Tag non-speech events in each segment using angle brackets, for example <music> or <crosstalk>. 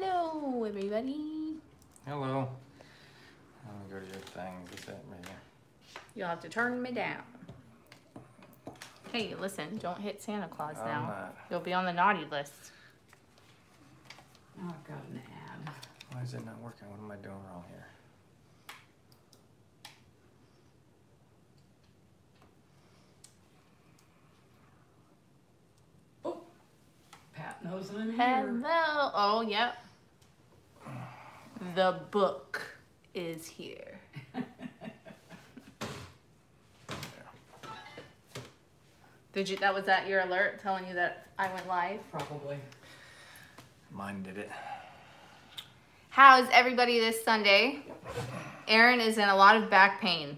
Hello, everybody. Hello. Let me go to your thing. Is that maybe? You'll have to turn me down. Hey, listen, don't hit Santa Claus I'm now. not. You'll be on the naughty list. Oh, I've got an ad. Why is it not working? What am I doing wrong here? Oh, Pat knows I'm here. Hello. Oh, yep. The book is here. Did you? That was that your alert telling you that I went live. Probably. Mine did it. How's everybody this Sunday? Aaron is in a lot of back pain.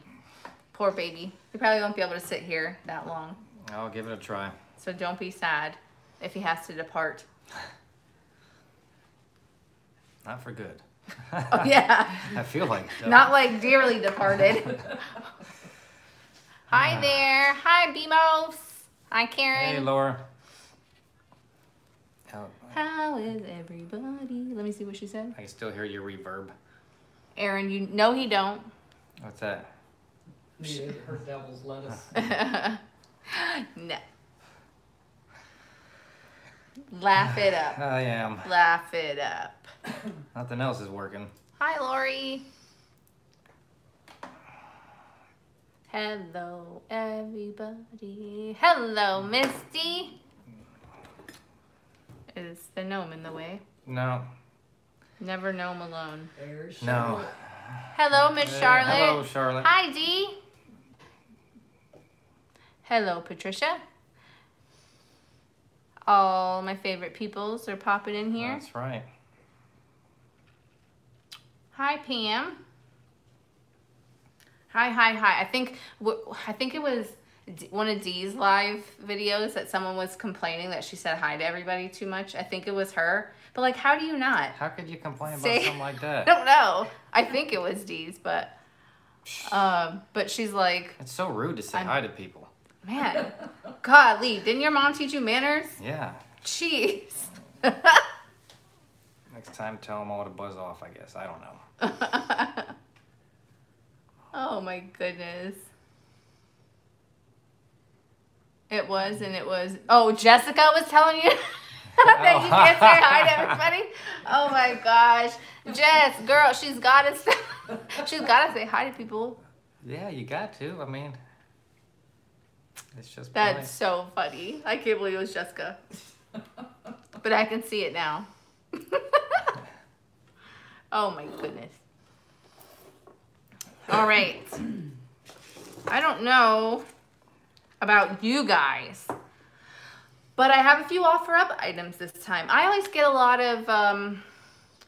Poor baby. He probably won't be able to sit here that long. I'll give it a try. So don't be sad if he has to depart. Not for good. Oh, yeah. I feel like. it, Not like dearly departed. <laughs> Hi ah. there. Hi, Bemos. Hi, Karen. Hey, Laura. How is everybody? Let me see what she said. I can still hear your reverb. Aaron, you know he don't. What's that? Needed her devil's lettuce. <laughs> <laughs> no. Laugh it up. <sighs> I am. Laugh it up. <coughs> Nothing else is working. Hi, Lori. Hello, everybody. Hello, Misty. Is the gnome in the way? No. Never gnome alone. There's No. Charlotte. Hello, Miss Hey, Charlotte. Hello, Charlotte. Hi, Dee. Hello, Patricia. All my favorite peoples are popping in here. That's right. Hi, Pam. Hi, hi, hi. I think I think it was one of Dee's live videos that someone was complaining that she said hi to everybody too much. I think it was her. But like, how do you not? How could you complain about something like that? <laughs> I don't know. I think it was Dee's, but um, but she's like, It's so rude to say I'm- hi to people. Man, golly, didn't your mom teach you manners? Yeah. Jeez. <laughs> Next time, tell them all to buzz off. I guess. I don't know. <laughs> oh my goodness. It was, and it was. Oh, Jessica was telling you <laughs> that you can't say hi to everybody. Oh my gosh, Jess, girl, she's got to. She's got to say hi to people. Yeah, you got to. I mean, it's just. That's so funny. I can't believe it was Jessica, <laughs> but I can see it now. <laughs> oh my goodness. All right. I don't know about you guys, but I have a few offer up items this time. I always get a lot of um,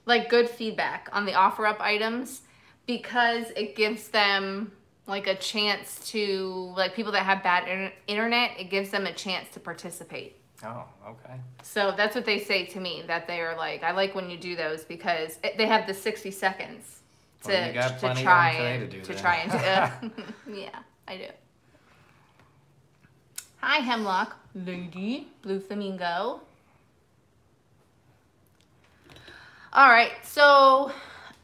like good feedback on the offer up items because it gives them like a chance to like people that have bad inter- internet. It gives them a chance to participate. Oh, okay. So that's what they say to me that they are like, I like when you do those because it, they have the 60 seconds to, Well, to try and, to to try and do, <laughs> <laughs> yeah, I do. Hi, Hemlock Lady, Blue Flamingo. All right, so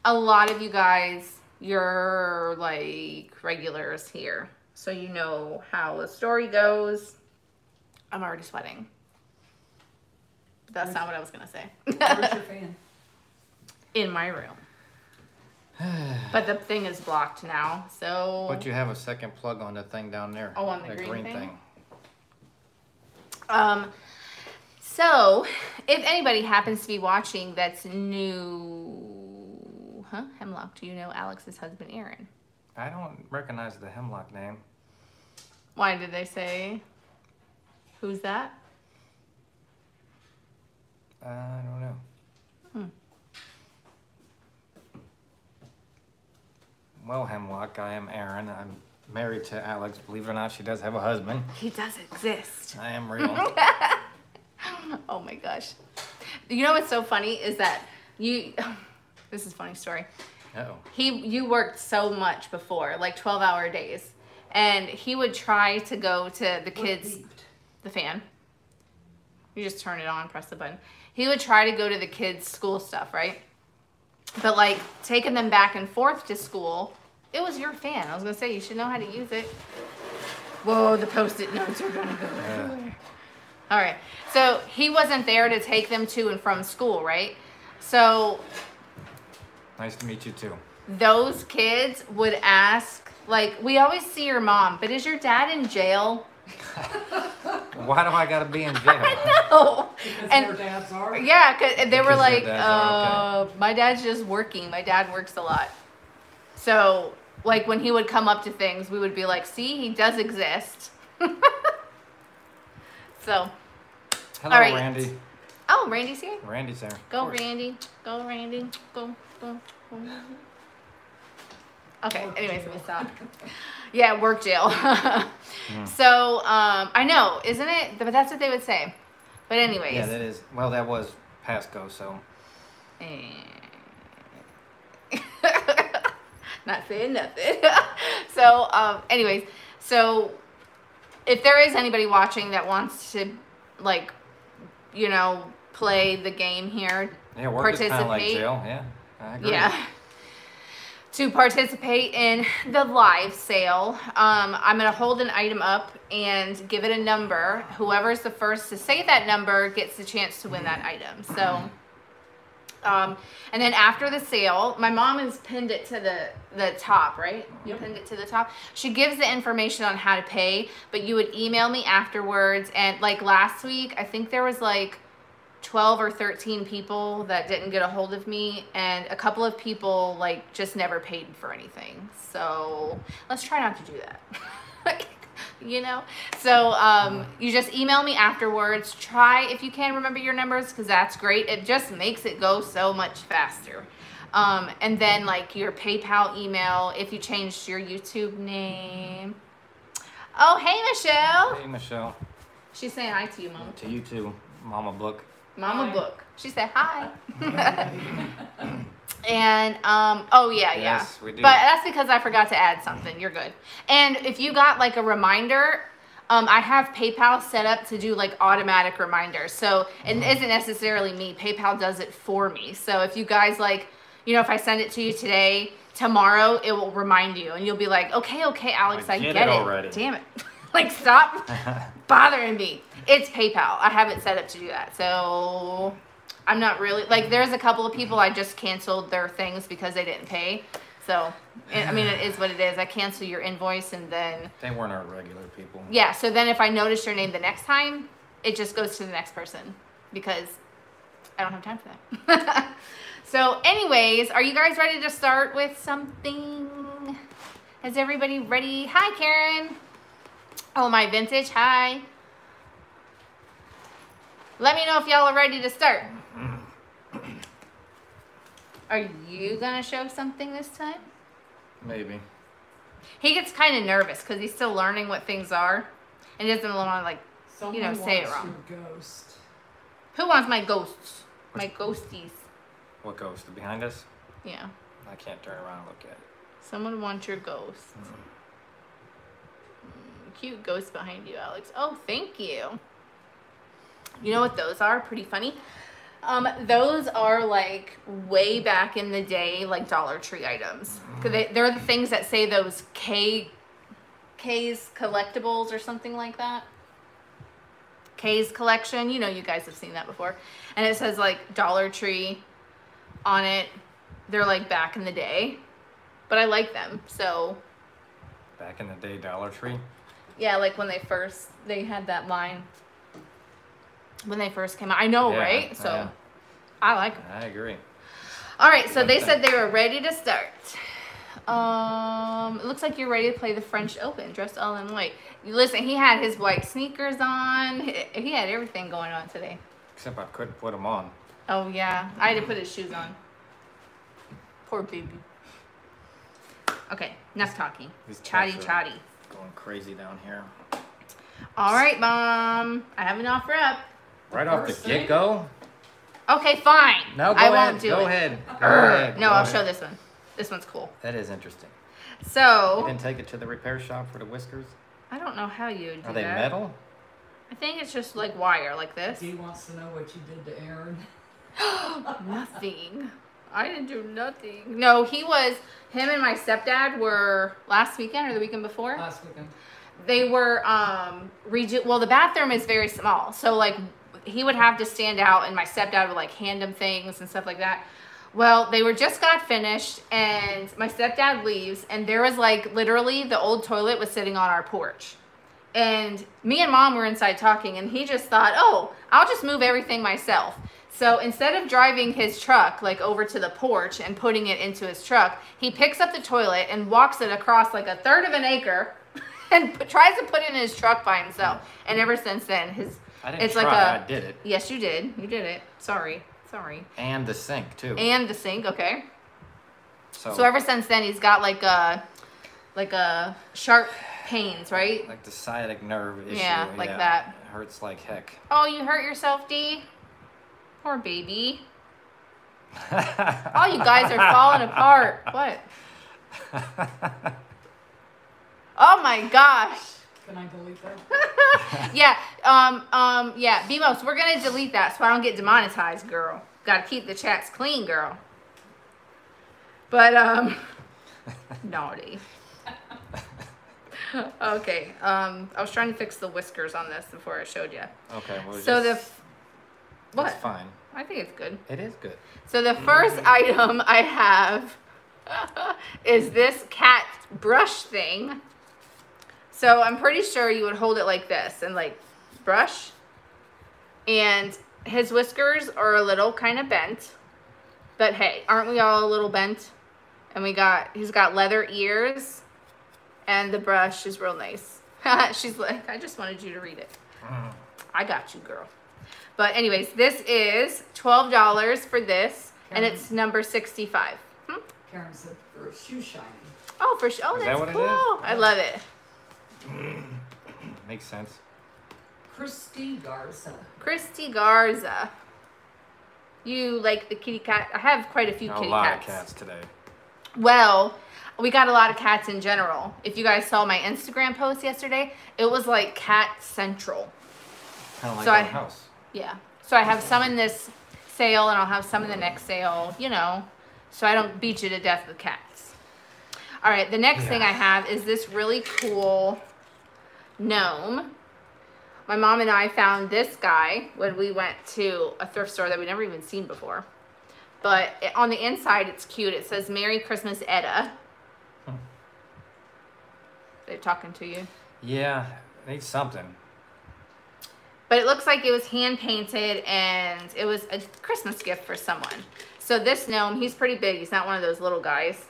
a lot of you guys, you're like regulars here. So you know how the story goes. I'm already sweating. But that's not what I was gonna say. Where's your <laughs> fan? In my room. But the thing is blocked now, so But you have a second plug on the thing down there. Oh, on the that green thing? thing. Um, so if anybody happens to be watching that's new, huh? Hemlock, do you know Alex's husband, Aaron? I don't recognize the hemlock name. Why did they say? Who's that? Uh, I don't know. Hmm. Well, Hemlock, I am Aaron. I'm married to Alex. Believe it or not, she does have a husband. He does exist. I am real. <laughs> <laughs> oh my gosh. You know what's so funny is that you. <laughs> This is a funny story. oh. he you worked so much before like 12 hour days and he would try to go to the kids the fan you just turn it on press the button he would try to go to the kids' school stuff, right? But like taking them back and forth to school, it was your fan. I was gonna say you should know how to use it. Whoa, the post-it notes are gonna go Yeah. everywhere. All right. So he wasn't there to take them to and from school, right? So Nice to meet you too. those kids would ask, like, we always see your mom, but is your dad in jail? <laughs> Why do I gotta be in <laughs> jail? No. Because And- their dads are. Yeah, 'cause they were Because their like, uh, are my dad's just working. My dad works a lot. So, like, when he would come up to things, we would be like, see, he does exist. <laughs> so, Hello, All right. Randy. oh, Randy's here. Randy's there. Go, Randy. Go, Randy. Go, go, go. Okay, Work anyways, let me stop. <laughs> Yeah, work jail. <laughs> So, um, I know, isn't it? But that's what they would say. But anyways. Yeah, that is. Well, that was Pasco, so <laughs> Not saying nothing. so, um, anyways, so if there is anybody watching that wants to, like, you know, play the game here, yeah, work is kind of like Participate. jail. Yeah. Yeah. To participate in the live sale, um, I'm going to hold an item up and give it a number. Whoever's the first to say that number gets the chance to win that item. So, um, and then after the sale, my mom has pinned it to the, the top, right? You Yep. pinned it to the top. She gives the information on how to pay, but you would email me afterwards. And like last week, I think there was like 12 or 13 people that didn't get a hold of me and a couple of people like just never paid for anything. So let's try not to do that. <laughs> You know? So um, you just email me afterwards. Try if you can remember your numbers because that's great. It just makes it go so much faster. Um, and then like your paypal email if you changed your youtube name. Oh hey michelle. Hey, Michelle. she's saying hi to you mom. To you too, Mama Book. Mama Hi. Book. She said hi. <laughs> and um, oh yeah, yeah. Yes, we do. But that's because I forgot to add something. You're good. And if you got like a reminder, um, I have PayPal set up to do like automatic reminders. So it isn't necessarily me. PayPal does it for me. So if you guys like, you know, if I send it to you today, tomorrow it will remind you, and you'll be like, okay, okay, Alex, Like, I get it it. already. Damn it. <laughs> like stop <laughs> bothering me. It's PayPal. I have it set up to do that. So I'm not really like there's a couple of people I just canceled their things because they didn't pay. So I mean it is what it is. I cancel your invoice and then They weren't our regular people. yeah, so then if I notice your name the next time, it just goes to the next person because I don't have time for that. <laughs> so anyways, are you guys ready to start with something? Is everybody ready? Hi Karen. Oh my vintage, hi. Let me know if y'all are ready to start. <clears throat> Are you gonna show something this time? Maybe. He gets kind of nervous because he's still learning what things are, and he doesn't want to like. Someone You know, say it wrong. your ghost. Who wants my ghosts? My ghosties. What ghost? Behind us? Yeah. I can't turn around and look at it. Someone wants your ghost. Mm, Cute ghost behind you, Alex. Oh, thank you. You know what those are? Pretty funny. Um, those are like way back in the day, like Dollar Tree items. Cause they, they're the things that say those K, K's collectibles or something like that. K's collection. You know, you guys have seen that before. And it says like Dollar Tree on it. They're like back in the day, but I like them. So Back in the day, Dollar Tree. yeah, like when they first they had that line when they first came out. I know, Yeah, right? So yeah. I like them. I agree. All right, so What they said they were ready to start. Um, it looks like you're ready to play the French Open, dressed all in white. Listen, he had his white sneakers on. He had everything going on today. Except I couldn't put them on. Oh yeah, I had to put his shoes on. Poor baby. Okay, enough talking. These Chatty chatty. Going crazy down here. All right, mom. I have an offer up. Right off the get go. Okay, fine. No, go I ahead. won't do go it. ahead. <clears throat> Go ahead. No, go I'll ahead. show this one. This one's cool. That is interesting. So. You So didn't take it to the repair shop for the whiskers? I don't know how you do Are they that. metal? I think it's just like wire, like this. He wants to know what you did to Aaron. <gasps> <laughs> Nothing. I didn't do nothing. No, he was. Him and my stepdad were last weekend or the weekend before. Last weekend. they were um redo well the bathroom is very small so like he would have to stand out and my stepdad would like hand him things and stuff like that. Well they were just got finished and my stepdad leaves and there was like literally the old toilet was sitting on our porch. And me and mom were inside talking and he just thought oh i'll just move everything myself. So instead of driving his truck like over to the porch and putting it into his truck he picks up the toilet and walks it across like a third of an acre <laughs> and tries to put it in his truck by himself. And ever since then, his I didn't it's try. like a I did it. yes, you did, you did it. Sorry, sorry. And the sink too. And the sink, okay. so, So ever since then, he's got like a like a sharp pains, right? like the sciatic nerve issue. Yeah, like that. Hurts like heck. Oh, you hurt yourself, D. Poor baby. <laughs> Oh, you guys are falling apart. What? <laughs> Oh my gosh. Can I delete that? <laughs> yeah, um, um, yeah, Bemos, we're gonna delete that so I don't get demonetized, girl. Gotta keep the chats clean, girl. But, um, <laughs> naughty. okay, um, I was trying to fix the whiskers on this before I showed you. okay. Well, So the, just, f- what? That's fine. I think it's good. It is good. So the first item I have <laughs> is this cat brush thing. So I'm pretty sure you would hold it like this and like brush. And his whiskers are a little kind of bent. But hey, aren't we all a little bent? And we got he's got leather ears and the brush is real nice. <laughs> She's like, I just wanted you to read it. I got you, girl. But anyways, this is twelve dollars for this, and it's number sixty-five. Hmm? Karen said for shoe shining. Oh, for sure. Oh, Is that that's what cool. I love it. <clears throat> Makes sense. Christy Garza. Christy Garza. You like the kitty cat? I have quite a few a kitty lot cats. of cats today. Well, we got a lot of cats in general. If you guys saw my Instagram post yesterday, it was like cat central. Kind of like So our I- house. Yeah. So I have some in this sale and I'll have some in the next sale, you know, so I don't beat you to death with cats. All right, the next thing I have is this really cool gnome. My mom and I found this guy when we went to a thrift store that we'd never even seen before. But it, on the inside, it's cute. It says Merry Christmas, Etta. Hmm. They're talking to you. Yeah, needs something. But it looks like it was hand painted and it was a Christmas gift for someone. So this gnome, he's pretty big. He's not one of those little guys.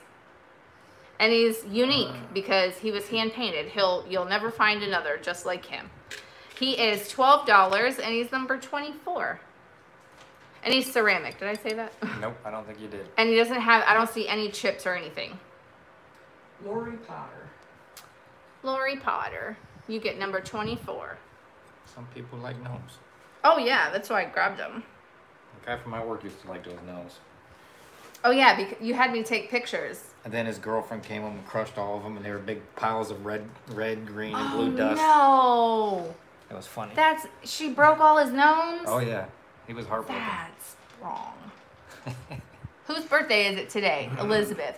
And he's unique because he was hand painted. He'll you'll never find another just like him. He is twelve dollars and he's number twenty four. And he's ceramic. Did I say that? <laughs> Nope, I don't think you did. And he doesn't have I don't see any chips or anything. Lori Potter. Lori Potter. You get number twenty four. Some people like gnomes. Oh yeah, that's why I grabbed him. The guy from my work used to like those gnomes. Oh yeah, because you had me take pictures. And then his girlfriend came home and crushed all of them, and they were big piles of red, red, green, and blue oh, dust. No, It was funny. that's she broke all his gnomes. oh yeah, he was heartbroken. That's wrong. <laughs> Whose birthday is it today? <clears throat> Elizabeth.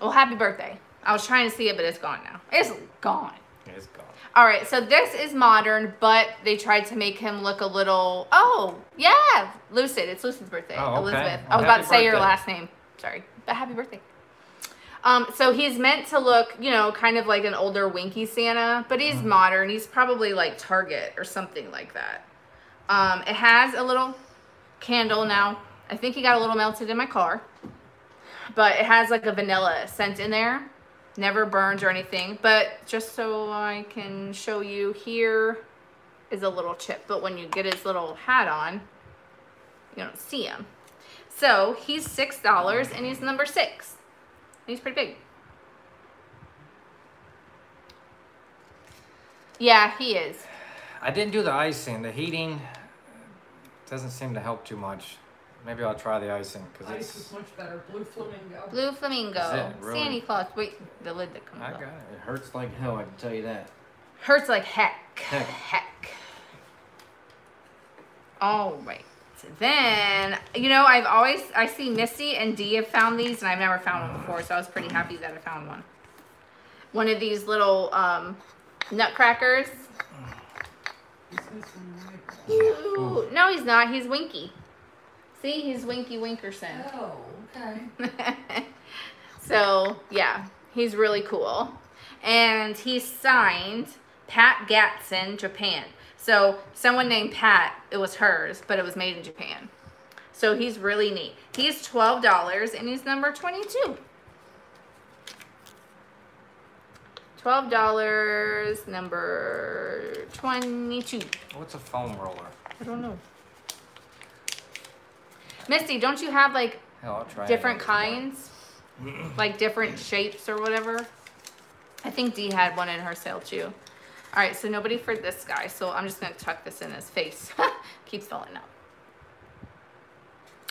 Well, happy birthday. I was trying to see it, but it's gone now. It's gone. It's gone. All right, so this is modern, but they tried to make him look a little. Oh, yeah, Lucid. It's Lucid's birthday. Oh, okay. Elizabeth. I was about to say your last name. Sorry, but happy birthday. Um, so he's meant to look, you know, kind of like an older Winky Santa, but he's modern. He's probably like Target or something like that. Um, it has a little candle now. I think he got a little melted in my car, but it has like a vanilla scent in there. Never burns or anything, but just so I can show you, here is a little chip. But when you get his little hat on, you don't see him. So he's six dollars and he's number six. He's pretty big. Yeah, he is. I didn't do the icing. The heating doesn't seem to help too much. Maybe I'll try the icing because Ice is it's. much better. Blue flamingo. Blue flamingo. Is it really? Santa Claus. Wait, the lid that comes I up. got it. It hurts like hell. I can tell you that. Hurts like heck. Heck. Heck. All right. Then, you know, I've always, I see Misty and Dee have found these, and I've never found one before, so I was pretty happy that I found one. One of these little um, nutcrackers. Is this one right? Ooh, no, he's not. He's Winky. See, he's Winky Winkerson. Oh, okay. <laughs> so yeah, he's really cool, and he signed Pat Gatson, Japan. So someone named Pat, it was hers, but it was made in Japan. So he's really neat. He's twelve dollars, and he's number twenty-two. Twelve dollars, number twenty-two. What's a foam roller? I don't know. Misty, don't you have like Hell, different kinds, like different shapes or whatever. I think Dee had one in her sale too. All right, so nobody for this guy, so I'm just gonna tuck this in his face. <laughs> Keeps falling out.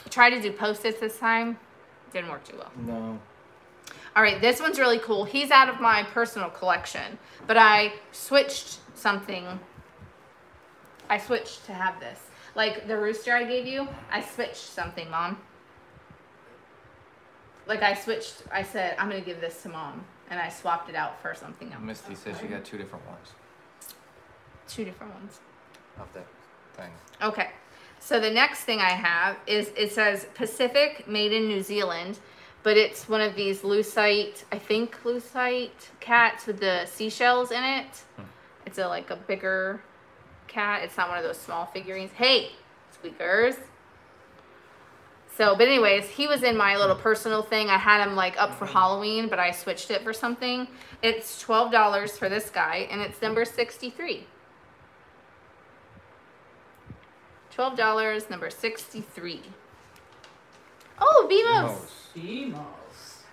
Try to do post-its this time. Didn't work too well. No. All right, this one's really cool. He's out of my personal collection, but I switched something. I switched to have this. Like the rooster I gave you, I switched something, mom. Like I switched, I said, I'm gonna give this to mom, and I swapped it out for something else. Misty says you got two different ones Two different ones. of that thing. Okay. So the next thing I have is it says Pacific made in New Zealand, but it's one of these lucite, I think lucite cats with the seashells in it. Hmm. It's a like a bigger cat. It's not one of those small figurines. Hey, squeakers. So, but anyways, he was in my little personal thing. I had him like up for Halloween, but I switched it for something. It's twelve dollars for this guy, and it's number sixty-three. Twelve dollars, number sixty-three. Oh, Bimos. Emos. Emos.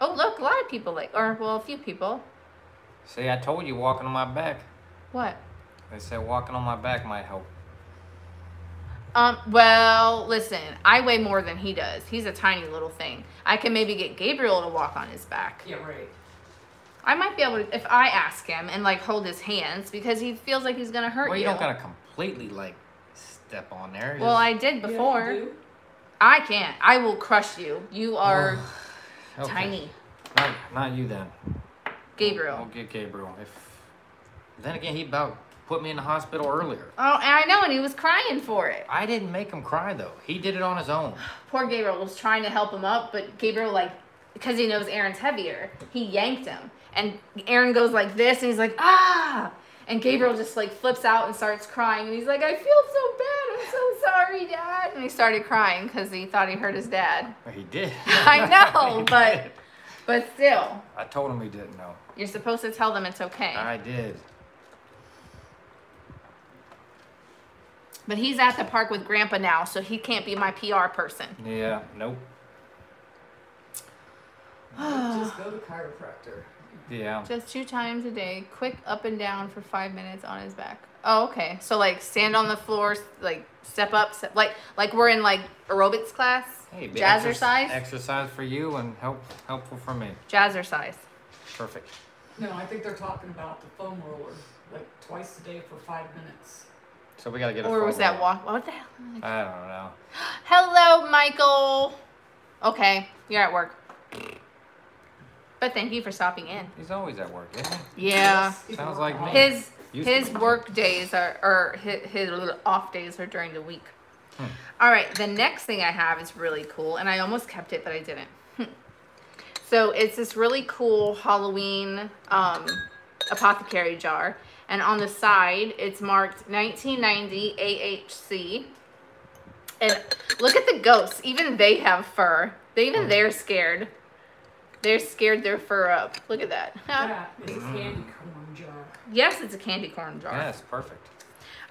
Oh, look, a lot of people like, or well, a few people. See, I told you walking on my back. What? They said walking on my back might help. Um, well, listen, I weigh more than he does. He's a tiny little thing. I can maybe get Gabriel to walk on his back. Yeah, right. I might be able to, if I ask him and like hold his hands because he feels like he's gonna hurt Well, you you. don't gotta completely like step on there. well, I did before. you do. I can't. I will crush you. You are Okay. tiny. Not, not you then. Gabriel. I'll Gabriel. get Gabriel. If then again, he about put me in the hospital earlier. Oh, and I know, and he was crying for it. I didn't make him cry though. He did it on his own. <sighs> Poor Gabriel was trying to help him up, but Gabriel like because he knows Aaron's heavier, he yanked him. And Aaron goes like this and he's like, ah and Gabriel just like flips out and starts crying and he's like, I feel so bad, I'm so sorry, Dad. And he started crying because he thought he hurt his dad. He did. <laughs> I know, <laughs> but but still, I told him he didn't know. you're supposed to tell them it's okay. I did. But he's at the park with Grandpa now, so he can't be my PR person. Yeah. Nope. <sighs> Just go to chiropractor. Yeah. Just two times a day, quick up and down for five minutes on his back. Oh, okay. So like stand on the floor, like step up, step, like like we're in like aerobics class, Hey, be jazzercise, exer- Exercise for you and help helpful for me. jazzercise. Perfect. No, I think they're talking about the foam roller, like twice a day for five minutes. So we gotta get a. Or was that walk? What the hell? I don't know. Hello, Michael. Okay, you're at work. But thank you for stopping in. He's always at work, isn't he? Yeah. Yes, Sounds like me. His Used his work days are or his, his little off days are during the week. Hmm. All right, the next thing I have is really cool, and I almost kept it, but I didn't. Hmm. so it's this really cool Halloween um, apothecary jar, and on the side it's marked 1990 AHC. And look at the ghosts; even they have fur. They even Hmm. they're scared. They're scared their fur up. Look at that. That is a candy corn jar. Yes, it's a candy corn jar. Yes, perfect.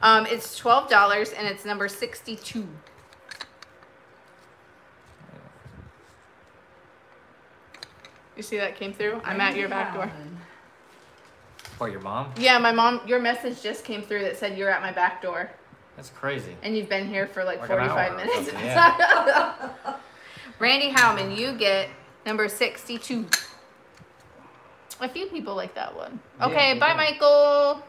Um, it's twelve dollars and it's number sixty-two. You see that came through? I'm at your back door. Allen. For your mom? Yeah, my mom. Your message just came through that said you're at my back door. That's crazy. And you've been here for like Like 45 minutes. yeah. <laughs> Randy Howman, you get number 62. A few people like that one. Okay, they bye, do. Michael.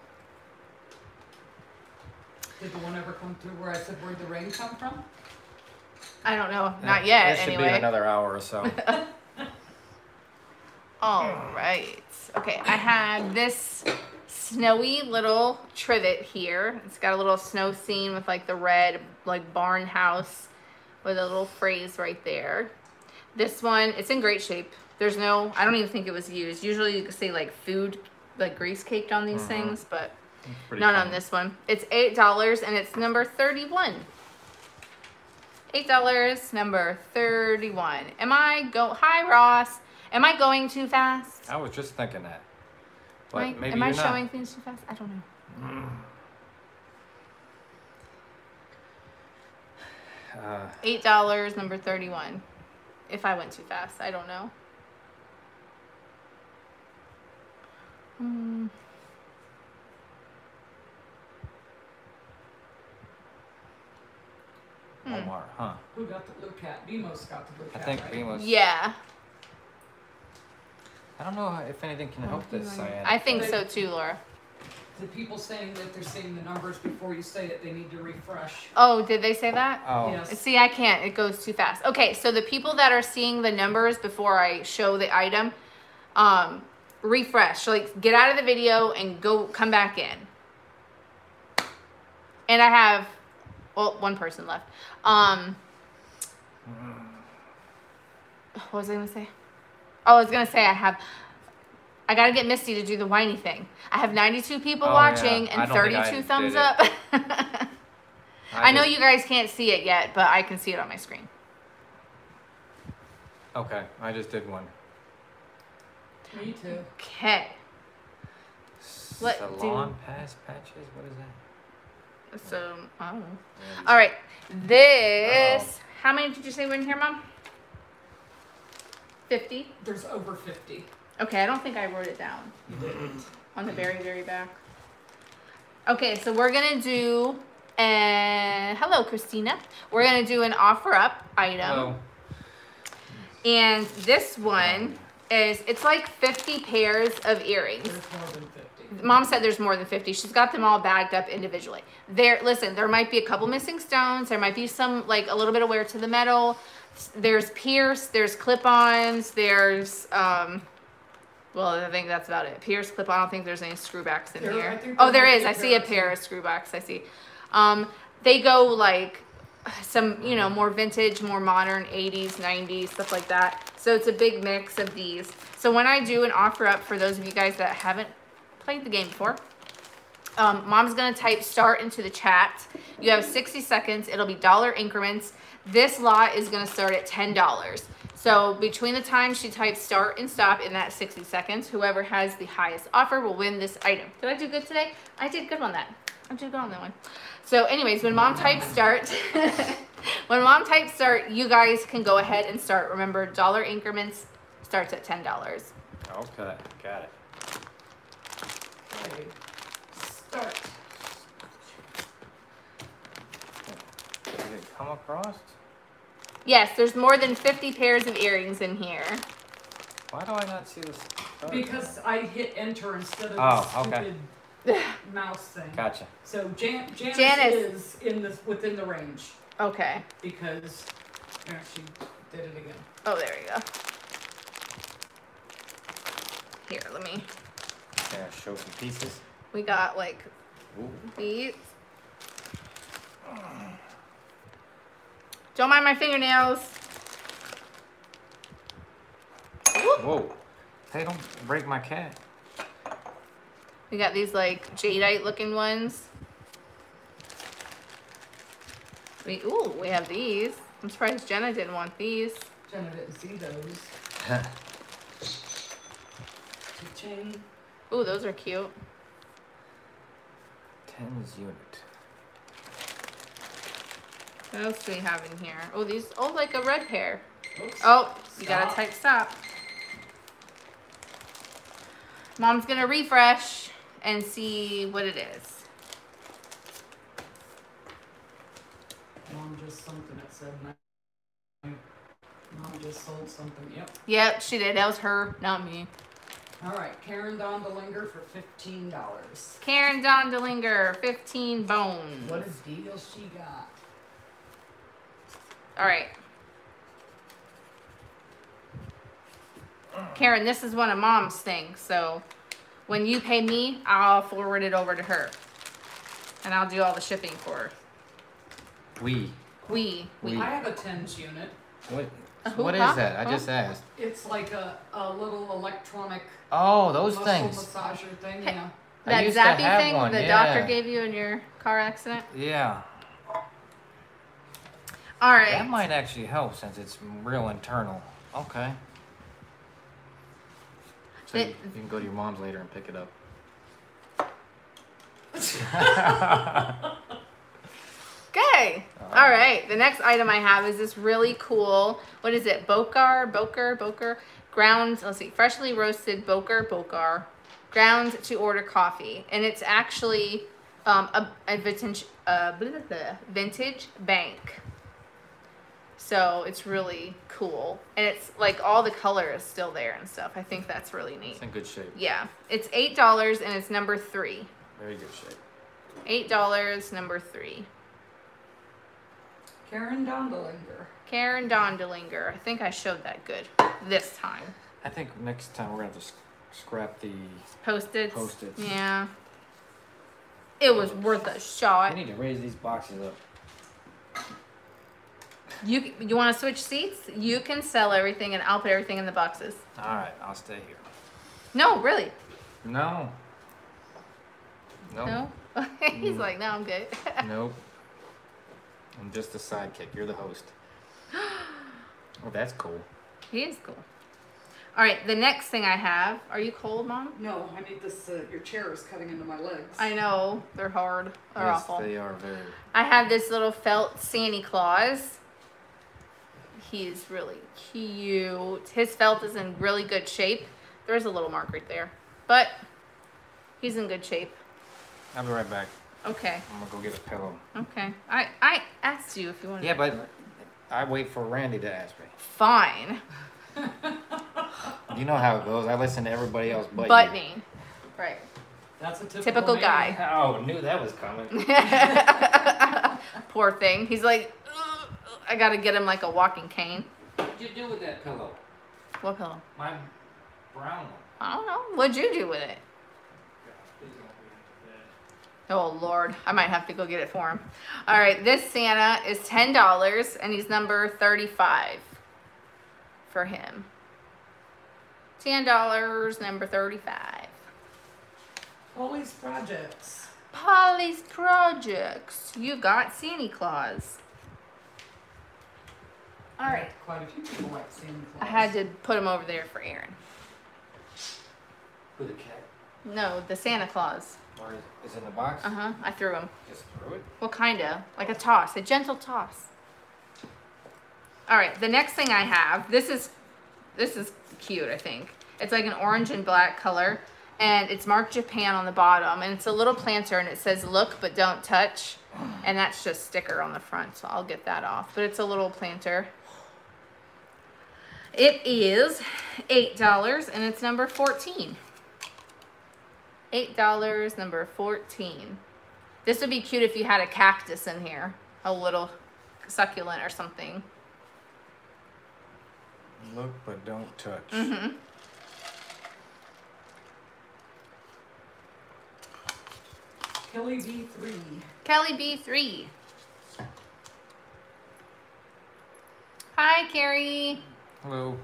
Did the one ever come through where I said where'd the rain come from? I don't know. Not Yeah, yet, It should be another hour or so. <laughs> All right. Okay, I have this snowy little trivet here. It's got a little snow scene with like the red like barn house with a little phrase right there. This one, it's in great shape. There's no, I don't even think it was used. Usually you could say like food, like grease caked on these Mhm. things, but not on this one. It's eight dollars and it's number thirty-one. Eight dollars, number thirty-one. Am I go? Hi Ross. Am I going too fast? I was just thinking that. But Am I, maybe am I you're not. showing things too fast? I don't know. Uh, Eight dollars, number thirty-one. If I went too fast, I don't know. Hmm. Hmm. Walmart, huh? Who got the blue cat? Demos got the blue cat. I think right? Beam. Yeah, I don't know if anything can help this, Cyan. I think so too, Laura. The people saying that they're seeing the numbers before you say it, they need to refresh. Oh, did they say that? Oh, Yes. See, I can't. It goes too fast. Okay, so the people that are seeing the numbers before I show the item, um, refresh. Like, get out of the video and go come back in. And I have, well, one person left. Um, what was I gonna say? Oh, I was gonna say I have. I gotta get Misty to do the whiny thing. I have 92 people Oh, watching yeah. And don't think I 32 thumbs up. <laughs> I know you guys can't see it yet, but I can see it on my screen. Okay, I just did one. Me too. Okay. What do- Salon pass patches. What is that? So, oh. Yeah, All right. This. How many did you say were in here, Mom? 50? There's over 50. Okay, I don't think I wrote it down You didn't. on the very, very back. Okay, so we're going to do. And hello, Christina. We're going to do an offer up item. Hello. And this one is, it's like 50 pairs of earrings. There's more than 50. Mom said there's more than 50. She's got them all bagged up individually. There, listen, there might be a couple missing stones. There might be some, like, a little bit of wear to the metal. There's pierce, there's clip-ons, there's, um, well, I think that's about it. Pierce, clip-on, I don't think there's any screwbacks in There- here. Oh, there is. there might is. be a I see a pair of screwbacks. I see. Um, they go, like, some, you know, more vintage, more modern, 80s, 90s, stuff like that. So it's a big mix of these. So when I do an offer up for those of you guys that haven't played the game before, um, mom's gonna type start into the chat. You have 60 seconds. It'll be dollar increments. This lot is gonna start at $10. So between the time she types start and stop in that 60 seconds, whoever has the highest offer will win this item. Did I do good today? I did good on that. I did good on that one. So anyways, when mom types start, <laughs> when mom types start, you guys can go ahead and start. Remember, dollar increments starts at $10. Okay, got it. Okay. Start. Did it come across? Yes, there's more than 50 pairs of earrings in here. Why do I not see this? start? Because I hit enter instead of Oh, the okay. stupid <sighs> mouse thing. Gotcha. So Jan- Janice, Janice. is in the within the range Okay. because there she did it again. Oh, there we go. Here, let me. Yeah, show some pieces. We got like Ooh. these. Don't mind my fingernails. Whoop. Whoa. Hey, don't break my cat. We got these like jadeite looking ones. We ooh, we have these. I'm surprised Jenna didn't want these. Jenna didn't see those. <laughs> Ooh, those are cute. TENS unit. What else do we have in here? Oh, these oh like a red pair. Oops. Oh, you gotta Stop. type stop. Mom's gonna refresh and see what it is. mom just something that said. Mom just sold something. Yep. Yep, she did. That was her, not me. All right, Karen Dondelinger for fifteen dollars. Karen Dondelinger, 15 bones. What is deal she got? All right. Karen, this is one of mom's things. So when you pay me, I'll forward it over to her. And I'll do all the shipping for her. We. We. we. We. I have a TENS unit. What? A What is that? I just asked. It's like a, a little electronic Oh, those muscle things. massager thing. Yeah. That zappy thing one, the yeah. doctor gave you in your car accident? Yeah. All right. That might actually help since it's real internal. Okay. So you, It- you can go to your mom's later and pick it up. <laughs> Okay. All right. The next item I have is this really cool. What is it? Bokar, Boker, Boker ground. Let's see. Freshly roasted Boker, Bokar ground to order coffee, and it's actually um, a, a vintage, uh, blah, blah, blah, vintage bank. So it's really cool, and it's like all the color is still there and stuff. I think that's really neat. It's in good shape. Yeah, it's eight dollars, and it's number three. Very good shape. Eight dollars, number three. Karen Dondelinger. Karen Dondelinger. I think I showed that good this time. I think next time we're gonna have to scrap the. Post-its. Post-its. Yeah. It was worth a shot. I need to raise these boxes up. You you want to switch seats? You can sell everything, and I'll put everything in the boxes. All right, I'll stay here. No, really. No. Nope. No. <laughs> He's Mm. like, no, I'm good. <laughs> Nope. I'm just a sidekick. You're the host. <gasps> Oh, that's cool. he is cool. All right, the next thing I have. Are you cold, mom? No, I need this. Uh, your chair is cutting into my legs. I know they're hard. They're yes, awful. they are very. I have this little felt Santa Claus. He's really cute. His felt is in really good shape. There's a little mark right there, but he's in good shape. I'll be right back. Okay, I'm gonna go get a pillow. okay. I I asked you if you wanted. Yeah, to- but I wait for Randy to ask me. fine. You know how it goes. I listen to everybody else but, But you. me, right? That's a typical, Typical guy. Oh, knew that was coming. <laughs> <laughs> Poor thing. He's like, "Ugh, I gotta get him like a walking cane. What'd you do with that pillow? What pillow? My brown one. I don't know. What'd you do with it? Oh Lord, I might have to go get it for him. All right, this Santa is ten dollars, and he's number thirty-five for him. Ten dollars, number thirty-five. Polly's projects. Polly's Projects. You got Santa Claus. All right, Quite a few people like Santa Claus. I had to put him over there for Aaron. With a cat. No, the Santa Claus. Or is, is it in the box? Uh huh. I threw him. Just threw it. Well, kinda. Like a toss, a gentle toss. All right, the next thing I have, this is, this is cute, I think. It's like an orange and black color, and it's marked Japan on the bottom, and it's a little planter, and it says look but don't touch, and that's just sticker on the front, so I'll get that off. But it's a little planter. It is $8, and it's number 14. $8, number 14. This would be cute if you had a cactus in here, a little succulent or something. Look but don't touch. Mm-hmm. Kelly B3. Kelly B3. Hi, Carrie. Hello.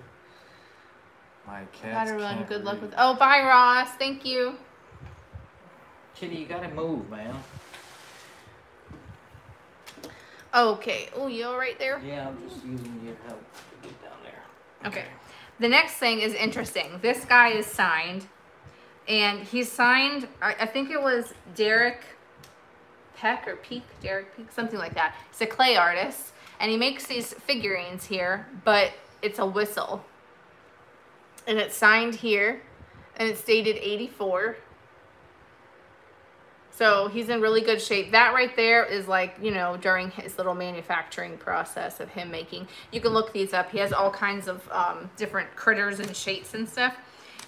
My cat. cats everyone can't good luck with. Oh, bye, Ross. Thank you. Kitty, you gotta move, man. Okay. Oh, you all right there? Yeah, I'm just using your help to get down there. Okay. The next thing is interesting. This guy is signed, and he's signed. I, I think it was Derek Peck or Peak, Derek Peak, something like that. He's a clay artist, and he makes these figurines here, but it's a whistle, and it's signed here, and it's dated '84. So he's in really good shape. That right there is like, you know, during his little manufacturing process of him making. You can look these up. He has all kinds of um, different critters and shapes and stuff.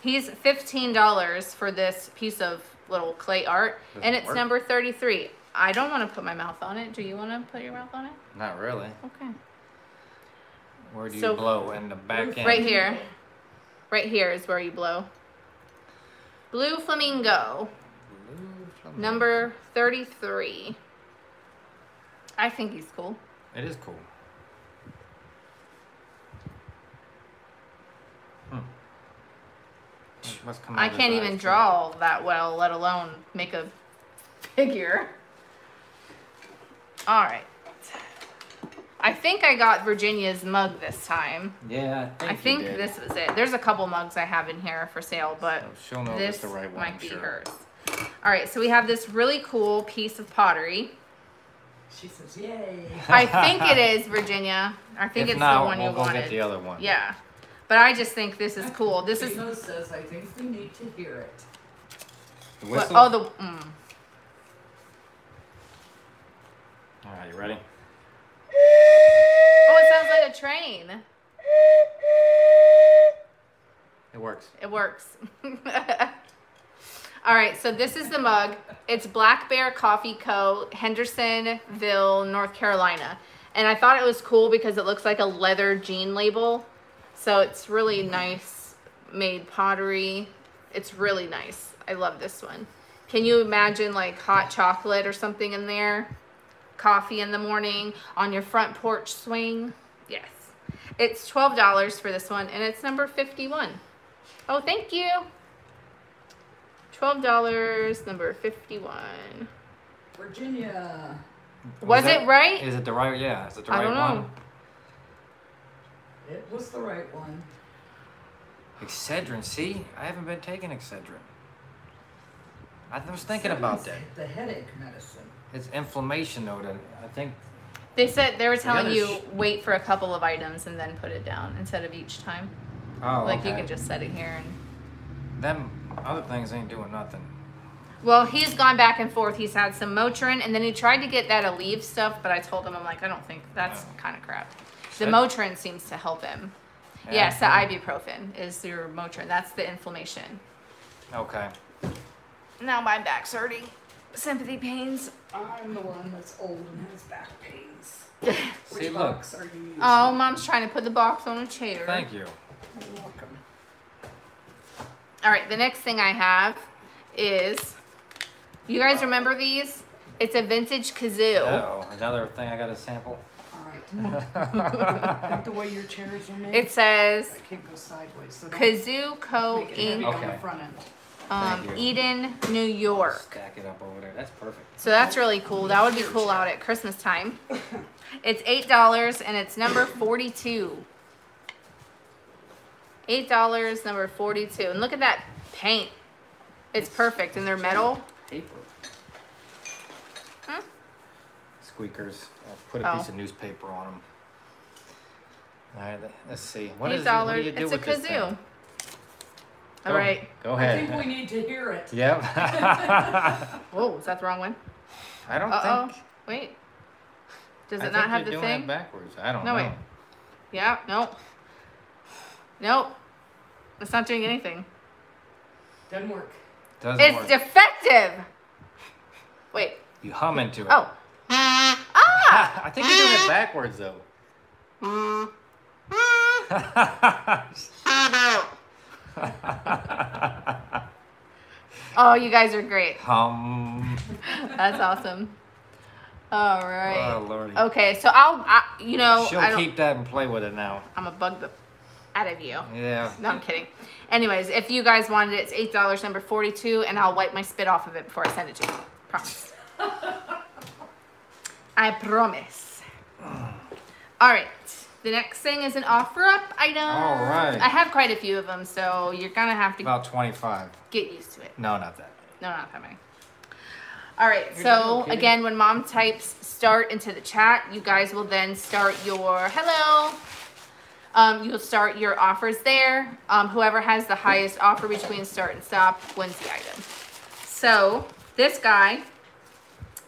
He's $15 for this piece of little clay art, Does and it's work? number 33. I don't want to put my mouth on it. Do you want to put your mouth on it? Not really. Okay. Where do you So- blow? In the back end? Right here. Right here is where you blow. Blue Flamingo, Blue flamingo. number 33. I think he's cool. It is cool. Hmm. I can't even too. draw that well, let alone make a <laughs> figure. All right. I think I got Virginia's mug this time. Yeah, I think, I you think did. this was it. There's a couple mugs I have in here for sale, but So she'll know this it's the right one. might I'm be sure. hers. All right, so we have this really cool piece of pottery. She says, yay. I think it <laughs> is Virginia. I think if it's not, the one we'll you go wanted. get the other one. Yeah, but I just think this is cool. This is Tino says, I think we need to hear it. The what, whistle. oh the mm. All right, you ready? Oh it sounds like a train. It works. It works. <laughs> All right, so this is the mug. It's Black Bear Coffee Co., Hendersonville, North Carolina. And I thought it was cool because it looks like a leather jean label. So it's really nice made pottery. It's really nice. I love this one. Can you imagine like hot chocolate or something in there? Coffee in the morning on your front porch swing? Yes. It's $12 for this one and it's number 51. Oh, thank you. Twelve dollars, number fifty-one. Virginia. Oh, was that- it right? Is it the right? Yeah, is it the I right don't know. one? It was the right one. Excedrin. See, I haven't been taking Excedrin. I was thinking about that. The headache medicine. It's inflammation, though. That I think. They said they were telling you sh- wait for a couple of items and then put it down instead of each time. Oh, like okay. you can just set it here and. Them other things ain't doing nothing. Well, he's gone back and forth. He's had some Motrin and then he tried to get that Aleve stuff, but I told him I'm like I don't think that's Oh. kind of crap. The Motrin seems to help him. Yeah, yes, the ibuprofen is your Motrin. That's the inflammation. Okay. Now my back's hurting. Sympathy pains. I'm the one that's old and has back pains. <laughs> See, Which look. are you using? Oh, mom's trying to put the box on a chair. Thank you. You're welcome. All right, the next thing I have is, you guys remember these? It's a vintage kazoo. Oh, another thing I got to sample. All right. Like the way your chairs are made. It says I can't go sideways. So Kazoo Co. make it heavy Inc. on the Okay. front end. Um, Eden, New York. Stack it up over there. That's perfect. So that's really cool. That would be cool out at Christmas time. <laughs> It's eight dollars and it's number forty-two. Eight dollars, number forty-two. And look at that paint. It's perfect. And they're metal. Paper. Hmm? Squeakers. I'll put a Oh. piece of newspaper on them. All right, let- let's see. What Eight is it? What do dollars. you do It's a with this thing? Kazoo. All Go- right. Go I think we need to hear it. Yep. <laughs> Whoa, is that the wrong one? I don't Uh oh. think. Wait. Does I it not think have you're the doing thing? It backwards. I don't No, know. No, wait. Yeah, nope. Nope. It's not doing anything. Doesn't work. Doesn't It's work. defective. Wait. you hum into it. Oh. Ah! <laughs> I think you're doing it backwards though. <laughs> <laughs> Oh, you guys are great. hum. That's awesome. All right. Oh. Okay, so I'll, I, you know, She'll keep that and play with it now. I'm gonna bug the out of you. Yeah. No, I'm kidding. Anyways, if you guys wanted it, it's eight dollars, number forty-two, and I'll wipe my spit off of it before I send it to you. Promise. <laughs> I promise. All right. The next thing is an offer-up item. All right. I have quite a few of them, so you're gonna have to About 25. get used to it. No, not that. No, not that many. All right, You're so okay. again, when mom types start into the chat, you guys will then start your hello. Um, you'll start your offers there. Um, whoever has the highest offer between start and stop wins the item. So this guy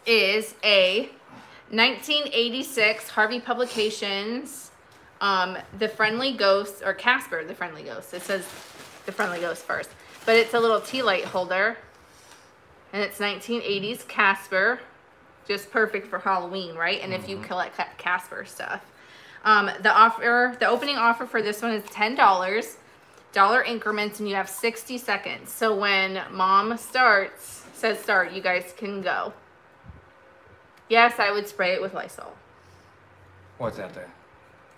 is a 1986 Harvey Publications, um, The Friendly Ghost, or Casper, The Friendly Ghost. It says The Friendly Ghost first. But it's a little tea light holder. And it's 1980s Casper. Just perfect for Halloween, right? And if you collect Casper stuff. Um, the offer, the opening offer for this one is $10 increments and you have 60 seconds. So when mom starts, says start, you guys can go. Yes, I would spray it with Lysol. What's that there?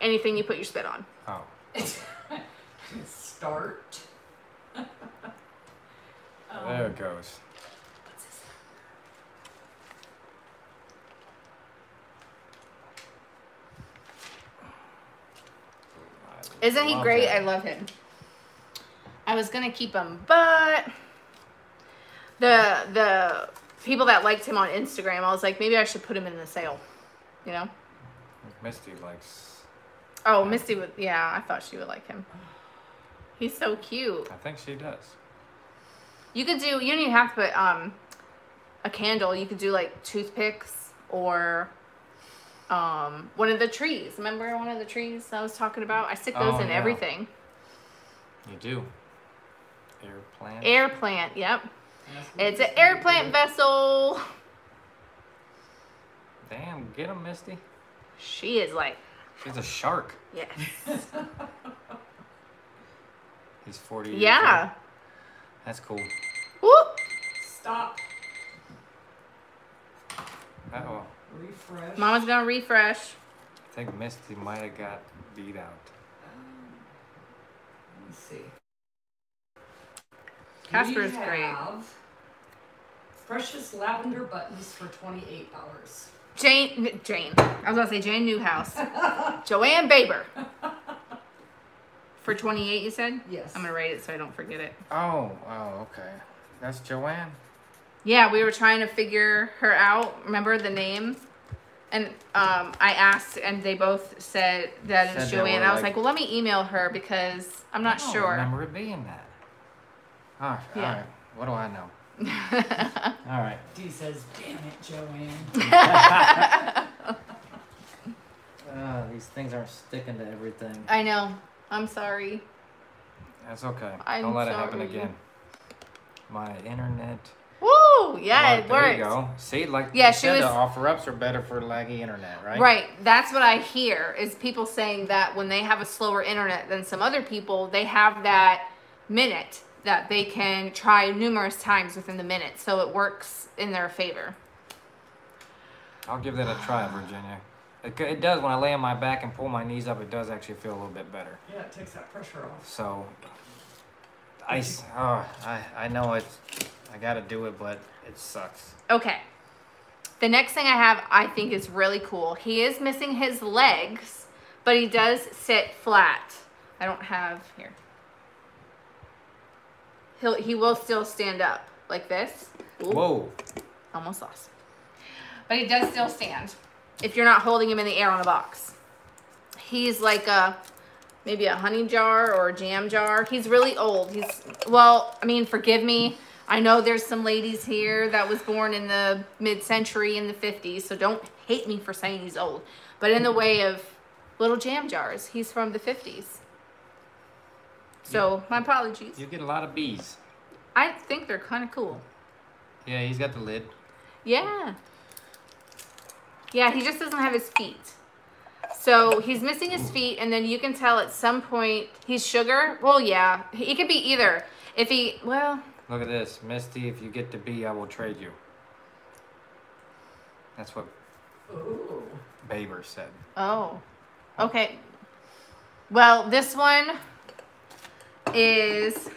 Anything you put your spit on. Oh. Start. There it goes. I Isn't he love great? that. I love him. I was gonna keep him, but the the people that liked him on Instagram, I was like, maybe I should put him in the sale. You know? Misty likes. Oh, Misty would. Yeah, I thought she would like him. He's so cute. I think she does. You could do. You don't even have to put um a candle. You could do like toothpicks or um one of the trees. Remember one of the trees I was talking about? I stick those Oh, in yeah. everything. You do. Air plant. Air plant. Yep. It's an air plant vessel. Damn, get him, Misty. She is like She's a shark. yes. He's 40 Yeah. old. That's cool. Whoop. Stop. Uh oh. Refresh. Mama's gonna refresh. I think Misty might have got beat out. Let me see. Casper We is great. have Precious lavender buttons for twenty-eight dollars. Jane. Jane. I was gonna say Jane Newhouse. <laughs> Joanne Baber. For twenty eight, you said. Yes. I'm gonna write it so I don't forget it. Oh, oh, okay. That's Joanne. Yeah, we were trying to figure her out. Remember the name? And um, I asked, and they both said that it's Said they Joanne. I was like- like, well, let me email her because I'm not I don't sure. remember it being that. All right, Yeah. all right. What do I know? <laughs> All right. Dee says, "Damn it, Joanne." <laughs> <laughs> Uh, these things aren't sticking to everything. I know. I'm sorry. That's okay. I'm Don't let it happen again. My internet. Woo! Yeah, Well, it there worked. you go. See, like Yeah, you she said, was- the offer ups are better for laggy internet, right? Right. That's what I hear is people saying that when they have a slower internet than some other people, they have that minute that they can try numerous times within the minute. So it works in their favor. I'll give that a try, Virginia. It, it does when I lay on my back and pull my knees up. It does actually feel a little bit better. Yeah, it takes that pressure off. So, I, s- oh, I, I know it's, I gotta do it, but it sucks. Okay. The next thing I have, I think is really cool. He is missing his legs, but he does sit flat. I don't have here. He'll he will still stand up like this. Ooh, Whoa. Almost lost. But he does still stand. If you're not holding him in the air on a box. He's like a maybe a honey jar or a jam jar. He's really old. He's well, I mean, forgive me. I know there's some ladies here that was born in the mid-century in the 50s, so don't hate me for saying he's old. But in the way of little jam jars, he's from the 50s. So, my apologies. You get a lot of bees. I think they're kind of cool. Yeah, he's got the lid. Yeah. Yeah, he just doesn't have his feet. So he's missing his feet, and then you can tell at some point he's sugar. Well, yeah, he could be either. If he, well, Look at this. Misty, if you get the bee, I will trade you. That's what Ooh. Baber said. oh, okay. Well, this one is.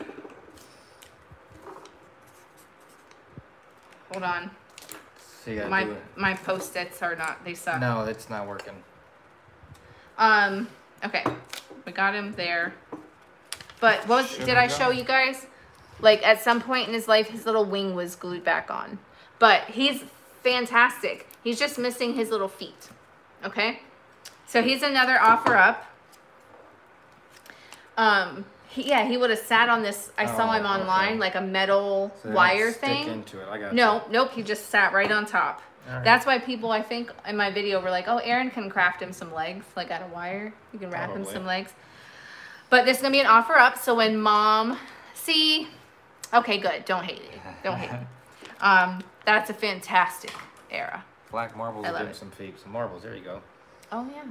Hold on. So you gotta My do it. my post-its are not. They suck. No, it's not working. Um, okay. We got him there. But what was, did I show you guys? Like at some point in his life, his little wing was glued back on. But he's fantastic. He's just missing his little feet. Okay? So he's another offer up. Um, he, yeah, he would have sat on this. I saw Oh, him online, okay. like a metal So wire thing. into it. I got No, nope. He just sat right on top. Alright. That's why people, I think, in my video were like, "Oh, Aaron can craft him some legs, like out of wire. You can wrap him some legs." But this is gonna be an offer up. So when mom, see, okay, good. Don't hate it. Don't hate it. <laughs> Um, that's a fantastic era. Black marbles I will love it. some feet. Some marbles. There you go. Oh yeah,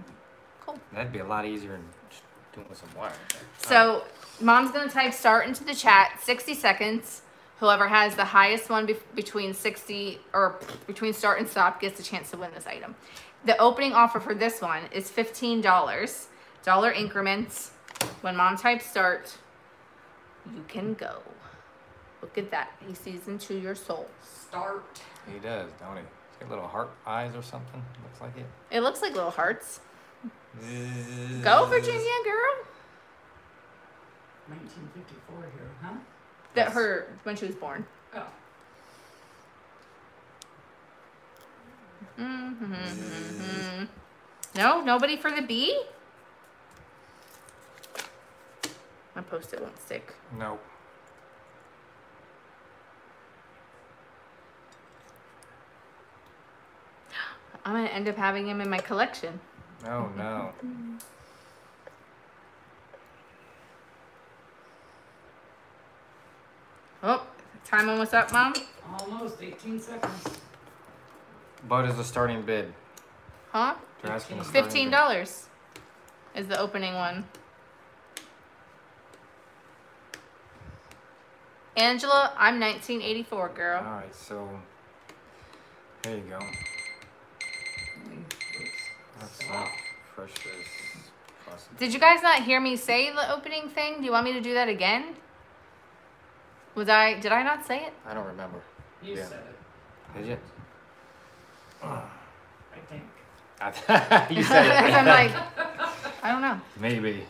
cool. That'd be a lot easier than just doing with some wire. So mom's gonna type start into the chat. Sixty seconds. Whoever has the highest one be- between sixty or between start and stop gets a chance to win this item. The opening offer for this one is fifteen dollars, increments. When mom types start, you can go. Look at that. He sees into your soul. Start. He does, don't he? He's got little heart eyes or something. Looks like it. It looks like little hearts. Go Virginia, girl. 1954 here, huh? That Yes. her when she was born. Oh. Mm-hmm. No, nobody for the bee. My post-it won't stick. No. I'm gonna end up having him in my collection. Oh no. Oh, time almost up, mom. Almost 18 seconds. What is the starting bid? Huh? They're asking the starting Fifteen bid. dollars is the opening one. Angela, I'm 1984, girl. All right, so here you go. That's not fresh as possible. Did you guys not hear me say the opening thing? Do you want me to do that again? Was I? Did I not say it? I don't remember. You Yeah. said it, Did you? I think. <laughs> you said it. I'm like, I don't know. Maybe.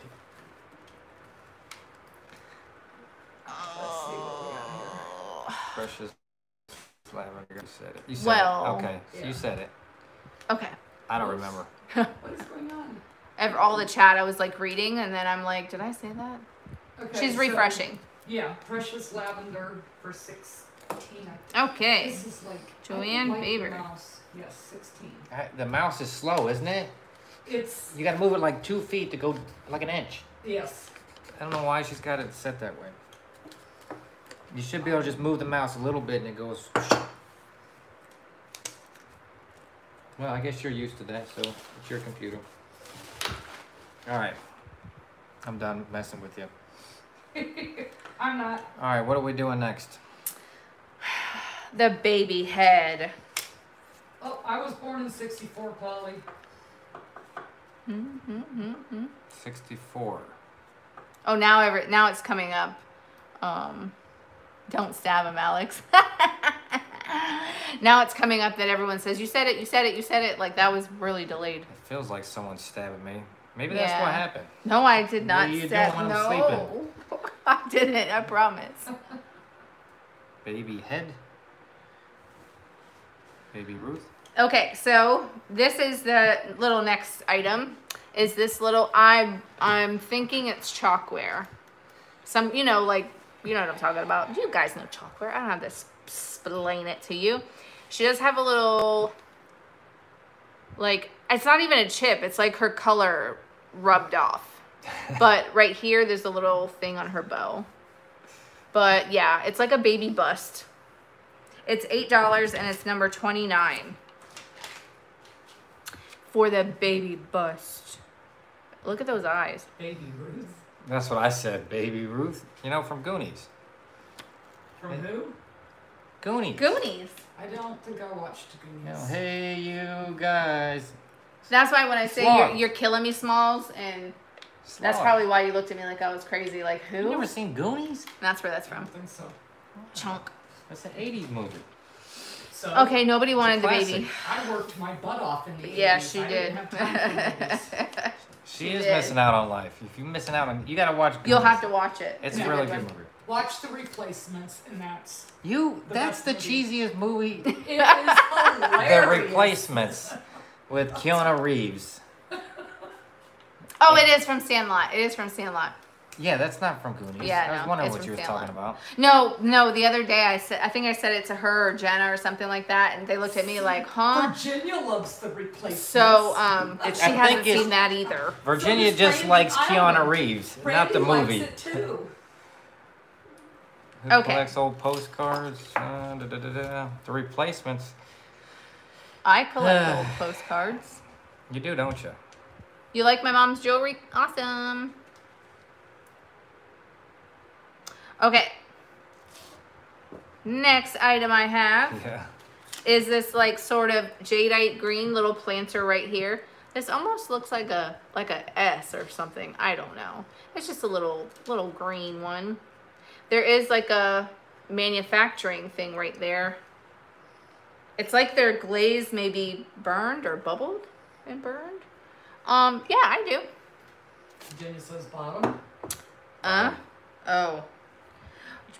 Let's see what we got here. Precious lavender. You said it. You said Well- it. Okay, so you said it. Okay. I don't remember. What is <laughs> going on? Ever, all the chat I was like reading, and then I'm like, did I say that? Okay, She's so- refreshing. Yeah, precious lavender for 16. Okay. This is like Joanne like the Faber. mouse. Yes, 16. Uh, the mouse is slow, isn't it? It's You gotta move it like two feet to go like an inch. yes. I don't know why she's got it set that way. You should be able to just move the mouse a little bit and it goes. Well, I guess you're used to that, so it's your computer. Alright. I'm done messing with you. <laughs> I'm not. Alright, what are we doing next? <sighs> The baby head. Oh, I was born in 64, Polly. Mm-hmm. 64. Oh, now every now it's coming up. Um, don't stab him, Alex. <laughs> now it's coming up that everyone says you said it, you said it, you said it. Like that was really delayed. It feels like someone's stabbing me. Maybe that's what happened. No, I did What not are you stab. doing when I'm no, <laughs> I didn't. I promise. Baby head. Baby Ruth. Okay, so this is the little next item. Is this little? I'm I'm thinking it's chalkware. Some you know like you know what I'm talking about. You guys know chalkware. I don't have to explain it to you. She does have a little like it's not even a chip. It's like her color rubbed off. But right here, there's a little thing on her bow. But yeah, it's like a baby bust. It's eight dollars and it's number twenty nine for the baby bust. Look at those eyes. Baby Ruth. That's what I said, Baby Ruth. You know, from Goonies. From who? Goonies. Goonies. I don't think I watched You know, Goonies. Oh, hey, you guys. That's why when I say you're, you're killing me, Smalls, and that's probably why you looked at me like I was crazy. Like who? You who? never seen Goonies? That's where that's from. don't think so. Chunk. That's an 80s movie. So Okay, nobody wanted the baby. I worked my butt off in the Yeah, 80s. she I did. Didn't have time for movies. <laughs> She, She is did. missing out on life. If you're missing out on, you gotta watch. Goonies. You'll have to watch it. It's a a really good good movie. Watch the replacements, and that's You, The that's best the movie. cheesiest movie. it is <laughs> hilarious. the Replacements with Keanu Reeves. Oh, it is from Sandlot. It is from Sandlot. Yeah, that's not from Goonies. Yeah, I was no, wondering it's what from you were talking about. No, no. The other day I said I think I said it to her or Jenna or something like that, and they looked at me like, "Huh?" Virginia loves the replacements. So um, It's- she I hasn't seen that either. Virginia does just Brandon- likes I don't Keanu know. Reeves, not Brandy the likes movie. it too. Who Okay. collects old postcards? Uh, da, da, da, da. The replacements. I collect old <sighs> postcards. You do, don't you? You like my mom's jewelry? Awesome. Okay. Next item I have Yeah. is this like sort of jadeite green little planter right here. This almost looks like a like a S or something. I don't know. It's just a little little green one. There is like a manufacturing thing right there. It's like their glaze maybe burned or bubbled and burned. Um, yeah, I do. Virginia says bottom. Uh, oh.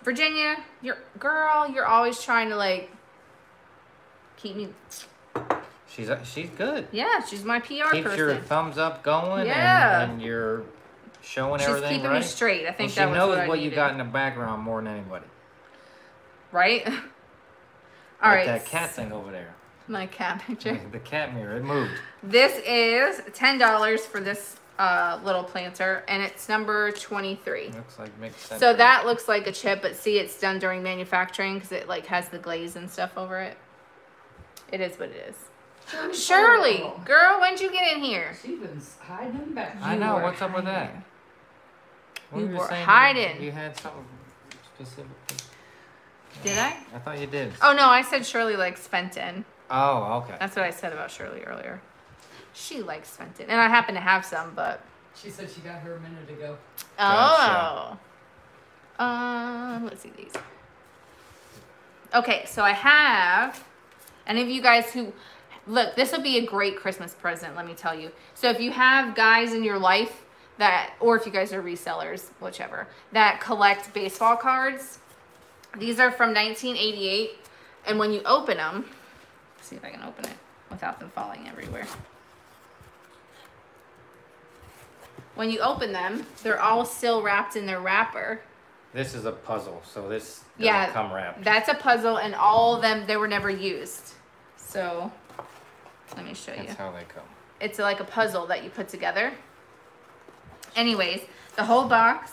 Virginia, you're girl, you're always trying to like keep me She's uh, she's good. Yeah, she's my PR Keeps person. your thumbs up going Yeah. and, and you're showing she's everything keeping right. me straight. I think and she was knows what, I what you got in the background more than anybody. Right? <laughs> All like right. that cat thing over there. My cat picture. <laughs> The cat mirror, it moved. This is ten dollars for this uh, little planter, and it's number twenty-three. Looks like makes sense. So that looks like a chip, but see, it's done during manufacturing because it like has the glaze and stuff over it. It is what it is. Shirley, girl, when'd you get in here? She was hiding in the back. I know. What's up with that? hiding. What You were were saying hiding. You had something specific. Did I? I thought you did. Oh no, I said Shirley likes Fenton. Oh, okay. That's what I said about Shirley earlier. She likes Fenton, and I happen to have some, but She said she got her a minute ago. oh, um, let's see these. Okay, so I have any of you guys who look. This would be a great Christmas present. Let me tell you. So if you have guys in your life that, or if you guys are resellers, whichever, that collect baseball cards, these are from 1988, and when you open them, see if I can open it without them falling everywhere. When you open them, they're all still wrapped in their wrapper. This is a puzzle, so this Yeah, come wrapped. That's a puzzle, and all of them they were never used. So, let me show you. That's how they come. It's like a puzzle that you put together. Anyways, the whole box.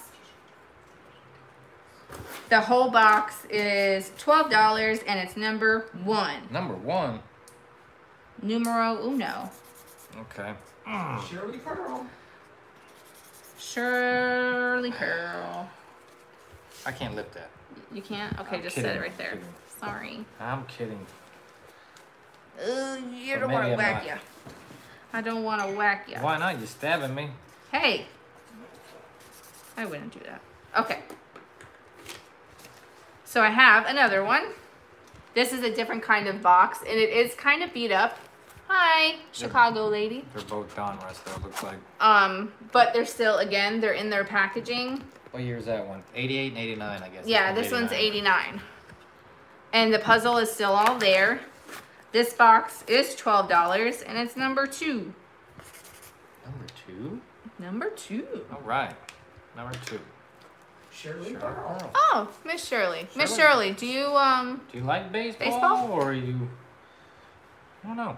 The whole box is twelve dollars, and it's number one, Number one. numero uno. Okay. Shirley Pearl. Shirley Pearl. I can't lift that. You can't? Okay, I'm just kidding, set it right I'm there. Sorry. I'm kidding. Uh, you But don't want to whack not. you. I don't want to whack you. Why not? You're stabbing me. Hey. I wouldn't do that. Okay. So I have another one. This is a different kind of box, and it is kind of beat up. Hi, Chicago lady. They're both Donruss, it looks like. Um, but they're still, again, they're in their packaging. What year is that one? 88 and 89, I guess. Yeah, this one's 89. And the puzzle is still all there. This box is $12, and it's number two. Number two? Number two. All right. Number two. Shirley Shirley Pearl. Pearl. Oh, Miss Shirley. Miss Shirley. Shirley, do you, um, Do you like baseball, Baseball? or are you? I don't know.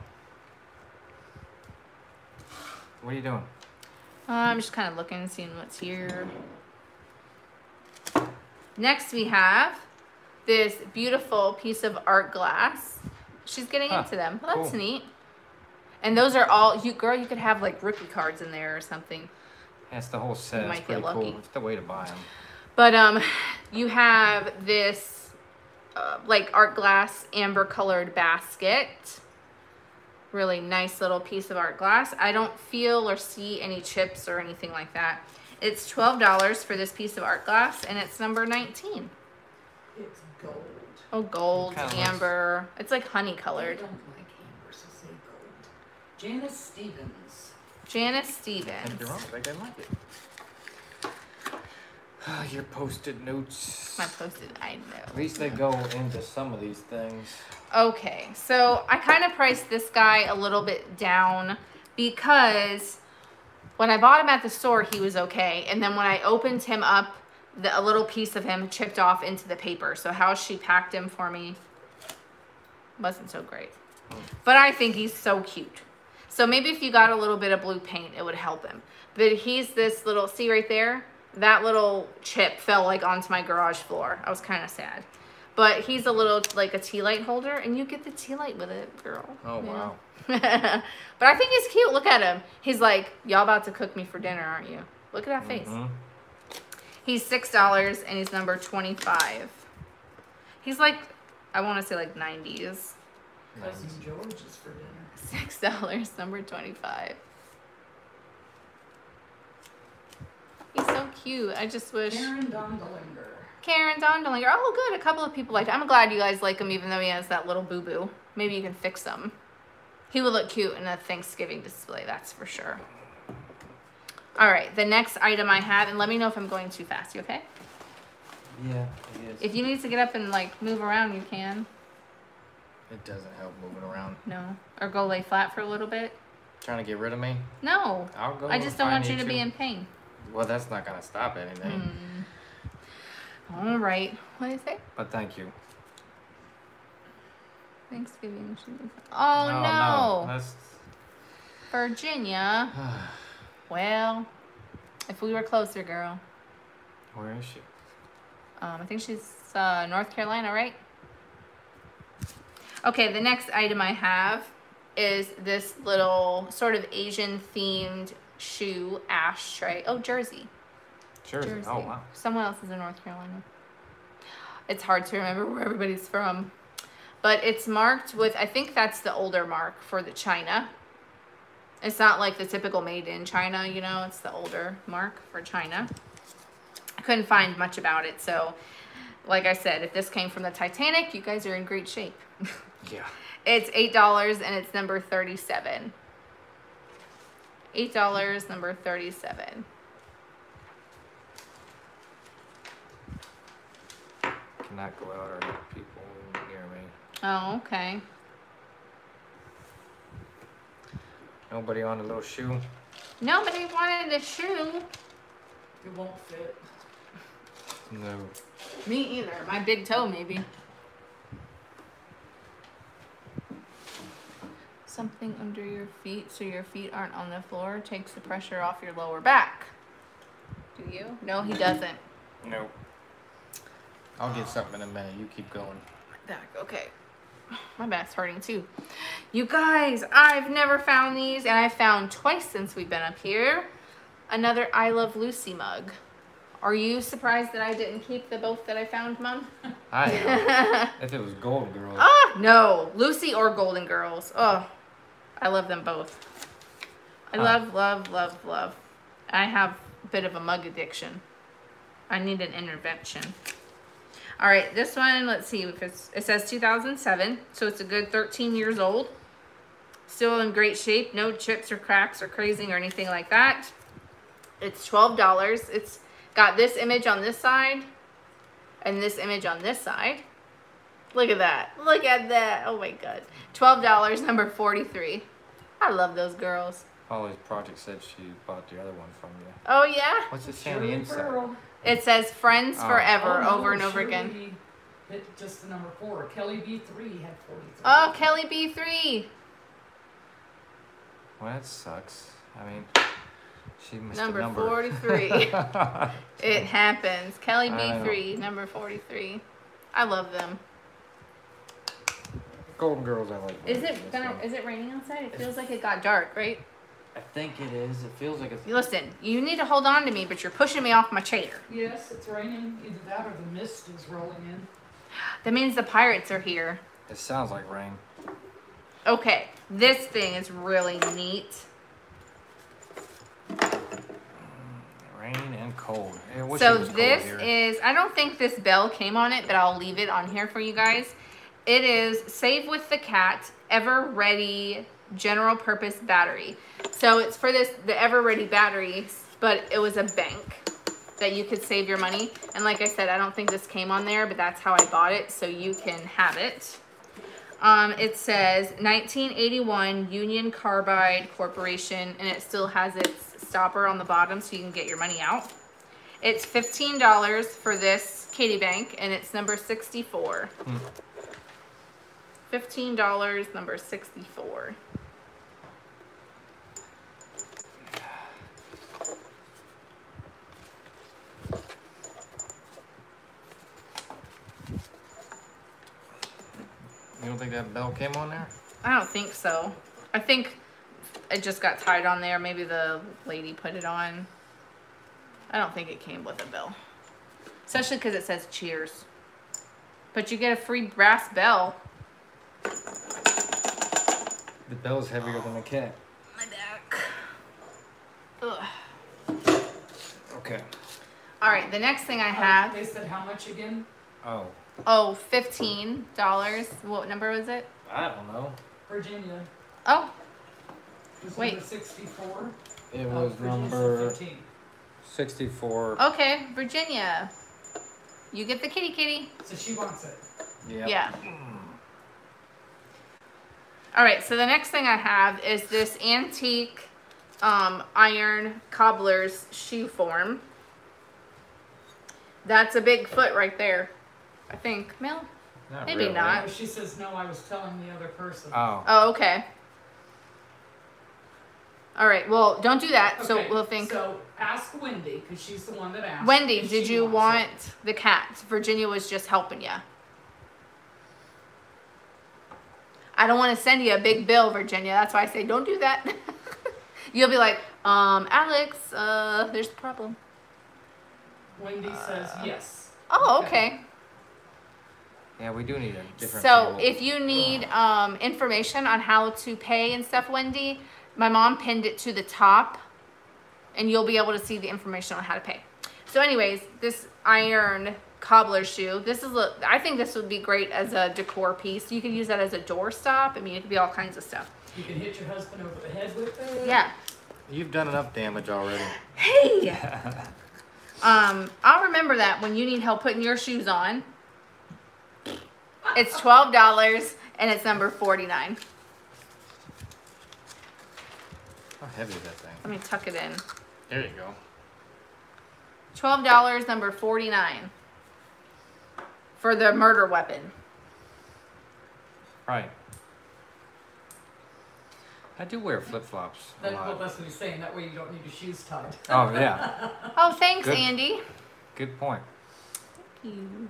What are you doing? Uh, I'm just kind of looking, seeing what's here. Next, we have this beautiful piece of art glass. She's getting Huh, into them. Well, that's cool. neat. And those are all you, girl. You could have like rookie cards in there or something. That's the whole set. You It's might get pretty cool. lucky. It's the way to buy them. But um, you have this uh, like art glass amber colored basket. Really nice little piece of art glass. I don't feel or see any chips or anything like that. It's twelve dollars for this piece of art glass, and it's number nineteen. It's gold. Oh, gold, Kinda looks- amber. It's like honey colored. I colored. don't like amber, so say gold. Janice Stevens. Janice I think Stevens. you're wrong. I think I like it. Ah, Your post-it notes. My posted, I know. At least they go into some of these things. Okay, so I kind of priced this guy a little bit down because When I bought him at the store, he was okay. And then when I opened him up, the, a little piece of him chipped off into the paper. So how she packed him for me wasn't so great. But I think he's so cute. So maybe if you got a little bit of blue paint, it would help him. But he's this little, see right there? That little chip fell like onto my garage floor. I was kind of sad. But he's a little, like a tea light holder, and you get the tea light with it, girl. Oh, Yeah. wow. <laughs> but I think he's cute. Look at him. He's like, y'all about to cook me for dinner, aren't you? Look at that face. Mhm. He's six dollars and he's number twenty-five. He's like, I want to say like nineties. Cousin George's for dinner. Six dollars, number twenty-five. He's so cute. I just wish Karen Dondelinger. Karen Dondelinger. Oh, good. A couple of people liked. it. I'm glad you guys like him, even though he has that little boo boo. Maybe you can fix him. He would look cute in a Thanksgiving display. That's for sure. All right, the next item I have, and let me know if I'm going too fast. You okay? Yeah, it is. If you need to get up and like move around, you can. It doesn't help moving around. No, or go lay flat for a little bit. Trying to get rid of me? No, I'll go. I just don't want you need to be in pain. Well, that's not gonna stop anything. Hmm. All right. What did I say? But thank you. Thanksgiving. should be fun. Oh no, That's. Virginia. <sighs> Well, if we were closer, girl. Where is she? Um, I think she's uh, North Carolina, right? Okay, the next item I have is this little sort of Asian themed shoe ashtray. Oh, Jersey. Jersey. Oh, jersey. Oh wow. Someone else is in North Carolina. It's hard to remember where everybody's from. But it's marked with, I think that's the older mark for the China. It's not like the typical made in China, you know, it's the older mark for China. I couldn't find much about it. So, like I said, if this came from the Titanic, you guys are in great shape. <laughs> Yeah. It's $8 and it's number 37. $8, number 37. Cannot go out or people near me. Oh, okay. Nobody on the little shoe. Nobody wanted the shoe. It won't fit. No. Me either. My big toe, maybe. Something under your feet so your feet aren't on the floor takes the pressure off your lower back. Do you? No, he doesn't. No. I'll get something in a minute. You keep going. Back. Okay. <sighs> My back's hurting too. You guys, I've never found these, and I've found twice since we've been up here. Another I Love Lucy mug. Are you surprised that I didn't keep the both that I found, Mom? I am. <laughs> if it was Golden Girls. Ah, no. Lucy or Golden Girls. Oh, I love them both. I Huh. love, love, love, love. I have a bit of a mug addiction. I need an intervention. All right, this one, let's see if it's, it says 2007, so it's a good 13 years old. Still in great shape, no chips or cracks or crazing or anything like that. It's $12. It's got this image on this side and this image on this side. Look at that. Look at that. Oh my god. $12, number 43. I love those girls. Polly's project said she bought the other one from you. Oh yeah? What's it say on the inside? Pearl. It says friends Oh. forever Oh, no, over and over again. Shirley Hit just the number four. Kelly B3 had 43. Oh, Kelly B3. Well, that sucks. I mean, she missed Number, a number. 43. <laughs> it happens. Kelly B3, number 43. I love them. Golden Girls, I like. Is more it gonna one. is it raining outside? It feels like it got dark, right? I think it is. It feels like it's. Listen, you need to hold on to me, but you're pushing me off my chair. Yes, it's raining. Either that or the mist is rolling in. That means the pirates are here. It sounds like rain. Okay, this thing is really neat. Mm, rain and cold. I wish So it was cold this here. is, I don't think this bell came on it, but I'll leave it on here for you guys. It is Save with the Cat Eveready General Purpose Battery. So it's for this, the Eveready battery, but it was a bank that you could save your money. And like I said, I don't think this came on there, but that's how I bought it. So you can have it. Um, it says 1981 Union Carbide Corporation, and it still has its stopper on the bottom so you can get your money out. It's $15 for this Katie Bank, and it's number 64. Mm. $15, number 64. You don't think that bell came on there? I don't think so. I think it just got tied on there. Maybe the lady put it on. I don't think it came with a bell. Especially because it says cheers. But you get a free brass bell. The bell's heavier than the oh, cat. My back. Ugh. Okay. All right, the next thing I oh, have. They said how much again? Oh. Oh, Oh, fifteen dollars. What number was it? I don't know. Virginia. Oh, Was Wait. sixty-four. It Oh, was Virginia's number 15. 64. okay, Virginia. You get the kitty kitty. So she wants it. Yep. Yeah. Hmm. All right, so the next thing I have is this antique um, iron cobbler's shoe form. That's a big foot right there, I think. Mel? Not Maybe really. not. No, she says no. I was telling the other person. Oh. Oh, okay. All right, well, don't do that. So we'll think. So ask Wendy because she's the one that asked. Wendy, did you wants want the cat? Virginia was just helping you. I don't want to send you a big bill, Virginia. That's why I say don't do that. <laughs> You'll be like, um, Alex, uh, there's a problem. it. Wendy says yes. Oh, Okay. okay. Yeah, we do need a different. So table. if you need um, information on how to pay and stuff, Wendy, my mom pinned it to the top, and you'll be able to see the information on how to pay. So, anyways, this iron cobbler shoe. This is a, I think this would be great as a decor piece. You could use that as a door stop. I mean, it could be all kinds of stuff. You can hit your husband over the head with it. Yeah. You've done enough damage already. Hey. <laughs> Um, I'll remember that when you need help putting your shoes on. It's twelve dollars and it's number forty nine. How heavy is that thing? Let me tuck it in. There you go. Twelve dollars, number forty nine. For the murder weapon. Right. I do wear flip flops a That, well, lot. that's what he's saying. That way you don't need your shoes tied. Oh yeah, <laughs> Oh, thanks, Good. Andy. good point. Thank you.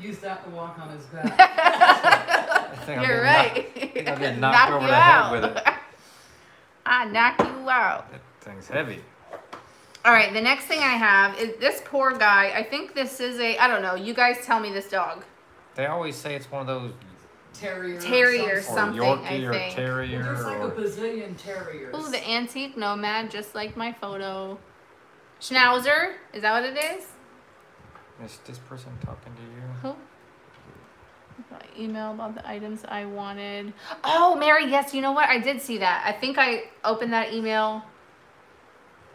Use that to walk on his <laughs> back. <laughs> I think I'm You're right. knocked- I think I'm getting Knock over you the head out. with it. I knock you out. That thing's heavy. All right, the next thing I have is this poor guy. I think this is a. I don't know. You guys tell me this dog. They always say it's one of those Terrier. Terrier or or something, something. Yorkie I or think. Terrier Well, there's like a or bazillion terriers. Ooh, the antique nomad, just like my photo. Schnauzer. Is that what it is? is this person talking to you? Who? Got an Email about the items I wanted. Oh, Mary, yes, you know what? I did see that. I think I opened that email.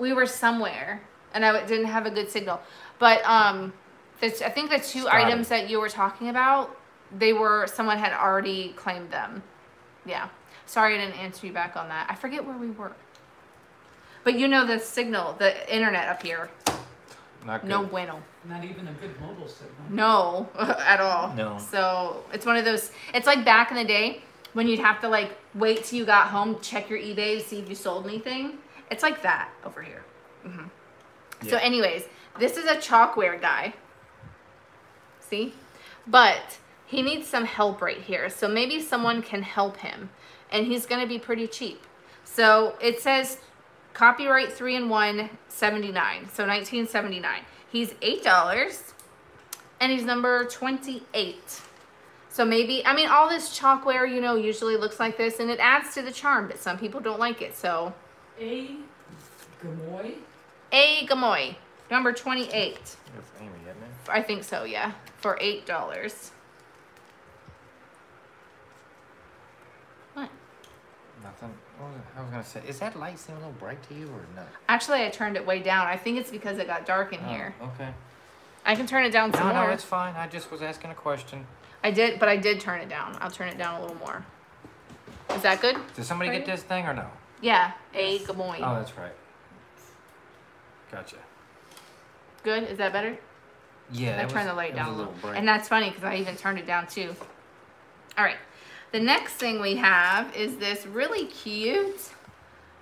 We were somewhere and I didn't have a good signal. But um this, I think the two Scotty. items that you were talking about, they were someone had already claimed them. Yeah. Sorry I didn't answer you back on that. I forget where we were. But you know the signal, the internet up here. Not good. No bueno. Not even a good mobile signal. No, <laughs> at all. No. So it's one of those. It's like back in the day when you'd have to like wait till you got home, check your eBay to see if you sold anything. It's like that over here. hmm So, anyways, this is a chalkware guy. See, but he needs some help right here. So maybe someone can help him, and he's gonna be pretty cheap. So it says copyright three and one seventy nine. So nineteen seventy nine. He's eight dollars, and he's number twenty eight. So maybe I mean all this chalkware, you know, usually looks like this, and it adds to the charm. But some people don't like it. So A. Gamoy. a gamoy, number twenty eight. That's Amy, isn't it? I think so, yeah, for eight dollars. What? Nothing. What was it? I was gonna say, is that light seem a little bright to you or no? Actually, I turned it way down. I think it's because it got dark in oh, here. Oh, okay. I can turn it down some No, no, more. it's fine. I just was asking a question. I did, but I did turn it down. I'll turn it down a little more. Is that good? Did somebody For get you? this thing or no? Yeah, a Gamoy. Oh, that's right. Gotcha. Good. Is that better? Yeah. I it turned was- the light down a a little little. bright. And that's funny because I even turned it down too. All right. The next thing we have is this really cute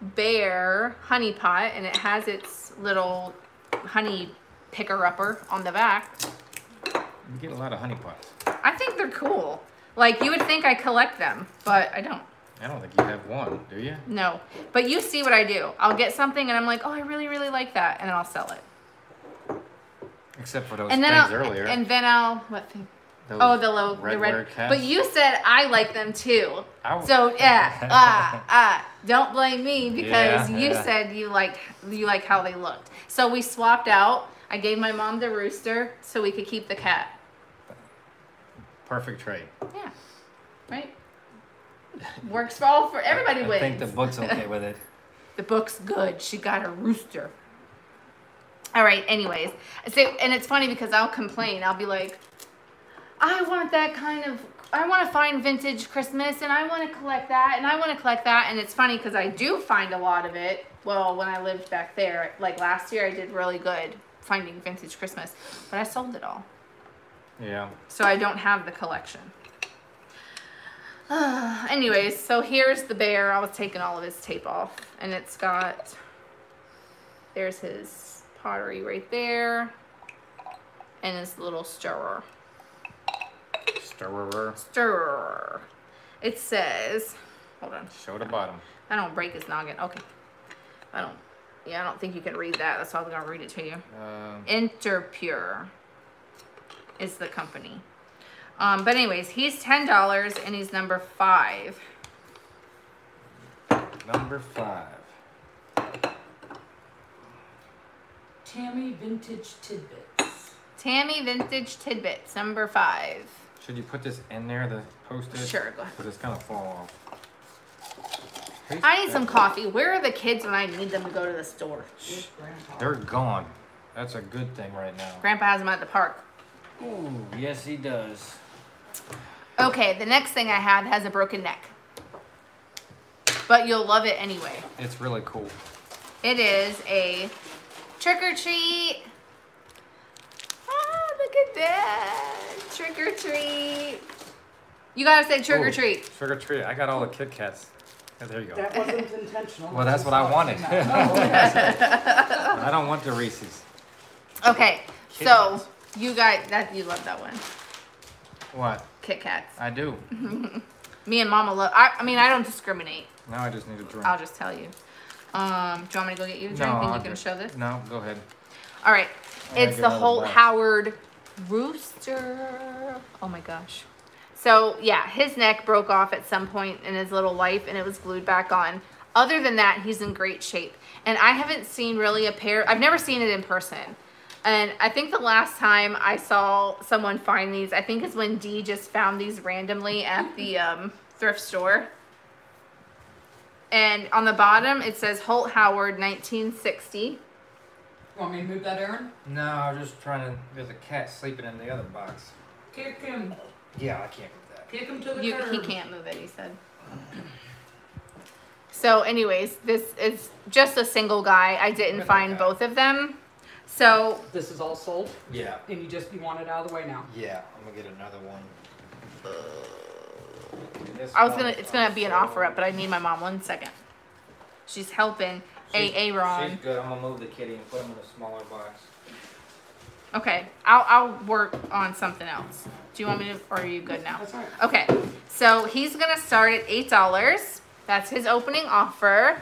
bear honey pot, and it has its little honey picker upper on the back. You get a lot of honey pots. I think they're cool. Like you would think I collect them, but I don't. I don't think you have one, do you? No. But you see what I do. I'll get something and I'm like, oh, I really, really like that, and then I'll sell it. Except for those and then things I'll earlier. and then I'll what thing? Those Oh, the low, the red red. But you said I like them too. I w- So yeah, ah, <laughs> ah. Don't blame me because Yeah, you yeah. said you liked you like how they looked. So we swapped out. I gave my mom the rooster so we could keep the cat. Perfect trade. Yeah, right. Works for all for everybody I wins. think the book's okay with it. <laughs> The book's good. She got a rooster. All right. Anyways, so and it's funny because I'll complain. I'll be like, I want that kind of. I want to find vintage Christmas, and I want to collect that, and I want to collect that. And it's funny because I do find a lot of it. Well, when I lived back there, like last year, I did really good finding vintage Christmas, but I sold it all, Yeah. so I don't have the collection. <sighs> Anyways, so here's the bear. I was taking all of his tape off, and it's got. There's his pottery right there, and his little stirrer. Stirrer. Stirrer. It says, hold on. Show the bottom. I don't break his noggin. Okay. I don't. Yeah, I don't think you can read that. That's why I'm gonna read it to you. Um, Interpure is the company. Um, but anyways, he's ten dollars and he's number five. number five. Tammy Vintage Tidbits. Tammy Vintage Tidbits, number five. Should you put this in there, the postage? Sure, go ahead. Because it's gonna fall off. Who's I need some that? coffee. Where are the kids when I need them to go to the store? With Grandpa. They're gone. That's a good thing right now. Grandpa has them at the park. Ooh, yes he does. Okay, the next thing I had has a broken neck. But you'll love it anyway. It's really cool. It is a trick or treat. Ah, look at that. Trick or treat. You gotta say trick or treat. Trick or treat. I got all the Kit Kats. Yeah, there you go. That wasn't intentional. Well, that's what I wanted. <laughs> <laughs> I don't want the Reese's. Okay, Kit so Kats. you guys, that you love that one. What? Kit Kats. I do. <laughs> Me and Mama love. I, I mean, I don't discriminate. Now I just need a drink. I'll just tell you. Um, do you want me to go get you a drink and I'll you can show this? No, go ahead. All right. It's the Holt. Howard Rooster. Oh my gosh. So yeah, his neck broke off at some point in his little life and it was glued back on. Other than that, he's in great shape. And I haven't seen really a pair, I've never seen it in person. And I think the last time I saw someone find these, I think is when Dee just found these randomly at the um, thrift store. And on the bottom, it says Holt Howard 1960. You want me to move that, Aaron? No, I was just trying to. There's a cat sleeping in the other box. Kick him. Yeah, I can't do that. Kick him to the You, curb. he can't move it, he said. So, anyways, this is just a single guy. I didn't Good find guy. both of them. So, This is all sold, Yeah. and you just you want it out of the way now. Yeah, I'm gonna get another one. This I was gonna, it's gonna be an offer up, but I need my mom one second. She's helping She's- AA Ron. She's good. I'm gonna move the kitty and put him in a smaller box. Okay, I'll, I'll work on something else. Do you want me to, or are you good now? That's right. Okay, so he's gonna start at eight dollars. That's his opening offer.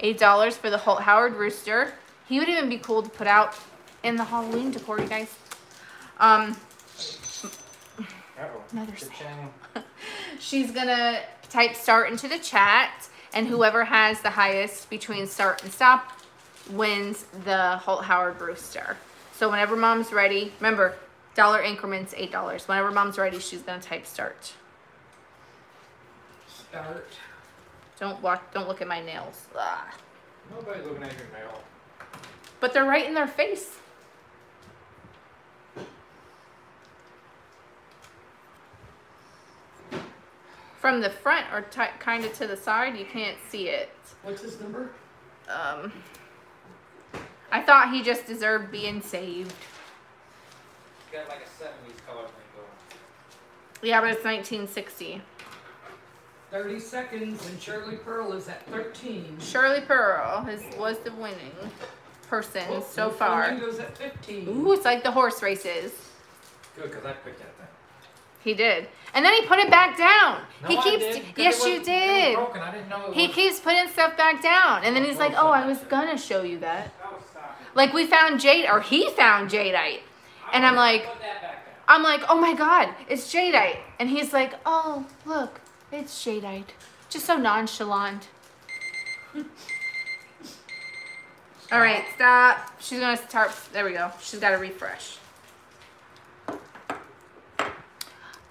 Eight dollars for the Holt Howard rooster. He would even be cool to put out in the Halloween decor, you guys. Um, Uh-oh. Another <laughs> she's gonna type start into the chat, and whoever has the highest between start and stop wins the Holt Howard Brewster. So whenever mom's ready, remember dollar increments, eight dollars. Whenever mom's ready, she's gonna type start. Start. Don't watch. Don't look at my nails. Ah. Nobody's looking at your mail. But they're right in their face. from the front or t- kind of to the side, you can't see it. What's his number? Um, I thought he just deserved being saved. Got like a 70s color thing going. Yeah, but it's 1960. 30 seconds, and Shirley Pearl is at 13. Shirley Pearl is, was the winning person Oh, so far. Flamingo's at 15. Ooh, it's like the horse races. Good, because I picked that thing. He did. And then he put it back down. No, he I keeps did, 'cause Yes, it you was- It did. was broken. I didn't know it He was. keeps putting stuff back down. And then he's like, "Oh, I was gonna show you that." Oh, stop it. Like we found jade or he found jadeite. And I'm like Put that back down. I'm like, "Oh my god, it's jadeite." And he's like, "Oh, look, it's jadeite." Just so nonchalant. <laughs> All right, stop. She's gonna start. There we go. She's got to refresh.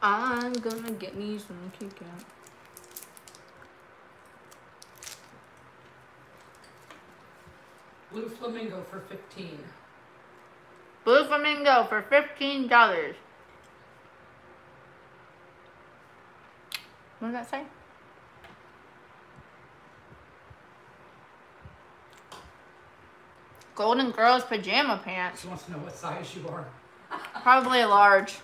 I'm gonna get me some Kit Kat. Blue Flamingo for 15. Blue Flamingo for fifteen dollars. What did that say? Golden Girls pajama pants. She wants to know what size you are. Probably a large.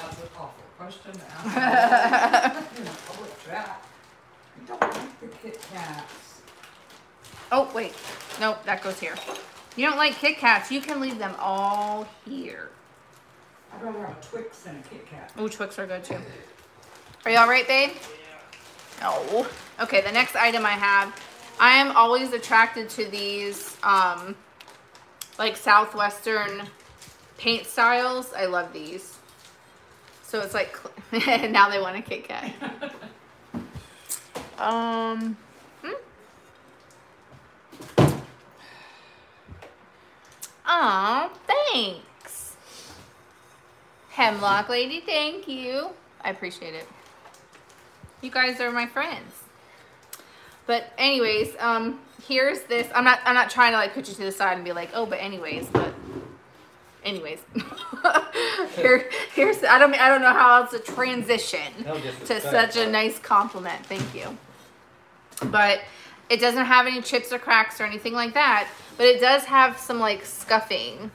That's an awful question to ask. <laughs> in a public chat. I don't like the Kit Kats. Oh, wait. Nope, that goes here. You don't like Kit Kats. You can leave them all here. I'd rather have a Twix than a Kit Kat. Ooh, Twix are good too. Are you all right, babe? Yeah. No. Okay, the next item I have, I am always attracted to these, um, like Southwestern paint styles. I love these. So it's like, <laughs> now they want a Kit Kat. <laughs> Um, hmm? Aw, thanks. Hemlock Lady, thank you. I appreciate it. You guys are my friends. But anyways, um, here's this. I'm not I'm not trying to like put you to the side and be like, oh, but anyways, but anyways. <laughs> Here here's I don't I don't know how else to transition to such a nice compliment. Thank you. But it doesn't have any chips or cracks or anything like that. But it does have some like scuffing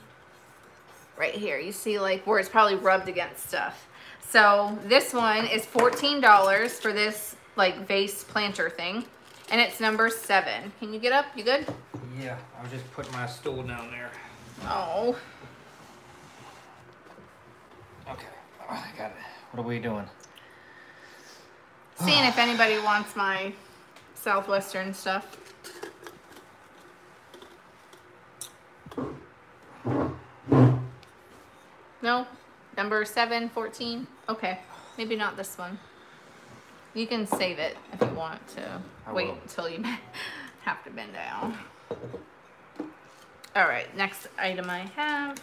right here. You see like where it's probably rubbed against stuff. So this one is $14 for this like vase planter thing. And it's number seven. Can you get up? You good? Yeah, I was just putting my stool down there. Oh. Okay, I got it. What are we doing? Seeing if anybody wants my Southwestern stuff. No? Number 714? Okay. Maybe not this one. You can save it if you want to I wait will. until you <laughs> have to bend down. All right, next item I have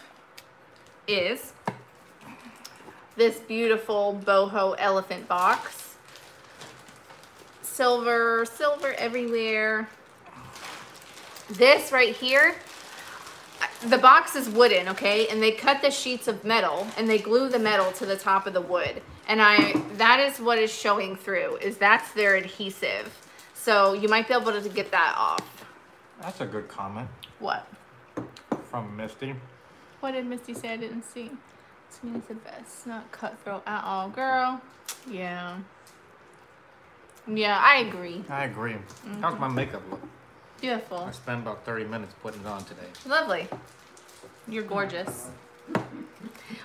is this beautiful boho elephant box. Silver, silver everywhere. This right here, the box is wooden, okay? And they cut the sheets of metal and they glue the metal to the top of the wood. And I that is what is showing through, is that's their adhesive. So you might be able to get that off. That's a good comment What? from Misty. What did Misty say I didn't see? To me, it's the best. Not cutthroat at all, girl. Yeah. Yeah, I agree. I agree. Mm-hmm. How's my makeup look? Beautiful. I spent about 30 minutes putting it on today. Lovely. You're gorgeous.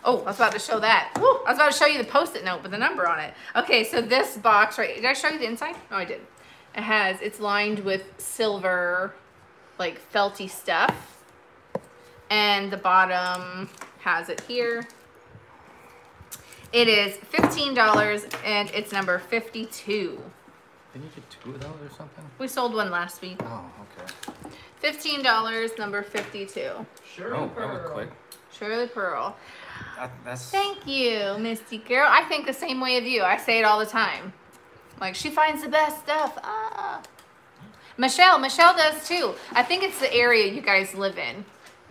Oh, I was about to show that. Woo, I was about to show you the post-it note with the number on it. Okay, so this box right, did I show you the inside? No, I did. It has, it's lined with silver, like felty stuff. And the bottom has it here. It is $15 and it's number 52. Didn't you get two of those or something? We sold one last week. Oh, okay. $15, number 52. Shirley Oh, Pearl. that was quick. Shirley Pearl. That, that's. Thank you, Misty girl. I think the same way of you. I say it all the time. Like she finds the best stuff. Ah. Michelle, Michelle does too. I think it's the area you guys live in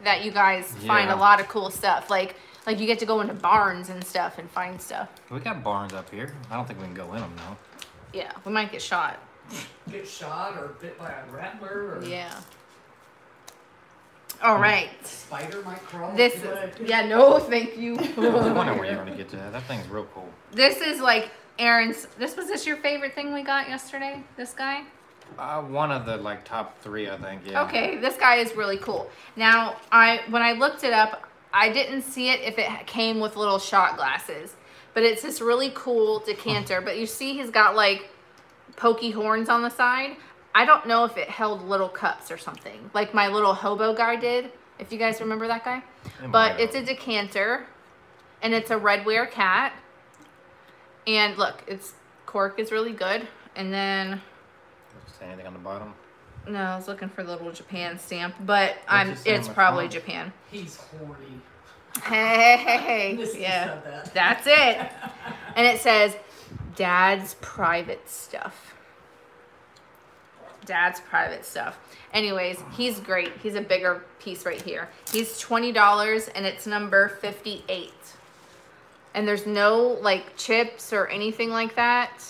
that you guys find a lot of cool stuff. Like Like you get to go into barns and stuff and find stuff. We got barns up here. I don't think we can go in them though. Yeah, we might get shot. Get shot or bit by a rattler or Yeah. All right. spider might crawl. This is yeah. No, thank you. <laughs> I wonder where you're gonna get to that. That thing's real cool. This is like Aaron's. This was this your favorite thing we got yesterday? This guy? Uh, one of the like top three, I think. Yeah. Okay, this guy is really cool. Now, I when I looked it up, I didn't see it if it came with little shot glasses, but it's this really cool decanter. But you see, he's got like pokey horns on the side. I don't know if it held little cups or something, like my little hobo guy did. If you guys remember that guy, It but have. it's a decanter, and it's a redware cat. And look, its cork is really good. And then Say anything on the bottom? no, I was looking for the little Japan stamp, but I'm it say on it's probably front? Japan. He's horny. Hey, hey, hey, <laughs> This yeah, that. that's it. <laughs> And it says, "Dad's private stuff." Dad's private stuff. Anyways, he's great. He's a bigger piece right here. He's twenty dollars, and it's number fifty-eight. And there's no like chips or anything like that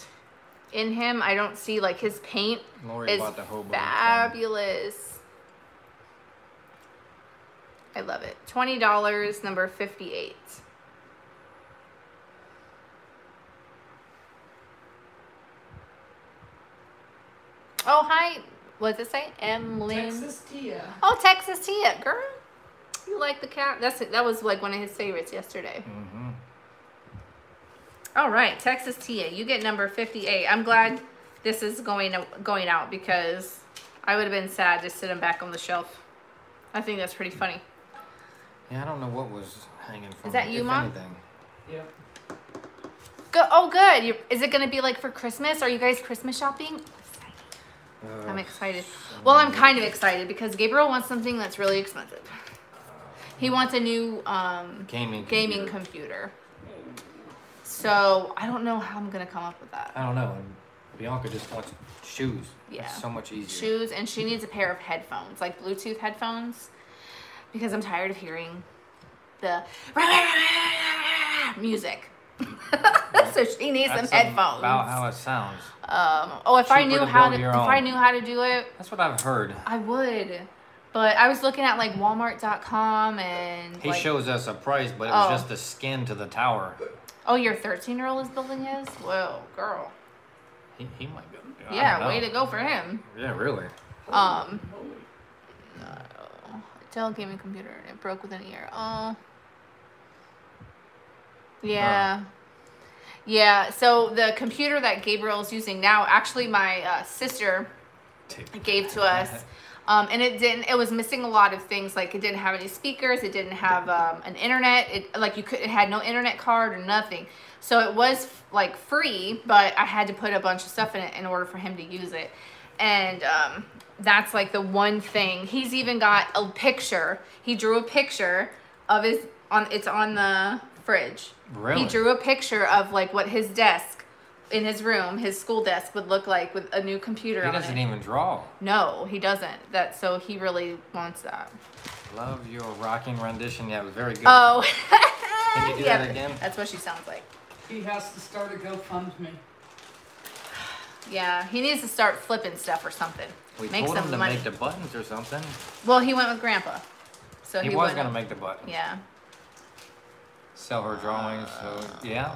in him. I don't see like his paint Lori is fabulous. I love it. Twenty dollars, number fifty-eight. Oh hi, what does it say? Emlyn. Texas Tia. Oh, Texas Tia, girl. You like the cat? That's it. That was like one of his favorites yesterday. Mm-hmm. All right, Texas Tia, you get number 58. I'm glad this is going going out because I would have been sad to sit him back on the shelf. I think that's pretty funny. Yeah, I don't know what was hanging from. that it, you, if Mom? Anything. Yep. Go- oh, good. You, is it going to be like for Christmas? Are you guys Christmas shopping? I'm excited. Well, I'm kind of excited because Gabriel wants something that's really expensive. He wants a new um, gaming. gaming computer. computer. So I don't know how I'm gonna come up with that. I don't know. And Bianca just wants shoes. Yeah. That's so much easier. shoes and she needs a pair of headphones like bluetooth headphones because i'm tired of hearing the <laughs> music <laughs> so she needs That's some headphones About how it sounds. um, oh if i knew how to if your i knew how to do it That's what I've heard. i would but i was looking at like walmart.com and He like, shows us a price, but it was Oh. just the skin to the tower. oh your 13 year old is building his whoa girl He, he might go. Yeah way to go for him Yeah, really. um no. Dell gaming computer and it broke within a year. Oh. Yeah. Yeah, so the computer that Gabriel's using now, actually my uh, sister gave to us. Um, and it didn't, it was missing a lot of things. Like it didn't have any speakers. It didn't have um, an internet. It, like you could, it had no internet card or nothing. So it was like free, but I had to put a bunch of stuff in it in order for him to use it. And um, that's like the one thing. He's even got a picture. He drew a picture of his on. It's on the fridge. Really? He drew a picture of like what his desk in his room, his school desk would look like with a new computer He on doesn't it. even draw. No, he doesn't. That so he really wants that. Love your rocking rendition. Yeah, it was very good. Oh, Can <laughs> you do yeah, that again? That's what she sounds like. He has to start a GoFundMe. Yeah, he needs to start flipping stuff or something. we Make told some him to money. make the buttons or something. Well, he went with Grandpa, so he he, was wouldn't- gonna make the buttons. Yeah. Sell her drawings. So yeah.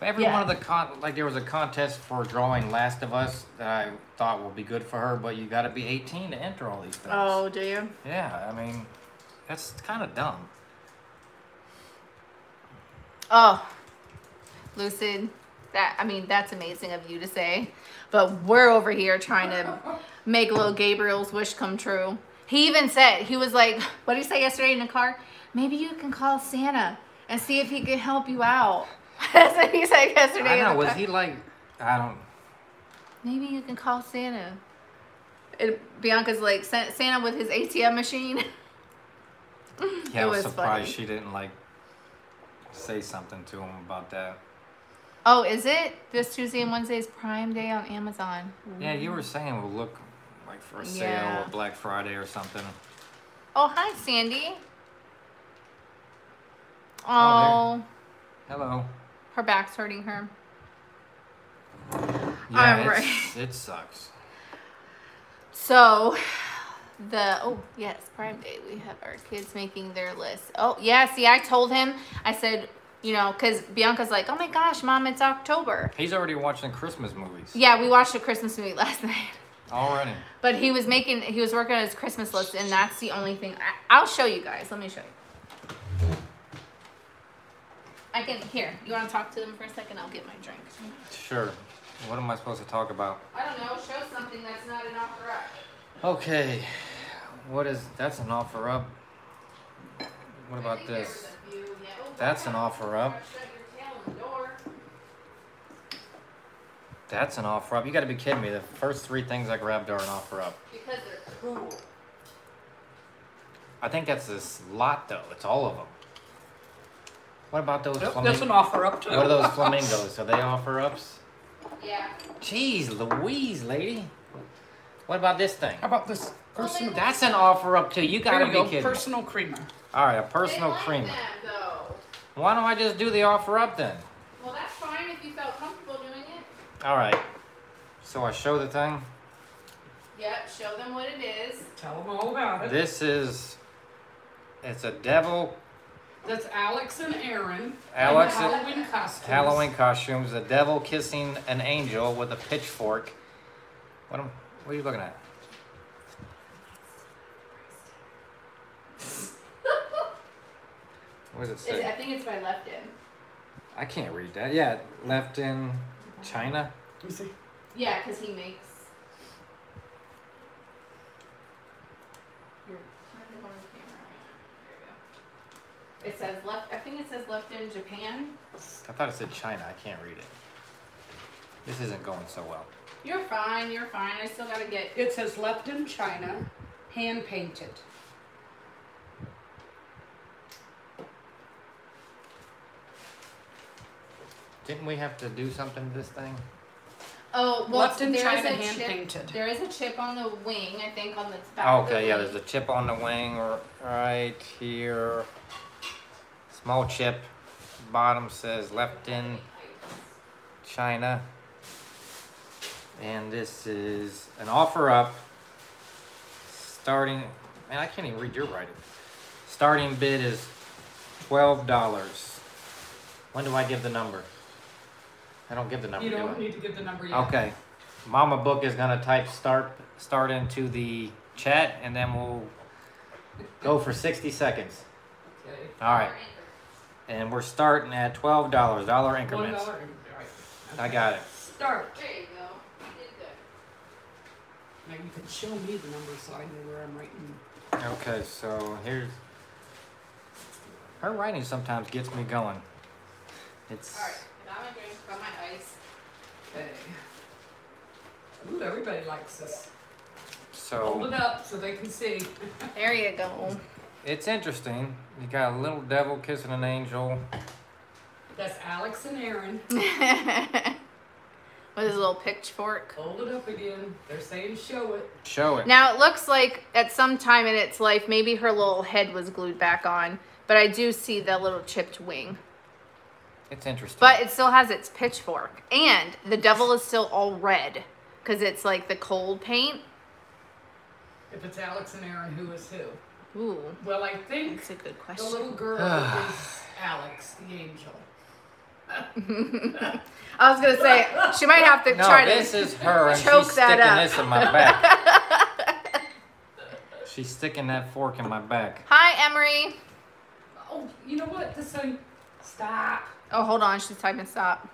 Every Yeah. one of the con like there was a contest for drawing Last of Us that I thought would be good for her, but you got to be 18 to enter all these things. Oh, do you? Yeah, I mean, that's kind of dumb. Oh, Lucid. That I mean, that's amazing of you to say, but we're over here trying to make little Gabriel's wish come true. He even said he was like, "What did he say yesterday in the car? Maybe you can call Santa and see if he can help you out." <laughs> That's what he said yesterday. I know. Was he like? I don't. Maybe you can call Santa. And Bianca's like Santa with his ATM machine. <laughs> Yeah, I was, was surprised funny. she didn't like say something to him about that. Oh, is it this Tuesday and Wednesday is Prime Day on Amazon? Yeah, you were saying it would look like for a sale Yeah. or Black Friday or something. Oh, hi, Sandy. Oh, oh Hello. her back's hurting her. Yeah, Alright. it sucks. So, the oh yes, Prime Day. We have our kids making their list. Oh yeah, see, I told him. I said, you know, because Bianca's like, oh my gosh, mom, it's October. He's already watching Christmas movies. Yeah, we watched a Christmas movie <laughs> last night. Already. But he was making, he was working on his Christmas list, and that's the only thing. I, I'll show you guys. Let me show you. I can here. You want to talk to them for a second? I'll get my drink. Sure. What am I supposed to talk about? I don't know. Show something that's not an offer up. Okay. What is that's an offer up? What about this? That's an offer up. That's an offer up. You gotta be kidding me. The first three things I grabbed are an offer up. Because they're cool. I think that's this lot though. It's all of them. What about those Yep, That's an offer up too. What are those <laughs> flamingos? Are they offer ups? Yeah. Jeez Louise, lady. What about this thing? How about this personal? That's an offer up too. You gotta you be go, kidding. me. personal creamer. All right, a personal They like creamer. them, though. Why don't I just do the offer up then? Well, that's fine if you felt comfortable doing it. All right. So I show the thing. Yep. Show them what it is. Tell them all about it. This is. It's a devil That's Alex and Aaron. Alex in and- Halloween costumes. Halloween costumes. A devil kissing an angel with a pitchfork. What am? What are you looking at? What does it It's. I think it's by Lefton. I can't read that. Yeah, Lefton China. Let me see. Yeah, because he makes. Here, turn it on the camera. There you go. It says left. I think it says Lefton Japan. I thought it said China. I can't read it. This isn't going so well. You're fine. You're fine. I still gotta get. It says Lefton China, hand painted. Didn't we have to do something to this thing? Oh well, Lefton there is China, a hand chip. painted. There is a chip on the wing. I think on the back. Oh, of the okay, yeah, wing. there's a chip on the wing r- right here. Small chip. Bottom says Lefton China. And this is an offer up. Starting, man, I can't even read your writing. Starting bid is twelve dollars. When do I give the number? I don't give the number. You do don't I? need to give the number yet. Okay. Mama Book is gonna type start start into the chat and then we'll go for sixty seconds. Okay. Alright. And we're starting at twelve dollars, dollar One increments. dollar. I got it. Start. There you go. You did good. Now you can show me the number so I know where I'm writing. Okay, so here's her writing sometimes gets me going. It's All right. Got my drink. Got my ice. Okay. Ooh, everybody likes this. So Hold so it up so they can see. There you go. <laughs> it's interesting. You got a little devil kissing an angel. That's Alex and Aaron. <laughs> With his little pitchfork. Hold it up again. They're saying show it. Show it. Now it looks like at some time in its life, maybe her little head was glued back on, but I do see the little chipped wing. It's interesting. But it still has its pitchfork, and the devil is still all red because it's like the cold paint. If it's Alex and Aaron, who is who? Ooh, Well, I think that's a good the little question. girl <sighs> is Alex, the angel. <laughs> I was gonna say she might have to no, try this to. is her and choke she's that sticking up. this in my back. <laughs> she's sticking that fork in my back. Hi, Emery. Oh, you know what? This thing. Stop. Oh, hold on, she's typing stop.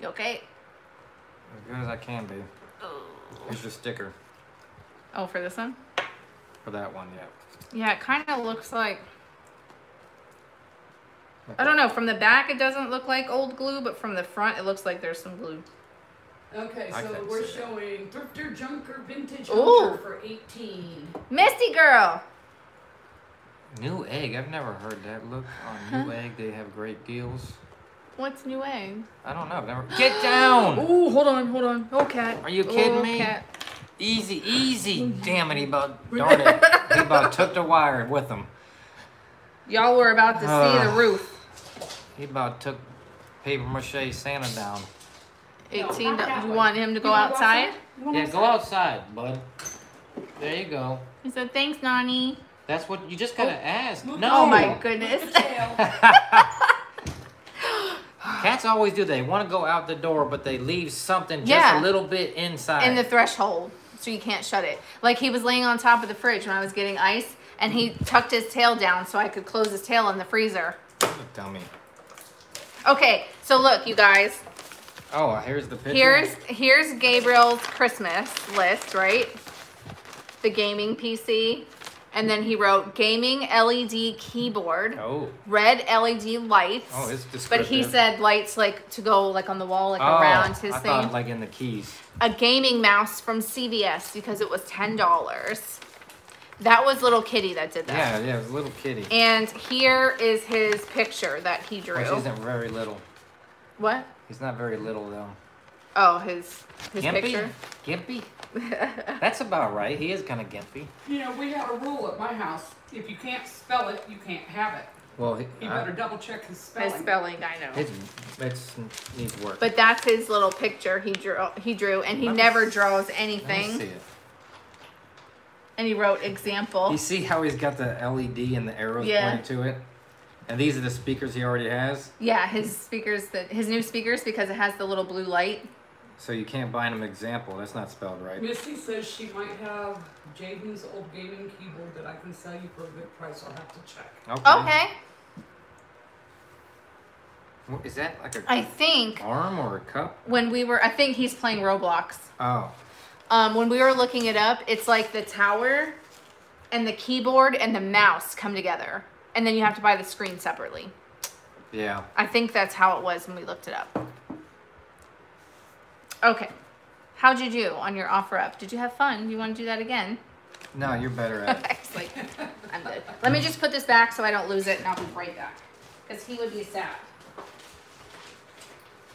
You okay? As good as I can be. Oh. Here's your sticker Oh, for this one? for that one, yeah. Yeah, it kind of looks like. I don't know. From the back, it doesn't look like old glue, but from the front, it looks like there's some glue. Okay, so we're showing Thrifter Junker Vintage Ooh. Hunter for 18. Misty girl. Newegg. I've never heard that. Look on Newegg, they have great deals. What's Newegg? I don't know. I've never. Get down! Oh, hold on, hold on. Oh, cat. Are you kidding oh, me? Cat. Easy, easy. Mm-hmm. Damn it, he about darn it. <laughs> He about took the wire with him. Y'all were about to see the roof. He about took paper mache Santa down. Eighteen. not that you way. want him to You go wanna outside? You wanna Yeah, go outside, bud. There you go. He said, "Thanks, Nani." That's what you just gotta oh. ask. move No. Oh my goodness. Move the tail. <laughs> Cats always do. They want to go out the door, but they leave something just Yeah. a little bit inside. in the threshold, so you can't shut it. Like he was laying on top of the fridge when I was getting ice, and he tucked his tail down so I could close his tail in the freezer. Dummy. Okay, so look, you guys. Oh, here's the picture. Here's here's Gabriel's Christmas list, right? The gaming PC, and then he wrote gaming LED keyboard, Oh. red LED lights. Oh, it's But he said lights like to go like on the wall, like oh, around his I thing. thought like in the keys. A gaming mouse from CVS because it was ten dollars. That was little Kitty that did that. Yeah, yeah, it was a little kitty. And here is his picture that he drew. Which isn't very little. What? He's not very little though. Oh, his his gimpy? picture. Gimpy? <laughs> That's about right. He is kind of gimpy. You know, we have a rule at my house. If you can't spell it, you can't have it. Well, he, You uh, better double check his spelling. His spelling, I know. it's, it's needs work. But that's his little picture he drew. He drew, and he Let me never s- draws Let me see anything. it. And he wrote example. You see how he's got the LED and the arrows Yeah. pointing to it? And these are the speakers he already has, Yeah, his speakers, that his new speakers because it has the little blue light. So you can't buy an example. That's not spelled right. Misty says she might have Jaden's old gaming keyboard that I can sell you for a good price. I'll have to check. Okay. Okay. What- Is that like a I think arm or a cup? when we were, I think he's playing Roblox. Oh. Um, when we were looking it up, it's like the tower and the keyboard and the mouse come together. And then you have to buy the screen separately. Yeah. I think that's how it was when we looked it up. Okay. How'd you do on your offer up? Did you have fun? Do you want to do that again? No, you're better at it. <laughs> I was like, I'm good. Let me just put this back so I don't lose it and I'll be right back. Because he would be sad.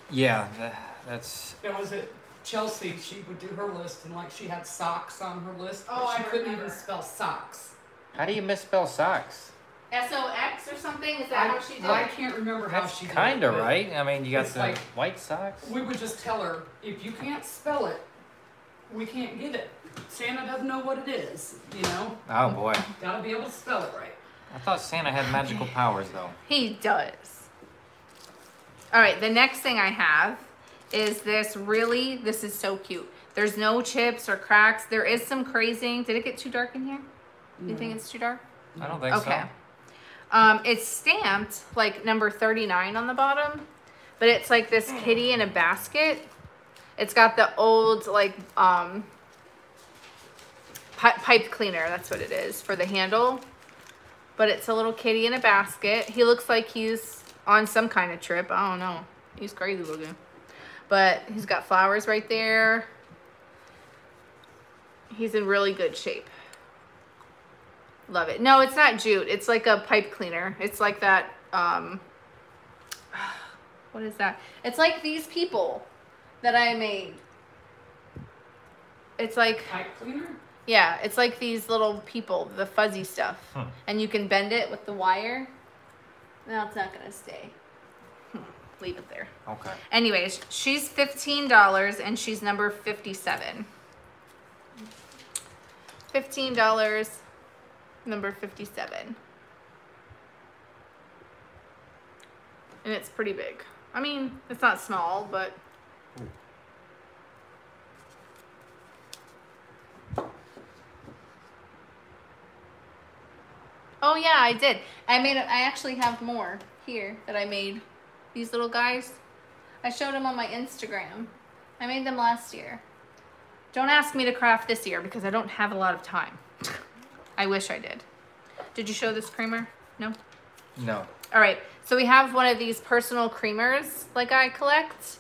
Yeah, tha- that's. There was it Chelsea. She would do her list and like she had socks on her list, but Oh, she I couldn't remember. even spell socks. How do you misspell socks? S O X or something? Is that I, how she did I it? can't remember how That's she did kind it, of right. I mean, you got it's the like- white socks. We would just tell her if you can't spell it, we can't get it. Santa doesn't know what it is, you know. Oh boy, Gotta be able to spell it right. I thought Santa had magical powers though. He does. All right, the next thing I have is this really, this is so cute. There's no chips or cracks. There is some crazing. Did it get too dark in here? Do you think it's too dark? I don't think so. Okay. so. Um, it's stamped like number 39 on the bottom, but it's like this kitty in a basket. It's got the old like um pi- pipe cleaner, that's what it is for the handle. But it's a little kitty in a basket. He looks like he's on some kind of trip. I don't know. He's crazy looking. But he's got flowers right there. He's in really good shape. Love it. No, it's not jute. It's like a pipe cleaner. It's like that. Um, <sighs> what is that? It's like these people that I made. It's like Pipe cleaner? yeah, it's like these little people, the fuzzy stuff, Hmm. and you can bend it with the wire. No, it's not gonna stay. Hmm, Leave it there. Okay. Anyways, she's fifteen dollars and she's number fifty-seven. Fifteen dollars, number fifty-seven. And it's pretty big. I mean, it's not small, but Oh yeah, I did. I made. I actually have more here that I made. These little guys. I showed them on my Instagram. I made them last year. Don't ask me to craft this year because I don't have a lot of time. I wish I did. Did you show this creamer? No. No. All right. So we have one of these personal creamers like I collect.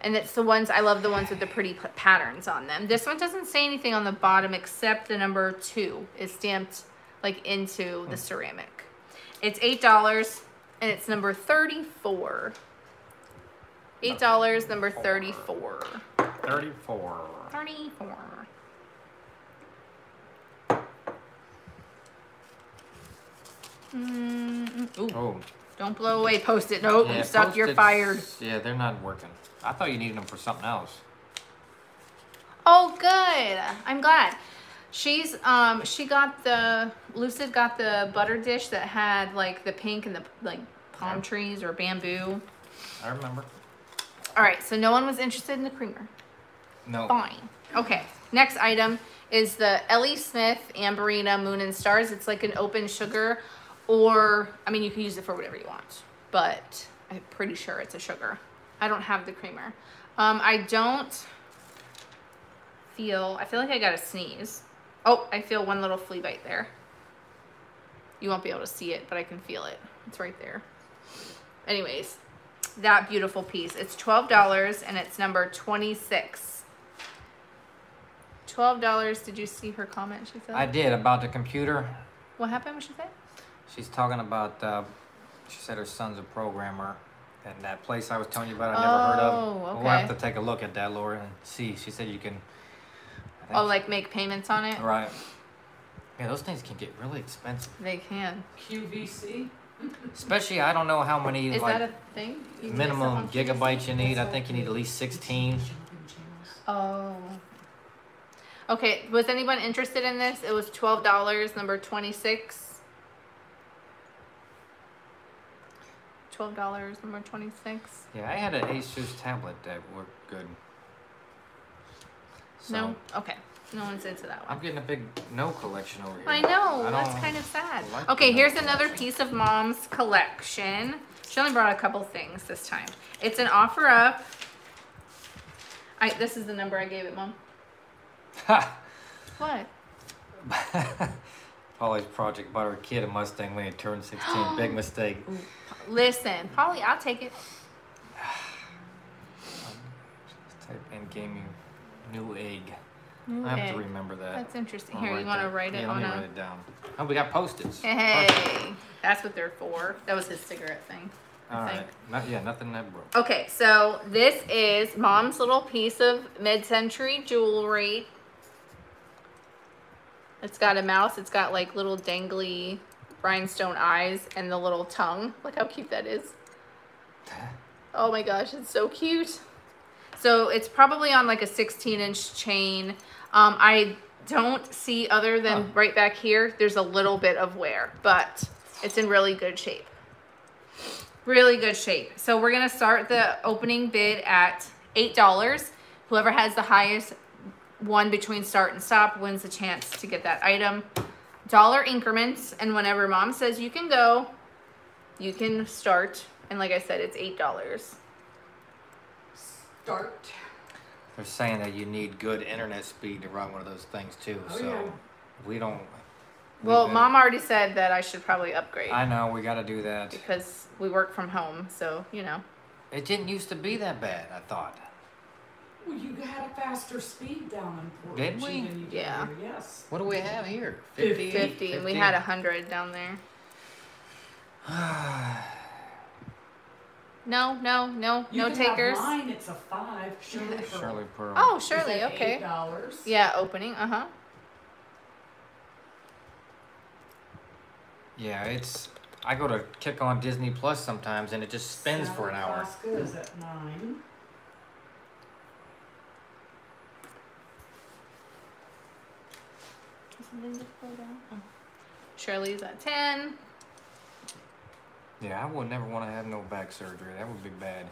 And it's the ones, I love the ones with the pretty patterns on them. This one doesn't say anything on the bottom except the number two is stamped like into the hmm. ceramic. It's $8 and it's number 34. $8, number 34. Thirty-four. 34. Mm, ooh. Oh, Don't blow away post-it note. Yeah, you suck, you're fired. Yeah, they're not working. I thought you needed them for something else. Oh, good. I'm glad. She's um she got the Lucid got the butter dish that had like the pink and the like palm Yeah. trees or bamboo. I remember. All right, so no one was interested in the creamer. No. Fine. Okay. Next item is the L.E. Smith Amberina Moon and Stars. It's like an open sugar, or I mean, you can use it for whatever you want, but I'm pretty sure it's a sugar. I don't have the creamer. Um, I don't feel. I feel like I got a sneeze. Oh, I feel one little flea bite there. You won't be able to see it, but I can feel it. It's right there. Anyways, that beautiful piece. It's twelve dollars and it's number twenty six. Twelve dollars. Did you see her comment? She said. I did about the computer. What happened? What she say? She's talking about, uh, she said her son's a programmer. And that place I was telling you about, I never oh, heard of. Oh, okay. We'll have to take a look at that, Laura, and see. She said you can. Oh, like make payments on it? Right. Yeah, those things can get really expensive. They can. QVC? Especially, I don't know how many Is like that a thing? You minimum gigabytes you need. I think you need at least 16. Oh. Okay, was anyone interested in this? It was $12, number 26. Twelve dollars. Number twenty six. Yeah, I had an Asus tablet that worked good. So, No. Okay. No one's into that one. I'm getting a big no collection over here. I know. I that's kind of sad. like okay, no here's another collection. piece of mom's collection. She only brought a couple things this time. It's an offer up. I this is the number I gave it, mom. Ha! What? <laughs> Polly's project bought her kid a Mustang when he turned 16. <gasps> Big mistake. Listen, Polly, I'll take it. Type in gaming Newegg. New I have egg. to remember that. That's interesting. I'll Here, you want to write it yeah, on let me a. write it down. Oh, we got post-its. Hey, that's what they're for. That was his cigarette thing. All right. Not, yeah, nothing that broke. Okay, so this is mom's little piece of mid-century jewelry. It's got a mouse. It's got like little dangly rhinestone eyes and the little tongue. Look how cute that is. Oh my gosh, it's so cute. So it's probably on like a 16 inch chain. Um, I don't see other than Huh. right back here, there's a little bit of wear, but it's in really good shape. Really good shape. So we're gonna start the opening bid at eight dollars. Whoever has the highest one between start and stop wins the chance to get that item. Dollar increments, and whenever mom says you can go, you can start. And like I said, it's eight dollars. Start. They're saying that you need good internet speed to run one of those things too. Oh, so yeah. we don't. Well, we've been- mom already said that I should probably upgrade I know we got to do that. because we work from home. So you know. It didn't used to be that bad. I thought. Well, you had a faster speed down in Did we? than you did Yeah. here, Yes. What do we have here? 50. 50 and we had a hundred down there. <sighs> No, no, no, You no can have takers. Mine, it's a five. <laughs> Shirley Pearl. Shirley Pearl. Oh, Shirley, okay. Eight dollars. Yeah, opening. Uh huh. Yeah, it's. I go to kick on Disney Plus sometimes, and it just spins for an hour. Alaska is at nine. Oh. Shirley's at 10. Yeah, I would never want to have no back surgery. That would be bad.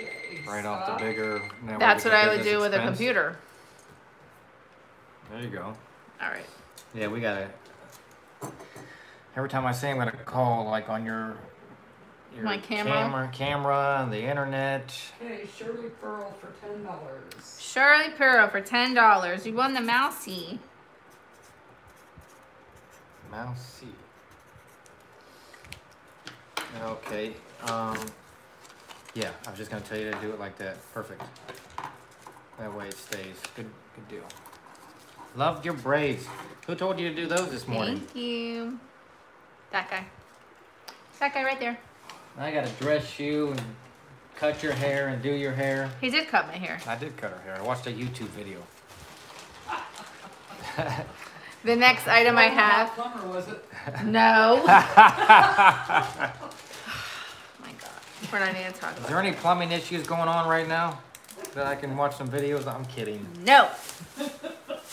Okay, Right off the bigger. network That's what I would business do with a computer. There you go. All right. Yeah, we gotta. Every time I say I'm gonna call, like on your, your My camera? camera, camera, and the internet. Okay, Shirley Pearl for ten dollars. Shirley Pearl for $10. You won the mousey. Mouse C. Okay. Um. Yeah, I was just gonna tell you to do it like that. Perfect. That way it stays. Good. Good deal. Loved your braids. Who told you to do those this morning? Thank you. That guy. That guy right there. I gotta dress you and cut your hair and do your hair. He did cut my hair. I did cut her hair. I watched a YouTube video. <laughs> The next item I have. Summer, was it? <laughs> No. <laughs> Oh my God. We're not even talking Is about. there any plumbing issues going on right now that I can watch some videos? I'm kidding. No.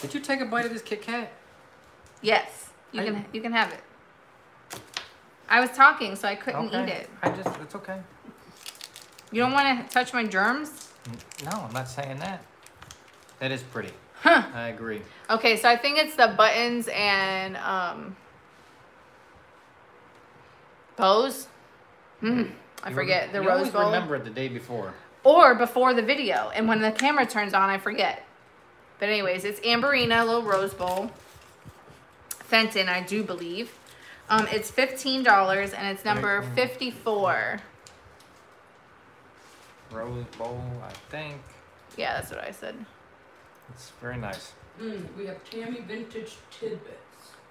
Did you take a bite of this Kit Kat? Yes. You I- can. You can have it. I was talking, so I couldn't eat it. I just, it's okay. You don't want to touch my germs? No, I'm not saying that. That is pretty. Huh. I agree. Okay, so I think it's the buttons and um bows. Mm, I You forget the you rose bowl. remember it the day before. Or before the video, and when the camera turns on, I forget. But anyways, it's Amberina, little rose bowl. Fenton, I do believe. Um, it's fifteen dollars, and it's number fifty-four. Rose bowl, I think. Yeah, that's what I said. It's very nice. Mm, we have Tammy Vintage Tidbits.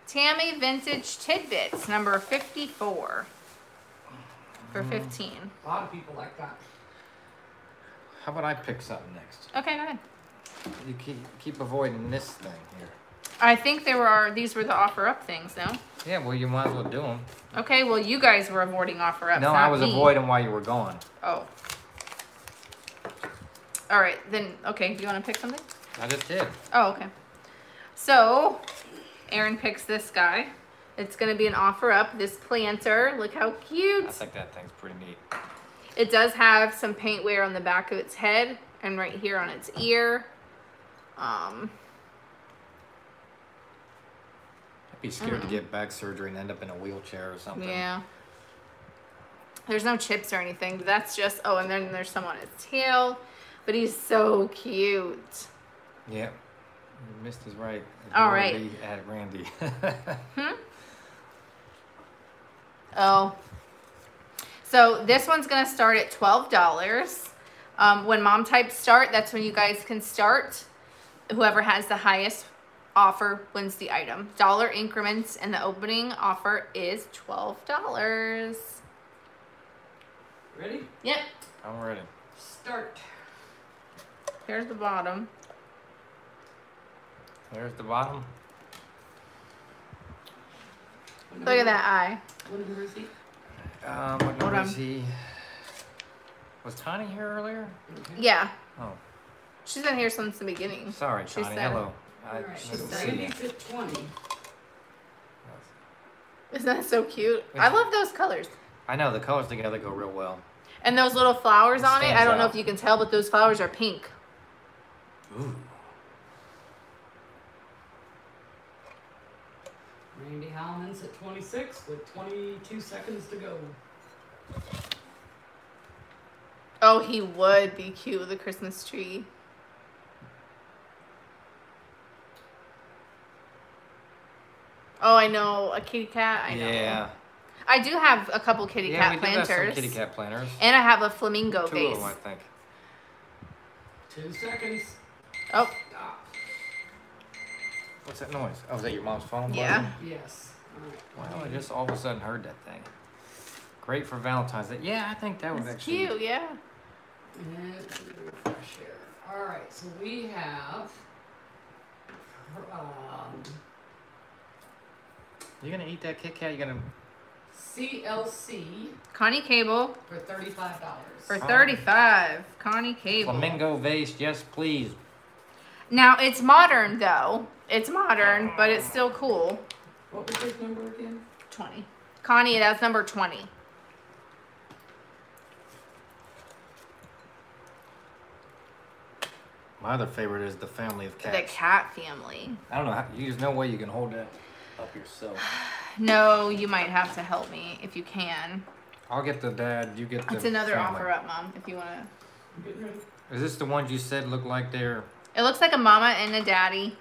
Tammy Vintage Tidbits, number fifty-four. For Mm. fifteen. A lot of people like that. How about I pick something next? Okay, go ahead. You keep keep avoiding this thing here. I think there were these were the offer up things, no? Yeah, well, you might as well do them. Okay, well you guys were avoiding offer ups. no, I was me. avoiding while you were gone. Oh. All right, then. Okay, do you want to pick something? I just did. Oh, okay. So, Aaron picks this guy. It's gonna be an offer up. This planter. Look how cute. I think that thing's pretty neat. It does have some paint wear on the back of its head and right here on its ear. Um, I'd be scared to get back surgery and end up in a wheelchair or something. yeah. There's no chips or anything, but that's just. Oh, and then there's some on his tail. But he's so cute. Yeah. Misty's right. All right. At Randy. <laughs> Hmm? Oh. So this one's gonna start at twelve dollars. Um, when mom types start, that's when you guys can start. Whoever has the highest offer wins the item. Dollar increments, and the opening offer is twelve dollars. Ready? Yep. I'm ready. Start. Here's the bottom. There's the bottom. Look at that eye. What number is he? Um, what number on. is he? Was Tiny here earlier? Yeah, Oh, she's been here since the beginning. sorry, She Tiny. Hello. I All right, so didn't said- see you. Randy's at 20. Isn't that so cute? I love those colors. I know the colors together go real well. And those little flowers It on it. I don't know if you can tell, but those flowers are pink. Ooh. Randy Hallman's at 26 with 22 seconds to go. Oh, he would be cute with a Christmas tree. Oh, I know a kitty cat. I know. Yeah. I do have a couple kitty yeah, cat we do planters, have some kitty cat planters. and I have a flamingo Two vase. of them, I think. Two seconds. Oh, Stop. What's that noise? Oh, is that your mom's phone? Yeah. buzzing? Yes. All right. Wow, I just all of a sudden heard that thing. Great for Valentine's Day. Yeah, I think that was it's actually. cute. Yeah. And refresh here. All right, so we have. Um, You gonna eat that Kit Kat? You're gonna? CLC Connie Cable for $35. for Oh. thirty-five. Connie Cable. Flamingo vase, yes, please. Now it's modern though. It's modern, but it's still cool. What was his number again? Twenty. Connie, that's number twenty. My other favorite is the family of cats. The cat family. I don't know. How, there's no way you can hold that up yourself. <sighs> No, you might have to help me if you can. I'll get the dad. You get the. It's another family. offer up, mom. If you wanna. You getting ready? Is this the ones you said look like they're? It looks like a mama and a daddy.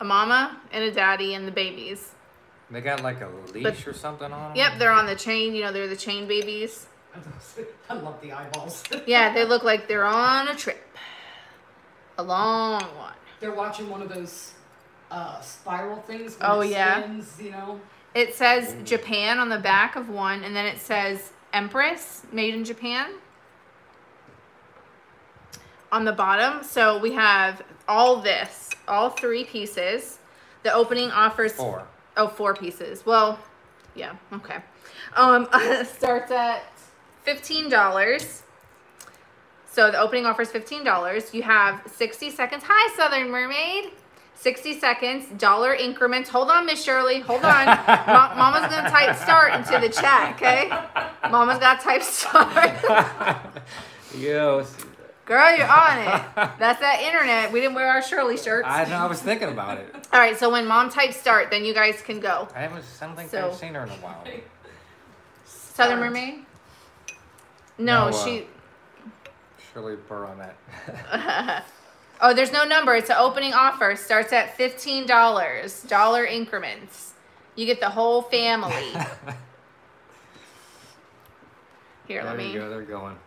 A mama and a daddy and the babies. They got like a leash or something on them. Yep, they're on the chain. You know, they're the chain babies. <laughs> I love the eyeballs. <laughs> Yeah, they look like they're on a trip. A long one. They're watching one of those uh, spiral things. Oh, it yeah. Spins, you know. It says Japan on the back of one, and then it says Empress, made in Japan. On the bottom, so we have all this all three pieces. The opening offers Four. Oh, four pieces. Well, yeah, okay. Um, <laughs> starts at fifteen dollars. So the opening offer is fifteen dollars. You have sixty seconds. Hi, Southern Mermaid. Sixty seconds, dollar increments. Hold on, Miss Shirley. Hold on. Ma- Mama's gonna type start into the chat. Okay. Mama's got to type start. <laughs> Yo, Girl, you're on it. That's that internet. We didn't wear our Shirley shirts. I know. I was thinking about it. <laughs> All right. So when Mom types start, then you guys can go. I haven't. I don't think So- I've seen her in a while. Southern. Mermaid. No, No, uh, she. Shirley Burronette. <laughs> oh, there's no number. It's an opening offer. Starts at fifteen dollars, dollar increments. You get the whole family. <laughs> Here, let there me. you go. They're going.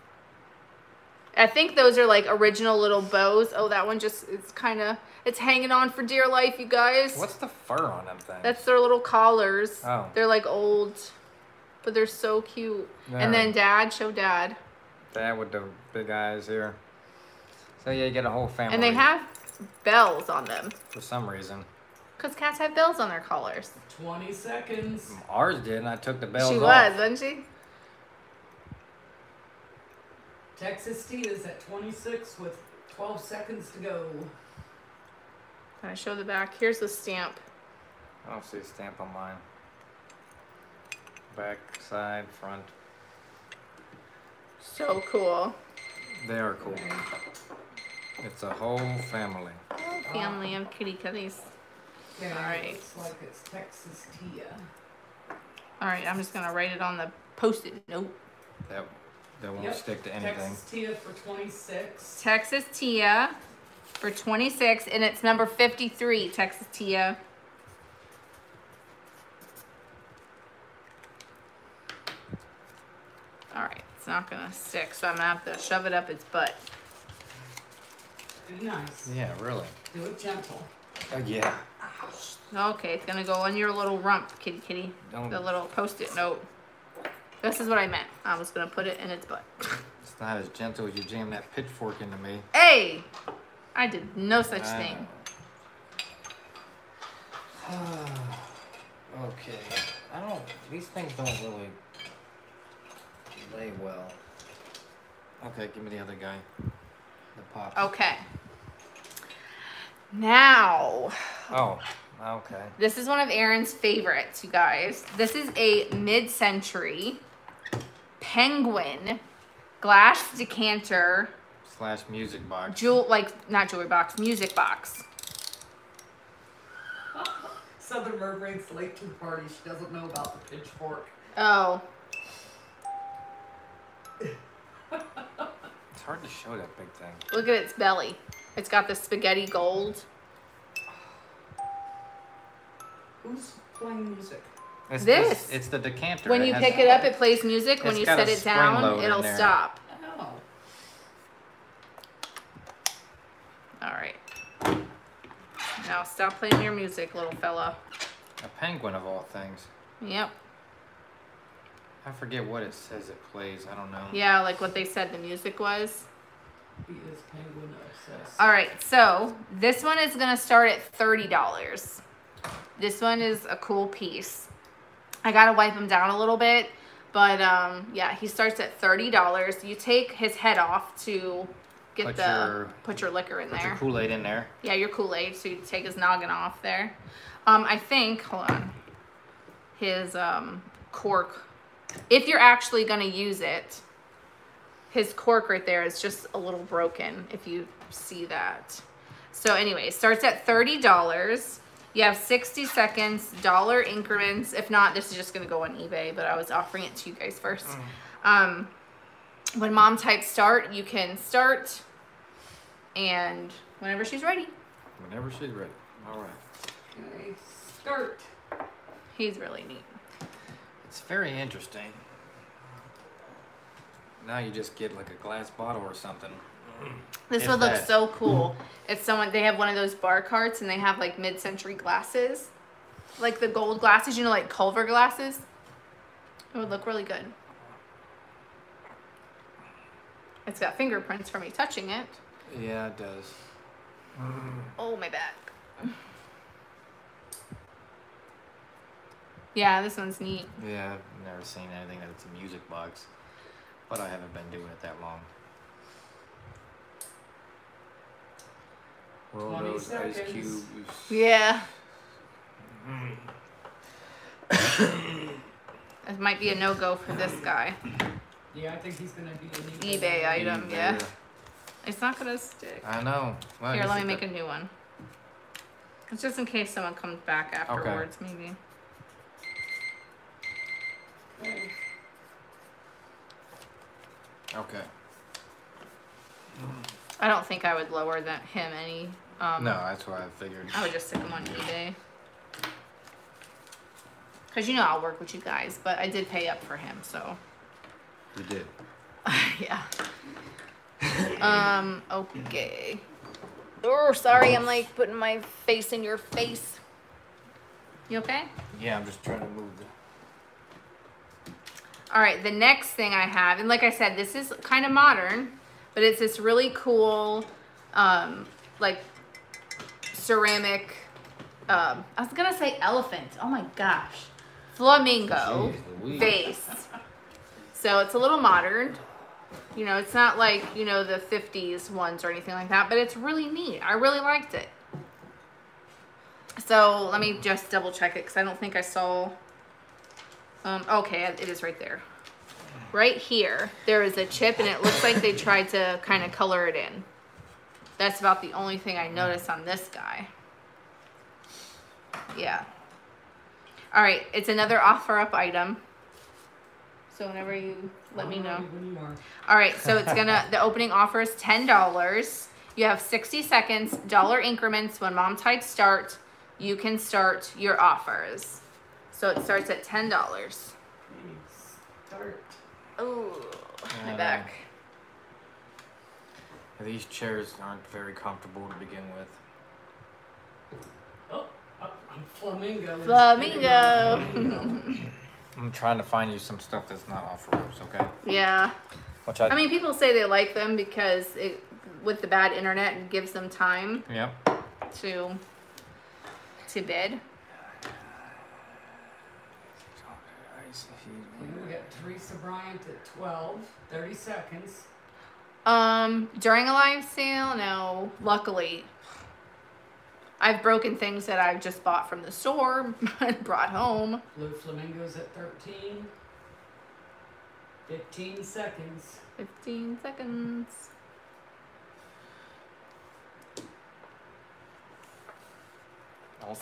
I think those are like original little bows. Oh, that one just it's kind of it's hanging on for dear life, you guys. What's the fur on them things? That's their little collars. Oh. They're like old, but they're so cute. And then dad, show dad. Dad with the big eyes here. So yeah, you get a whole family. And they have bells on them. for some reason. Because cats have bells on their collars. Twenty seconds. Ours did, and I took the bells she off. was, wasn't she? Texas T is at twenty-six with twelve seconds to go. Can I show the back? Here's the stamp. I don't see a stamp on mine. Back, side, front. So cool. They are cool. It's a whole family. Family of kitty kitties. Yeah, Alright. It's like it's Texas Tia. All right, I'm just gonna write it on the post-it note. That that won't Yep, stick to anything. Texas Tia for twenty-six. Texas Tia for 26, and it's number 53. Texas Tia. All right, it's not gonna stick, so I'm gonna have to shove it up its butt. Be nice. Yeah, really. Do it gentle. Oh yeah. Okay, it's gonna go on your little rump, kitty kitty. Don't. The little post-it note. This is what I meant. I was gonna put it in its butt. It's not as gentle as you jam that pitchfork into me. hey, I did no such I thing. <sighs> okay. I don't. These things don't really lay well. Okay, give me the other guy. The pop. Okay. Now, Oh. Okay. this is one of Aaron's favorites, you guys. This is a mid-century penguin glass decanter Slash music box. jewel like not jewelry box, music box. <laughs> Southern Mermaid's late to the party. She doesn't know about the pitchfork. Oh, It's <laughs> hard to show that big thing. look at its belly. It's got the spaghetti gold. Who's playing music? It's This. It's the decanter. When you has- pick it up, it plays music. When you set it down, it'll stop. Oh. All right. Now stop playing your music, little fella. A penguin of all things. Yep. I forget what it says it plays. I don't know. Yeah, like what they said the music was. He penguin obsessed. All right, so this one is gonna start at thirty dollars. This one is a cool piece. I gotta wipe him down a little bit, but um, yeah, he starts at thirty dollars. You take his head off to get Put the your- put your liquor in Put there. your Kool Aid in there. Yeah, your Kool Aid. So you take his noggin off there. Um, I think. Hold on. His um cork. If you're actually gonna use it, his cork right there is just a little broken. If you see that. So anyway, starts at thirty dollars. You have 60 seconds, dollar increments. If not, this is just gonna go on eBay, but I was offering it to you guys first. Um, when mom types start, you can start and whenever she's ready. Whenever she's ready. All right. Okay, start. He's really neat. It's very interesting. Now you just get like a glass bottle or something. This If would look that. so cool. If someone they have one of those bar carts and they have like mid-century glasses, like the gold glasses, you know, like Culver glasses. It would look really good. It's got fingerprints from me touching it. Yeah, it does. Oh my back. Yeah, this one's neat. Yeah, I've never seen anything that's a music box, but I haven't been doing it that long. Roll 20 those ice seconds. cubes. Yeah. Mm. this might be a no-go for this guy. Yeah, I think he's gonna be an eBay item, yeah. EBay. It's not gonna stick. I know. Well, Here, let me make a new one. It's just in case someone comes back afterwards, maybe. Okay. I don't think I would lower that him any. Um, No, that's what I figured. I would just stick him on eBay. Cause you know I'll work with you guys, but I did pay up for him, so You did. <laughs> yeah. Um. Okay. Oh, sorry. I'm like putting my face in your face. You okay? Yeah, I'm just trying to move the. All right, the next thing I have, and like I said, this is kind of modern, but it's this really cool, um, like ceramic. Um, I was gonna say elephant. Oh my gosh, flamingo Jeez vase. So it's a little modern. You know, it's not like you know the '50s ones or anything like that, but it's really neat. I really liked it. So let me just double check it because I don't think I saw. Um, okay, it is right there. Right here, there is a chip, and it looks like they tried to kind of color it in. That's about the only thing I noticed on this guy. Yeah. All right, it's another offer up item. So whenever you let me know. ready When you are. All right, so it's gonna, the opening offer is ten dollars. You have sixty seconds, dollar increments. When mom tides start, you can start your offers. So it starts at ten dollars. Start. Ooh, my Uh, back. These chairs aren't very comfortable to begin with. Oh, oh, flamingo. is- Flamingo. <laughs> I'm trying to find you some stuff that's not off ropes, okay? yeah. Which I, I mean, people say they like them because it, with the bad internet, it gives them time Yep. to to bid. Okay, We got Teresa Bryant at 12, 30 seconds. Um, during a live sale, no. Luckily, I've broken things that I've just bought from the store <laughs> and brought home. Blue Flamingos at 13. 15 seconds. 15 seconds.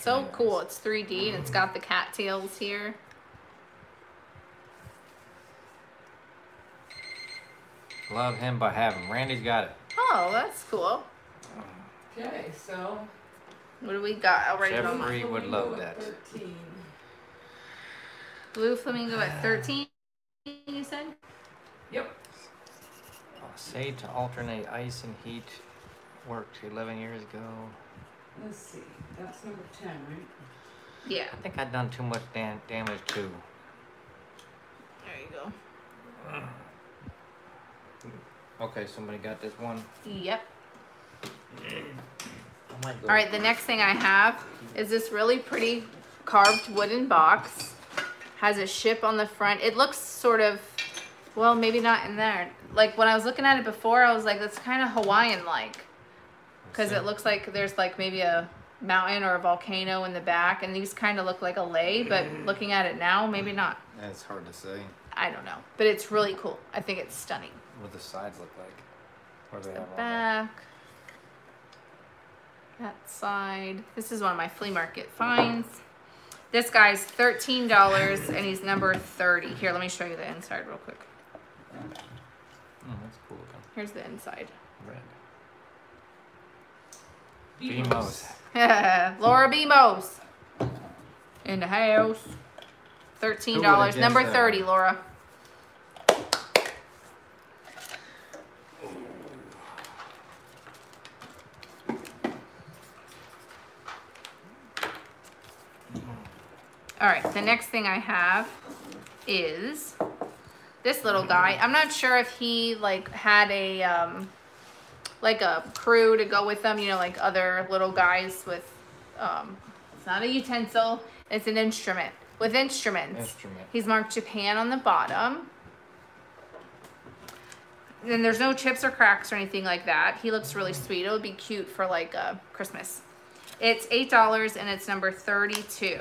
So cool. It's 3D and it's got the cattails here. Love him, by having. Randy's got it. Oh, that's cool. Okay, so. What do we got? I'll on my Jeffrey would love that. 13. blue flamingo at 13. You said? Yep. Oh, say to alternate ice and heat worked 11 years ago. Let's see. That's number 10, right? Yeah. I think I've done too much dan- damage too. There you go. Okay, somebody got this one. Yep. Oh Go. All right, the next thing I have is this really pretty carved wooden box. Has a ship on the front. It looks sort of, well, maybe not in there. Like when I was looking at it before, I was like, that's kind of Hawaiian-like. Because it looks like there's like maybe a mountain or a volcano in the back. And these kind of look like a lei, but <clears throat> looking at it now, maybe not. That's hard to say. I don't know. But it's really cool. I think it's stunning. What do the sides look like. What do they The have on back. That side. This is one of my flea market finds. This guy's thirteen dollars and he's number thirty. Here, let me show you the inside real quick. Oh, that's cool looking. Here's the inside. Red. Demos. Demos. <laughs> Laura Bemos in the house. Thirteen dollars. Number guessed that? thirty, Laura. All right, the next thing I have is this little guy. I'm not sure if he like had a um like a crew to go with them, you know, like other little guys with um, it's not a utensil, it's an instrument. With instruments, Instrument. he's marked Japan on the bottom. Then there's no chips or cracks or anything like that. He looks really sweet. It would be cute for like uh, Christmas. It's eight dollars and it's number thirty-two.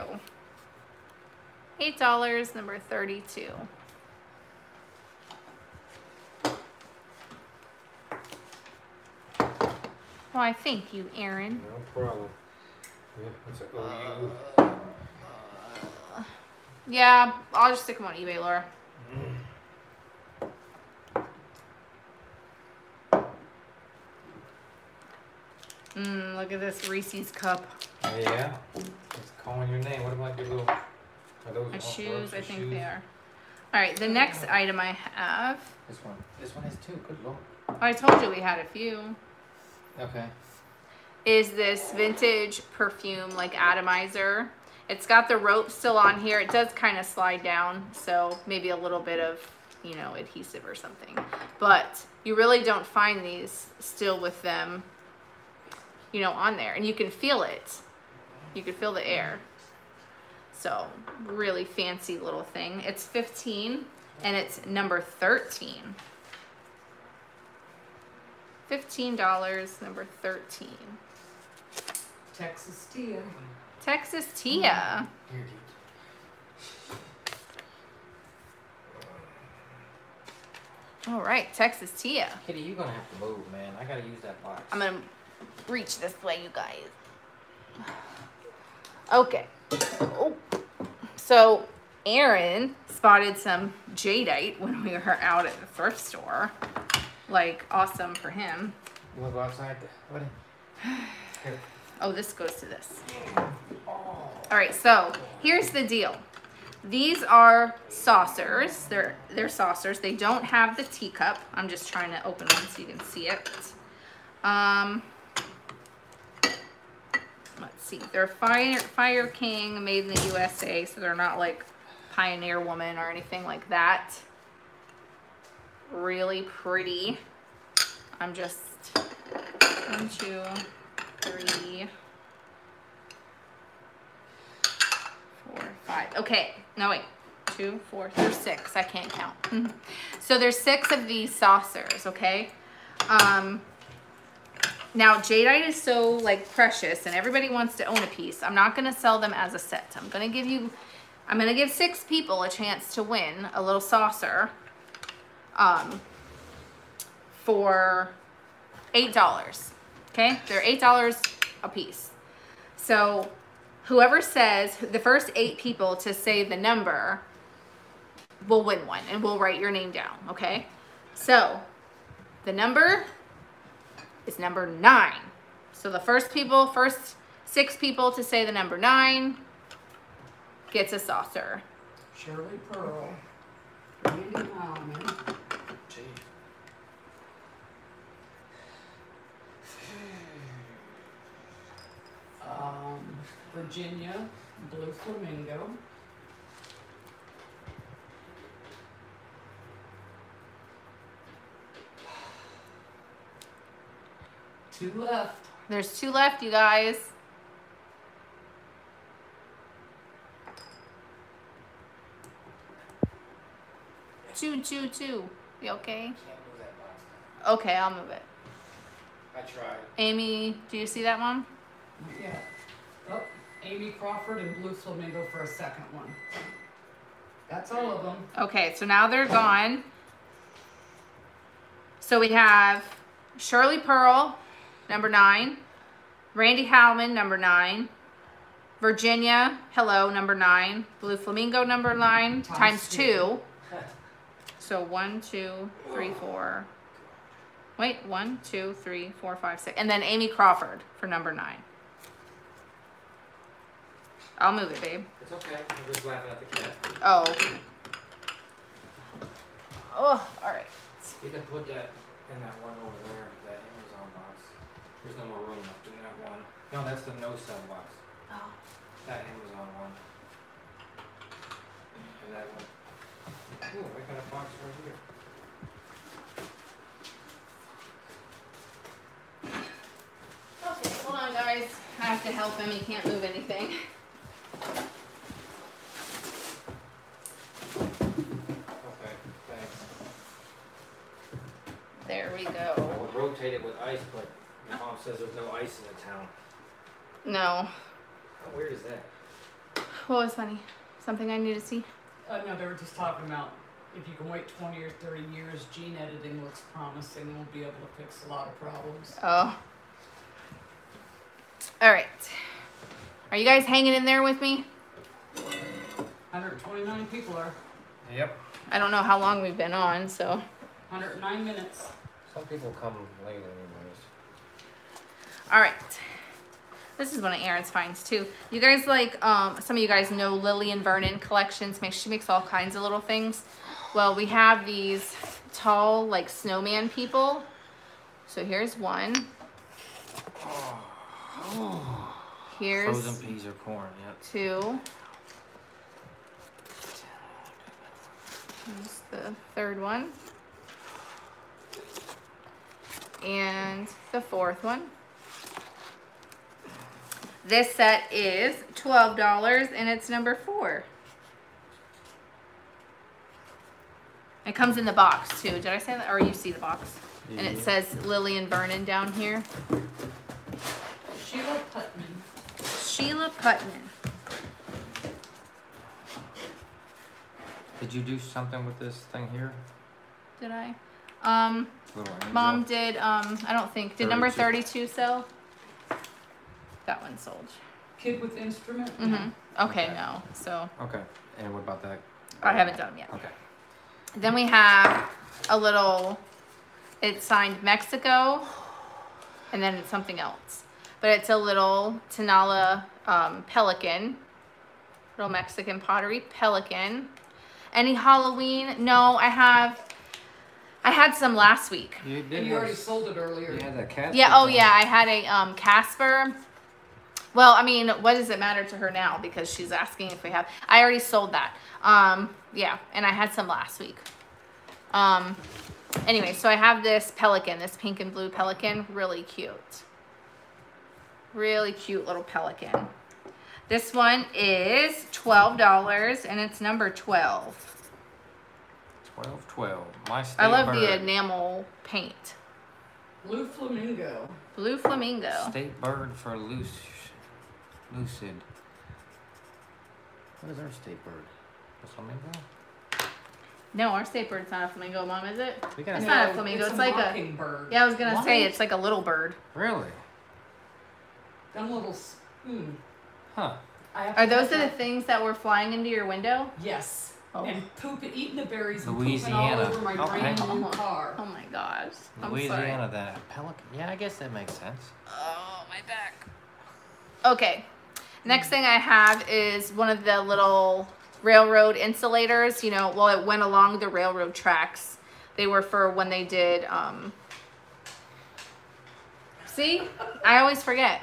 Eight dollars, number thirty-two. Oh, Why, thank you, Aaron. No problem. Yeah? Oh, you. Yeah, I'll just stick them on eBay, Laura. Mmm, look at this Reese's cup. Oh, yeah. It's calling your name. What about your little? Are those My all- shoes, I think shoes? they are. Alright, the oh, next item I have. This one. This one has two. Good lord. Oh, I told you we had a few. Okay. Is this vintage perfume like atomizer? It's got the rope still on here. It does kind of slide down, so maybe a little bit of, you know, adhesive or something. But you really don't find these still with them, you know, on there. And you can feel it. You can feel the air. So, really fancy little thing. It's 15 and it's number 13. $15, number 13. Texas Tia. Texas mm-hmm. Tia. Here, dude. All right, Texas Tia. Kitty, you're gonna have to move, man. I gotta use that box. I'm gonna reach this way, you guys. <sighs> Okay. Oh. So, Aaron spotted some jadeite when we were out at the thrift store. Like, awesome for him. You wanna go outside? What? Here. Oh, this goes to this. All right, so here's the deal. These are saucers. They're they're saucers. They don't have the teacup. I'm just trying to open one so you can see it. Um, see. They're Fire Fire King, made in the USA, so they're not like Pioneer Woman or anything like that. Really pretty. I'm just one, two, three, four, five. Okay, no wait, two, four, there's six. I can't count. <laughs> so there's six of these saucers. Okay. Um. Now jadeite is so like precious, and everybody wants to own a piece. I'm not gonna sell them as a set. I'm gonna give you, I'm gonna give six people a chance to win a little saucer. Um. For eight dollars. Okay, they're eight dollars a piece. So whoever says the first eight people to say the number will win one and we'll write your name down okay so the number is number nine so the first people first six people to say the number nine gets a saucer Shirley Pearl. Randy Alman. Um, Virginia Blue Flamingo. Two left. there's two left you guys two two two you okay Can't move that box. okay i'll move it I tried. amy do you see that one Yeah. Oh, Amy Crawford and Blue Flamingo for a second one. That's all of them. Okay, so now they're gone. So we have Shirley Pearl, number nine. Randy Howman, number nine. Virginia, hello, number nine. Blue Flamingo, number nine, times, Times two. two. <laughs> So one, two, three, four. Wait, one, two, three, four, five, six. And then Amy Crawford for number nine. I'll move it, babe. It's okay. I'm just laughing at the cat. Oh. okay. Oh, all right. You can put that in that one over there, that Amazon box. There's no more room left in that one. No, that's the no sell box. Oh. That Amazon one. And that one. Ooh, I got a box right here. Okay, hold on, guys. I have to help him. He can't move anything. Okay, thanks. There we I go. rotate it with ice, but mom says there's no ice in the town. No. How weird is that? What was funny? Something I need to see? Uh, no, they were just talking about if you can wait 20 or 30 years, gene editing looks promising and we'll be able to fix a lot of problems. Oh. All right. Are you guys hanging in there with me? 129 people are. Yep. I don't know how long we've been on, so. 109 minutes. Some people come late anyways. All right. This is one of Aaron's finds too. You guys like, um, some of you guys know Lillian Vernon collections. Makes she makes all kinds of little things. Well, we have these tall like snowman people. So here's one. Here's Frozen peas or corn, yep. two. Here's the third one. And the fourth one. This set is $12 and it's number four. It comes in the box too. Did I say that? Or you see the box? And it says Lillian Vernon down here. Sheila Putman. Sheila Putman. Did you do something with this thing here? Did I? Um, Mom did, um, I don't think, did number thirty-two sell? That one sold. Kid with instrument? Mm-hmm. Okay, Okay. no, so Okay, and what about that? I haven't done them yet. Okay. Then we have a little, it's signed Mexico, and then it's something else. But it's a little Tonala, um, pelican, little Mexican pottery pelican. Any Halloween? No, I have, I had some last week. You did you already sold it earlier. you had that cat. Yeah, oh yeah, I had a um Casper. Well, I mean, what does it matter to her now because she's asking if we have I already sold that. Um yeah, and I had some last week. Um anyway, so I have this pelican, this pink and blue pelican, really cute. Really cute little pelican. This one is $12 and it's number 12. Twelve, twelve. My state I love the enamel paint. Blue Flamingo. Blue flamingo. State bird for loose, lucid. What is our state bird? A flamingo? No, our state bird's not a flamingo, mom, is it? We got It's a, not a flamingo, it's like a- mockingbird. Yeah, I was gonna say it's like a little bird. really? Them little. Hmm. Huh? Are those the that- things that were flying into your window? Yes. Oh. And poop, eating the berries and Louisiana. pooping all over my Okay. brand new Oh. car. Oh my gosh. I'm Louisiana, that pelican. Yeah, I guess that makes sense. Oh, my back. Okay. Next thing I have is one of the little railroad insulators. You know, well, it went along the railroad tracks. They were for when they did, um, see? I always forget.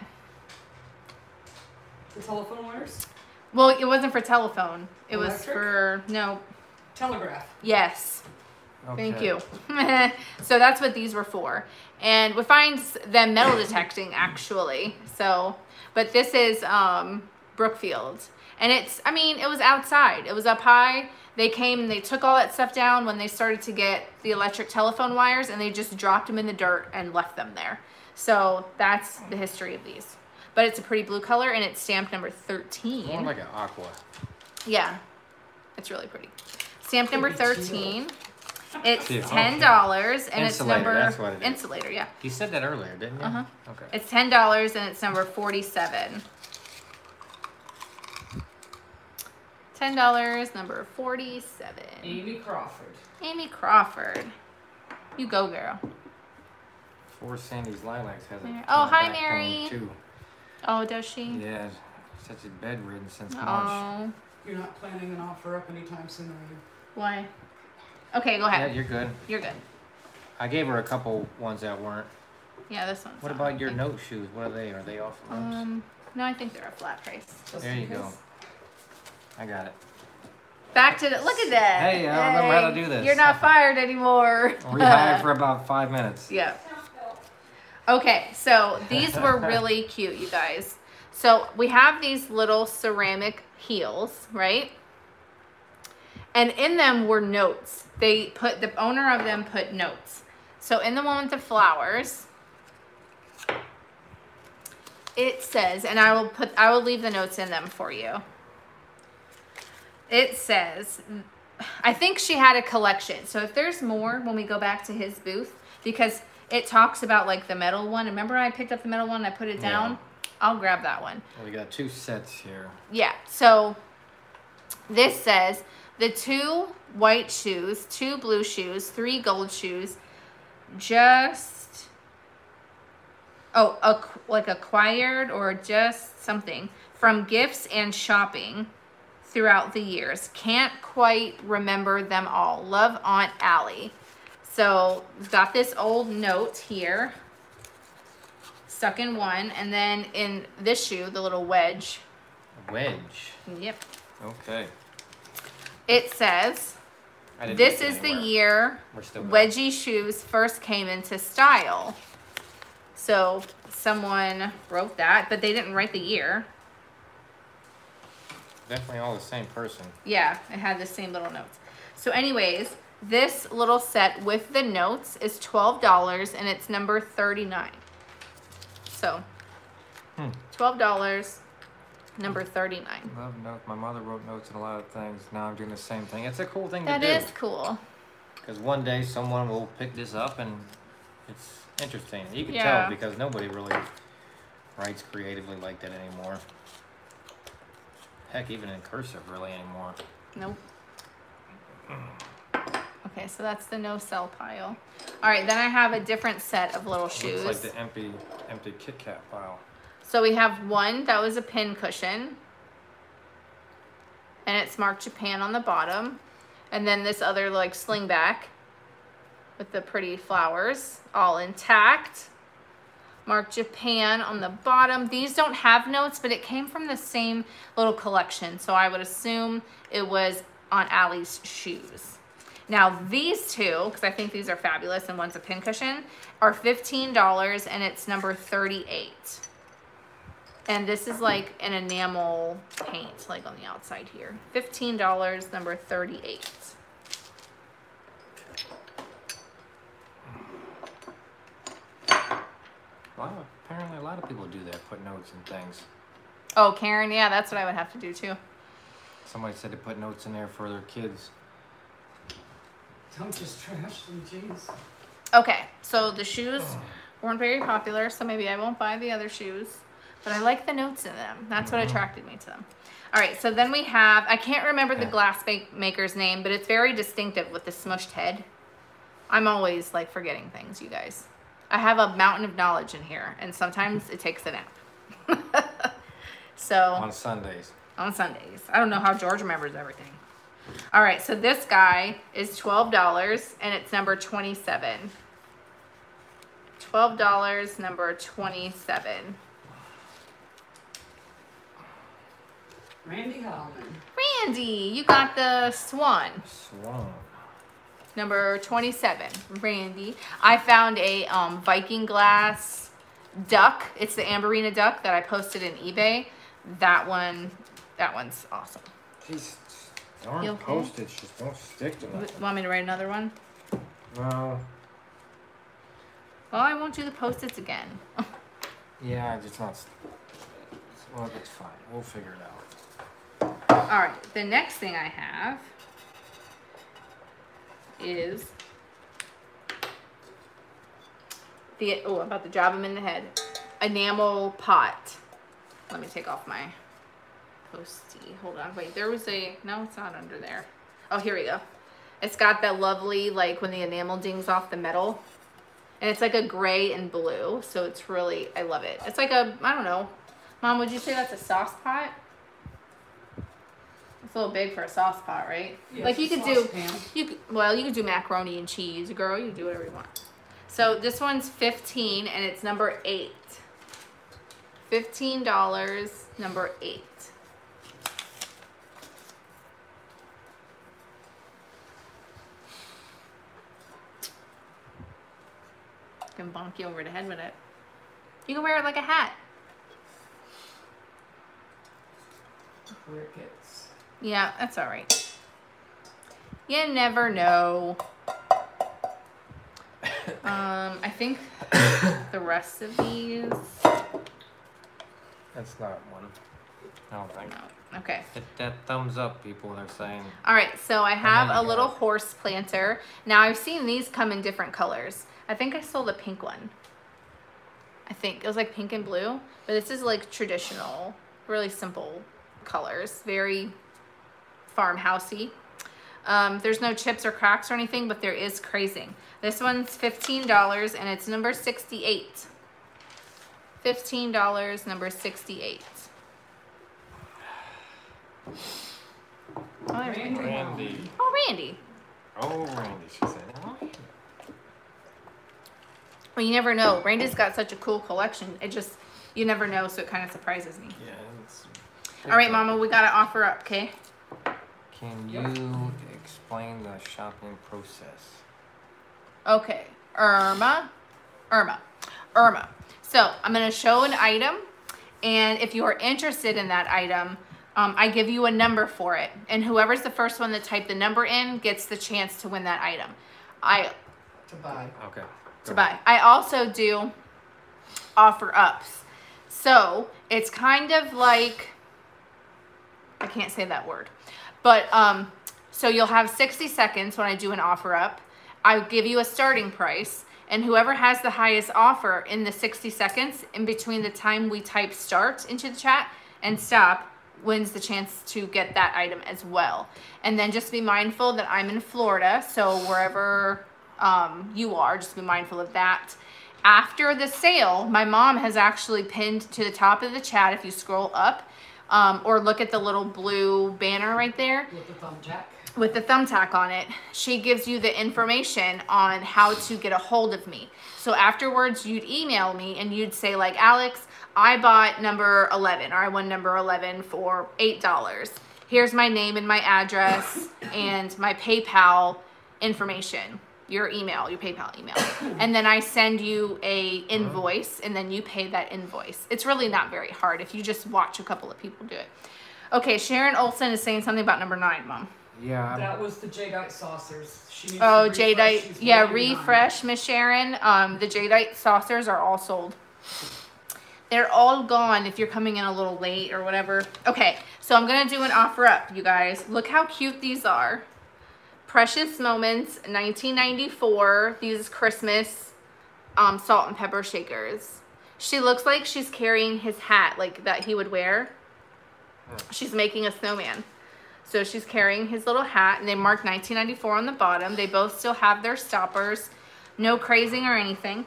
The telephone wires? Well, it wasn't for telephone. It was for, no, Telegraph. yes. Thank you. <laughs> so that's what these were for. And we find them metal detecting actually. So, but this is um, Brookfield. And it's, I mean, it was outside. It was up high. They came and they took all that stuff down when they started to get the electric telephone wires and they just dropped them in the dirt and left them there. So that's the history of these. But it's a pretty blue color and it's stamped number 13. More like an aqua. Yeah, it's really pretty. Stamp number Pretty cute. 13. It's Yeah, ten okay. dollars and it's Insulator, number that's what it is. insulator. Yeah, You said that earlier, didn't you? Uh-huh. Okay. it's ten dollars and it's number forty-seven. Ten dollars, number forty-seven. Amy Crawford. Amy Crawford, you go, girl. Poor Sandy's Lilacs has a Mary- ton oh, hi, Mary. Too. Oh, does she? Yeah, such a bedridden since March. Oh, You're not planning an offer up anytime soon, are you? why? Okay, go Yeah, ahead. you're good. You're good. I gave her a couple ones that weren't. Yeah, this one. What about your note shoes? What are they? Are they off limits? Um, no, I think they're a flat price. There you in go. I got it. Back to the look at that. Hey, I don't remember how to do this. You're not fired anymore. Rehired <laughs> for about five minutes. Yeah. Okay, so these were <laughs> really cute, you guys. So we have these little ceramic heels, right? And in them were notes. They put, the owner of them put notes. So in the one with the flowers, it says, and I will put, I will leave the notes in them for you. It says, I think she had a collection. So if there's more when we go back to his booth, because it talks about like the metal one. Remember I picked up the metal one, I put it down? Yeah. I'll grab that one. We got two sets here. Yeah, so this says the two white shoes, two blue shoes, three gold shoes, just oh, ac- like acquired or just something from gifts and shopping throughout the years. Can't quite remember them all. Love Aunt Allie. So we've got this old note here stuck in one, and then in this shoe, the little wedge. Wedge. Yep. Okay. It says, this is the year We're still going. wedgie shoes first came into style. So someone wrote that, but they didn't write the year. Definitely all the same person. Yeah, it had the same little notes. So anyways, this little set with the notes is $12 and it's number 39. So Hmm. $12, number 39. Love notes. My mother wrote notes in a lot of things. Now I'm doing the same thing. It's a cool thing That to do. is cool. Because one day someone will pick this up and it's interesting. You can Yeah. tell because nobody really writes creatively like that anymore. Heck, even in cursive really anymore. Nope. Okay, so that's the no sell pile. All right, then I have a different set of little shoes. Looks like the empty, empty Kit Kat pile. So we have one that was a pin cushion. And it's marked Japan on the bottom. And then this other like sling back with the pretty flowers all intact. Marked Japan on the bottom. These don't have notes, but it came from the same little collection. So I would assume it was on Allie's shoes. Now these two, because I think these are fabulous and one's a pincushion, are $15 and it's number 38. And this is like an enamel paint, like on the outside here. $15, number 38. A lot of, apparently a lot of people do that, put notes in things. Oh, Karen, yeah, that's what I would have to do too. Somebody said to put notes in there for their kids. Don't just trash them, jeez. Okay, so the shoes weren't very popular, so maybe I won't buy the other shoes. But I like the notes in them. That's what Mhm. attracted me to them. All right, so then we have, I can't remember the glass make- maker's name, but it's very distinctive with the smushed head. I'm always like forgetting things, you guys. I have a mountain of knowledge in here, and sometimes it takes a nap. <laughs> so On Sundays. on Sundays. I don't know how George remembers everything. All right, so this guy is $12 and it's number 27. $12, number 27. Randy Holman. Randy, you got the swan. Swan. Number 27. Randy. I found a um, Viking glass duck. It's the Amberina duck that I posted in eBay. That one, that one's awesome. Jeez, darn You okay? postage just don't stick to W- nothing. Want me to write another one? No. Well, I won't do the post-its again. <laughs> Yeah, it's not. s- Well, that's fine. We'll figure it out. All right, the next thing I have is the oh about to jab him in the head enamel pot. Let me take off my postie. Hold on, wait. There was a no, it's not under there. Oh, here we go. It's got that lovely like when the enamel dings off the metal, and it's like a gray and blue. So it's really I love it. It's like a I don't know, mom. Would you say that's a sauce pot? It's a little big for a sauce pot, right? Yeah, like you could do, saucepan. you could, well, you could do macaroni and cheese, girl. You can do whatever you want. So this one's fifteen, and it's number eight. Fifteen dollars, number eight. can bonk you over the head with it. You can wear it like a hat. Crickets. Yeah, that's all right. You never know. Um, I think the rest of these. That's not one. I don't think. No. Okay. Hit that thumbs up, people. They're saying. All right, so I have a you little horse planter. Now I've seen these come in different colors. I think I sold a pink one. I think it was like pink and blue, but this is like traditional, really simple colors, very farmhousey. Um, there's no chips or cracks or anything, but there is crazing. This one's fifteen dollars and it's number sixty-eight. Fifteen dollars, number sixty-eight. Oh, Randy. Randy. Oh, Randy. Oh, Randy. She said. Oh, Well, you never know. Randy's got such a cool collection. It just, you never know, so it kind of surprises me. yeah. It's All right, Mama, we got to offer up, okay? Can Yep. you explain the shopping process? Okay. Irma. Irma. Irma. So I'm going to show an item, and if you are interested in that item, um, I give you a number for it. And whoever's the first one to type the number in gets the chance to win that item. I To buy. Okay. to go buy. I also do offer ups. So it's kind of like I can't say that word. But um so you'll have 60 seconds when I do an offer up. I'll give you a starting price and whoever has the highest offer in the 60 seconds in between the time we type start into the chat and stop wins the chance to get that item as well. And then just be mindful that I'm in Florida, so wherever um, you are, just be mindful of that. After the sale, my mom has actually pinned to the top of the chat if you scroll up um, or look at the little blue banner right there With the thumb jack. with the thumbtack on it, she gives you the information on how to get a hold of me. So afterwards, you'd email me and you'd say like, Alex, I bought number 11 or I won number 11 for $8. Here's my name and my address <coughs> and my PayPal information, your email, your PayPal email. And then I send you a invoice and then you pay that invoice. It's really not very hard if you just watch a couple of people do it. Okay, Sharon Olson is saying something about number nine, Mom. Yeah. I'm- That was the jadeite saucers. She Oh, to jadeite. Yeah, waiting on it. refresh, Miss Sharon. Um, the jadeite saucers are all sold. They're all gone if you're coming in a little late or whatever. Okay, so I'm gonna do an offer up, you guys. Look how cute these are. Precious Moments, 1994. These Christmas um, salt and pepper shakers. She looks like she's carrying his hat, like that he would wear. She's making a snowman. So she's carrying his little hat, and they mark 1994 on the bottom. They both still have their stoppers, no crazing or anything.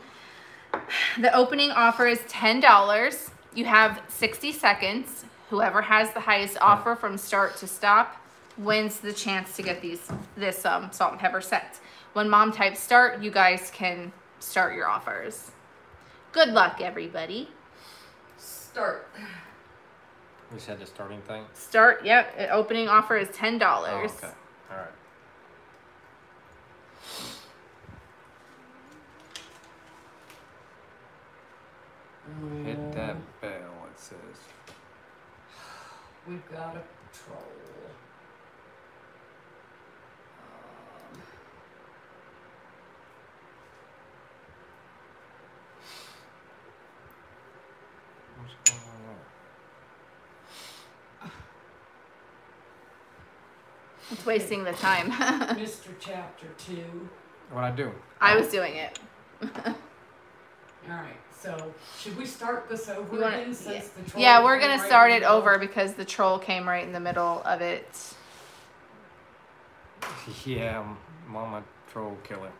The opening offer is $10. You have 60 seconds. Whoever has the highest offer from start to stop wins the chance to get these this um, salt and pepper set. When mom types start, you guys can start your offers. Good luck, everybody. Start. We said the starting thing. Start. Yep. Opening offer is $10. okay. All right. Hit that bell. It says. We've got a patrol. Um, What's going on there? It's wasting the time. <laughs> Mr. Chapter Two. What I do? I was doing it. <laughs> All right. So should we start this over wanna- again since the troll Yeah, we're gonna right start it over because the troll came right in the middle of it. <laughs> Yeah, Mama Troll Killer.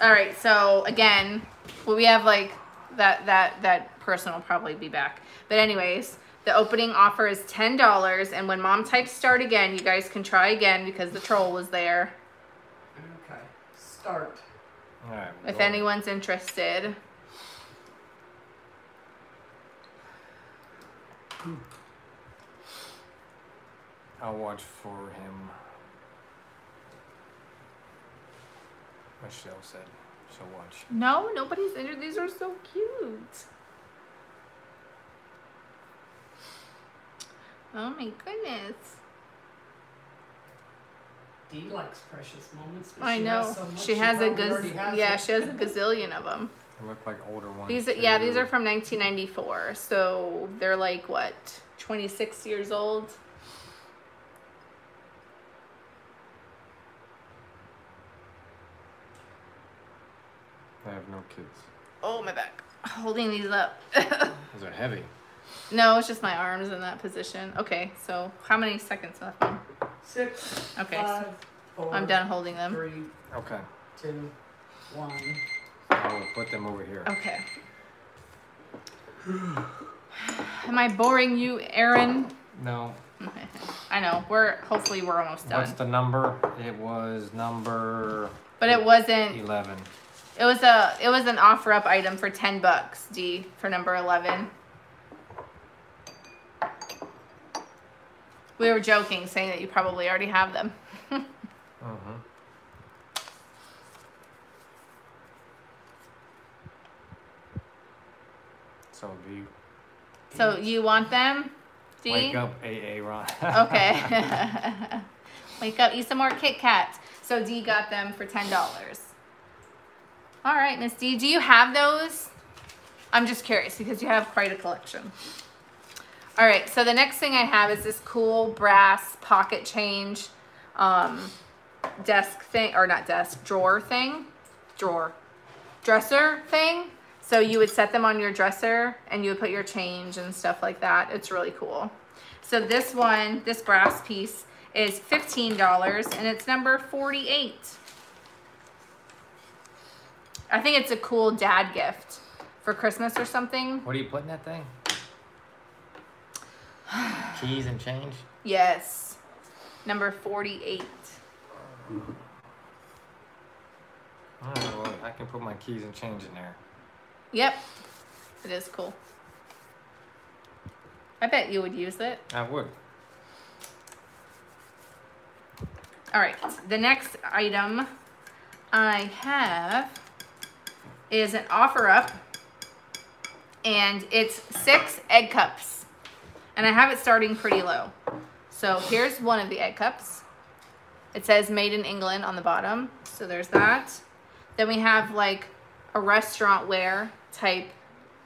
All right, so again, well, we have like that that that person will probably be back. But anyways, the opening offer is ten dollars, and when mom types start again, you guys can try again because the troll was there. Okay. Start. All right. If go. anyone's interested. I'll watch for him. Michelle said she'll watch. No, nobody's injured. These are so cute. Oh my goodness. Dee likes precious moments. I she know. Has so much she has a probably gaz- has yeah, it. she has a gazillion of them. <laughs> They look like older ones. These are, yeah, these are from 1994. So they're like what, 26 years old? I have no kids. Oh, my back. Holding these up. <laughs> Those are heavy. no, it's just my arms in that position. Okay, so how many seconds left? Six. Okay, Five, four, I'm done holding them. Three, Okay. two, one. I will put them over here. Okay. Am I boring you, Aaron? No. I know. We're hopefully we're almost done. What's the number? It was number But it wasn't. eleven. It was a. It was an offer up item for ten bucks. D for number eleven. We were joking, saying that you probably already have them. <laughs> Mm-hmm. So do you So you want them, D? wake up, AA Ron? Okay. <laughs> <laughs> Wake up, eat some more Kit Kats. So D got them for ten dollars. All right, Miss D, do you have those? I'm just curious because you have quite a collection. All right, so the next thing I have is this cool brass pocket change um, desk thing, or not desk, drawer thing, drawer, dresser thing. So you would set them on your dresser and you would put your change and stuff like that. It's really cool. So this one, this brass piece is $15 and it's number 48. I think it's a cool dad gift for Christmas or something. What are you putting that thing? Keys and change. Yes. Number 48. Oh, well, I can put my keys and change in there. Yep. It is cool. I bet you would use it. I would. All right, the next item I have is an offer up, and it's six egg cups, and I have it starting pretty low. So here's one of the egg cups. It says made in England on the bottom, so there's that. Then we have like a restaurant wear type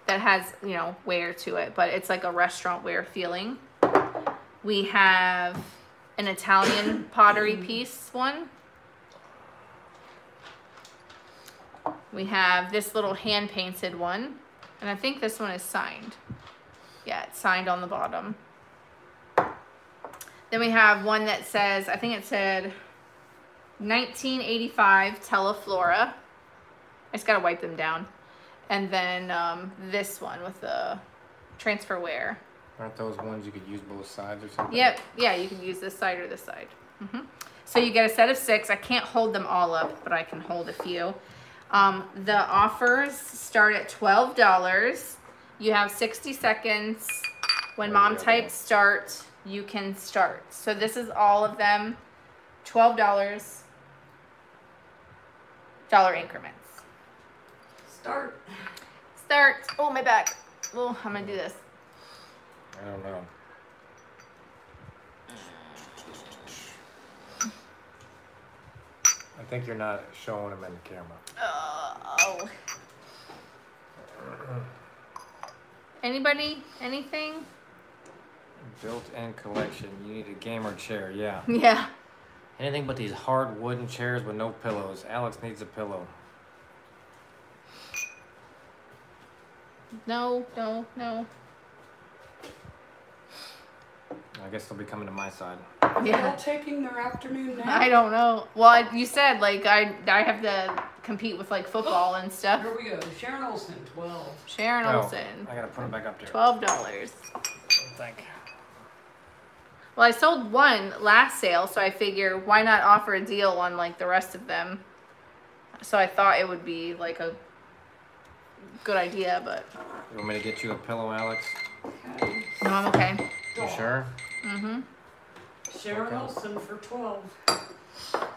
that has, you know, wear to it, but it's like a restaurant wear feeling. We have an Italian pottery piece one. We have this little hand painted one, and I think this one is signed. Yeah, it's signed on the bottom. Then we have one that says, I think it said 1985 Teleflora. I just gotta wipe them down. And then um, this one with the transfer wear. Aren't those ones you could use both sides or something? Yep, yeah, you can use this side or this side. hmm So you get a set of six. I can't hold them all up, but I can hold a few. Um, the offers start at twelve dollars. You have sixty seconds. When mom types start, you can start. So this is all of them, twelve dollars, dollar increments. Start. Start. Oh my back. Oh, I'm gonna do this. I don't know. Think you're not showing them in the camera. Oh. Anybody? Anything? Built-in collection. You need a gamer chair. Yeah. <laughs> Yeah. Anything but these hard wooden chairs with no pillows. Alex needs a pillow. No, no, no. I guess they'll be coming to my side. Yeah. all taking their afternoon nap? I don't know. Well, I, you said like I I have to compete with like football and <gasps> stuff. Here we go. Sharon Olsen, 12. Sharon Oh, Olsen, I gotta put them back up there. twelve dollars. Thank Well, I sold one last sale, so I figure why not offer a deal on like the rest of them. So I thought it would be like a good idea, but You want me to get you a pillow, Alex? Okay. no, I'm okay. You sure? Mm-hmm. Sharon Okay. Olsen for 12.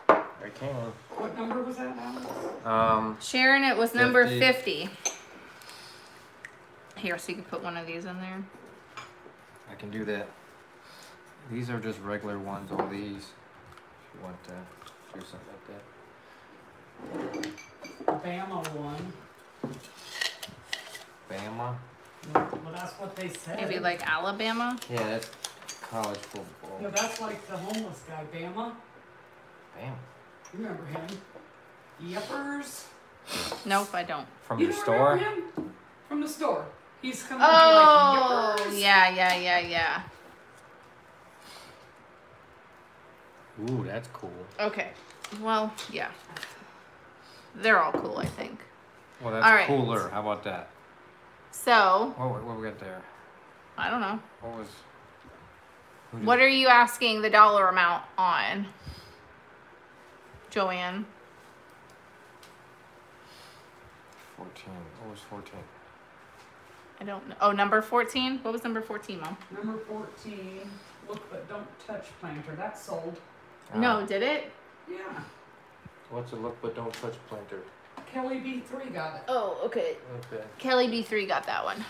I can. What number was that, Alex? Um, Sharon, it was number 50. 50. Here, so you can put one of these in there. I can do that. These are just regular ones, all these. If you want to do something like that. Bama one. Bama? Well, that's what they said. Maybe like Alabama. Yeah, that's college football. No, that's like the homeless guy, Bama. Bam. You remember him? Yippers. Nope, I don't. From you the don't store? remember him? From the store. He's coming Oh, to be like Yippers. yeah, yeah, yeah, yeah. Ooh, that's cool. Okay. Well, yeah. They're all cool, I think. Well, that's All right. cooler. How about that? So, What, what, what we got there? I don't know. What was. Who did- What are you asking the dollar amount on? Joanne. 14. What was 14? I don't know. Oh, number 14? What was number 14, Mom? Number 14. Look but don't touch planter. That's sold. No, Uh, did it? Yeah. What's a look but don't touch planter? Kelly B3 got it. Oh, okay. Okay. Kelly B3 got that one.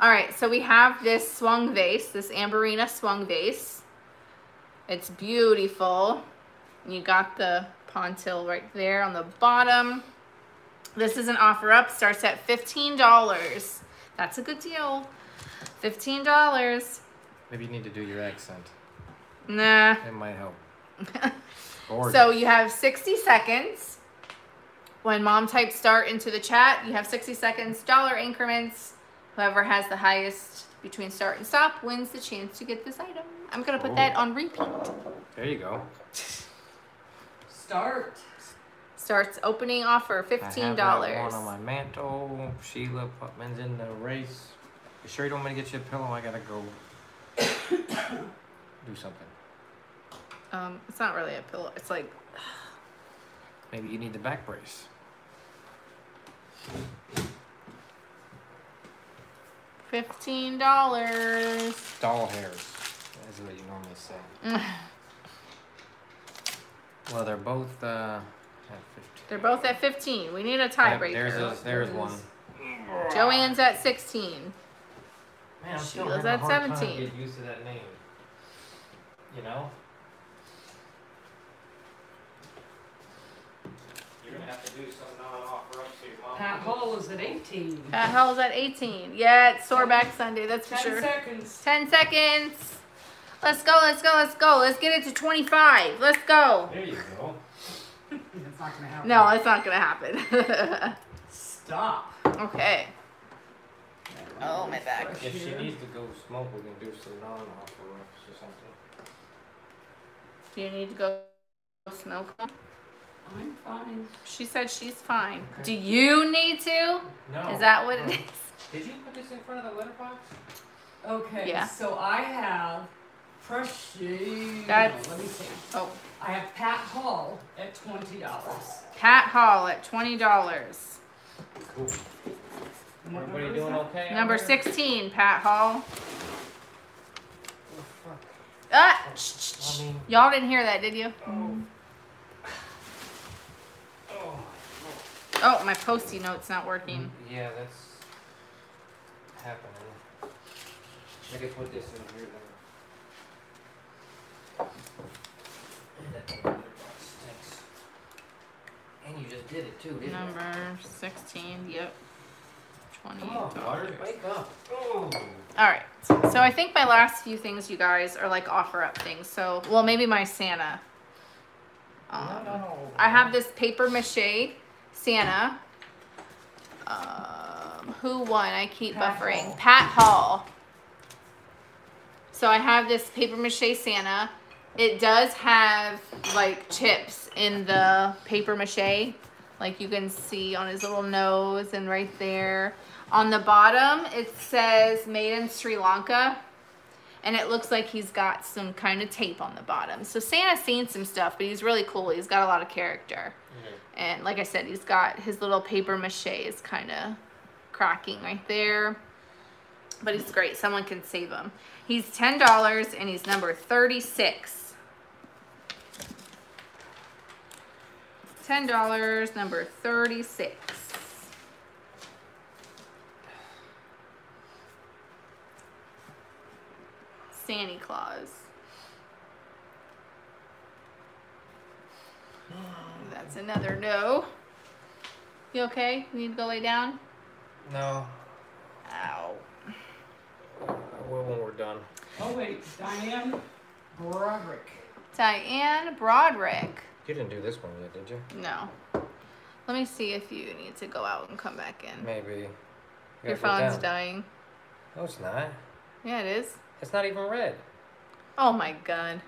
All right, so we have this swung vase, this Amberina swung vase. It's beautiful. You got the pontil right there on the bottom. This is an offer up, starts at $15. That's a good deal. $15. Maybe you need to do your accent. Nah. It might help. <laughs> So you have 60 seconds. When mom types start into the chat, you have 60 seconds, dollar increments. Whoever has the highest between start and stop wins the chance to get this item. I'm going to put that on repeat. There you go. Start. Starts opening offer I have $15. that one on my mantle. Sheila Putman's in the race. You sure you don't want me to get you a pillow? I gotta go <coughs> do something. Um, it's not really a pillow. It's like Maybe you need the back brace. $15. Doll hairs, is what you normally say. <laughs> Well, they're both uh, at 15. They're both at 15. We need a Yep, tiebreaker. there's a, there's one. Joanne's at 16. Man, I'm still Sheila's having a at hard time 17. getting used to that name. You know? You're gonna have to do some non-offer up to your mom. Pat Hall is at 18. Pat Hall's at 18. Yeah, it's sore back Sunday, that's for 10 sure. seconds. 10 seconds. Let's go, let's go, let's go. Let's get it to 25. Let's go. There you go. <laughs> It's not gonna happen. No, it's not going to happen. <laughs> Stop. okay. Oh, my back. If she needs to go smoke, we can do some non-offer or something. Do you need to go smoke? I'm fine. She said she's fine. Okay. Do you need to? No. Is that what it no. is? Did you put this in front of the letterbox? Okay. Yeah. So I have Prestige. That's- Let me see. Oh, I have Pat Hall at twenty dollars. Pat Hall at $20. Cool. Everybody doing okay? Number 16, Pat Hall. Oh, fuck. Ah, mean, Y'all didn't hear that, did you? oh. Oh. Oh, my posty note's not working. Yeah, that's happening. I could put this in here then. That letterbox stinks. And you just did it too, didn't you? Number 16, yep. 20. Come on, wake up. Oh. All right. So I think my last few things, you guys, are like offer up things. So, well, maybe my Santa. Um, no, no. I have this paper mache Santa. Um, who won? I keep Pat buffering. Hall. Pat Hall. So I have this paper mache Santa. It does have like chips in the paper mache. Like you can see on his little nose and right there. On the bottom, it says made in Sri Lanka. And it looks like he's got some kind of tape on the bottom. So Santa's seen some stuff, but he's really cool. He's got a lot of character. And like I said, he's got his little paper mache is kind of cracking right there. But he's great. Someone can save him. He's $10 and he's number 36. $10, number 36. Santa Claus. <gasps> <gasps> That's another no. You okay? You need to go lay down? No, Ow. I will when we're done. Oh wait, Diane Broderick. Diane Broderick. You didn't do this one yet, did you? No. Let me see if you need to go out and come back in. Maybe. You Your gotta put it phone's dying. No, it's not. Yeah, it is. It's not even red. Oh my god.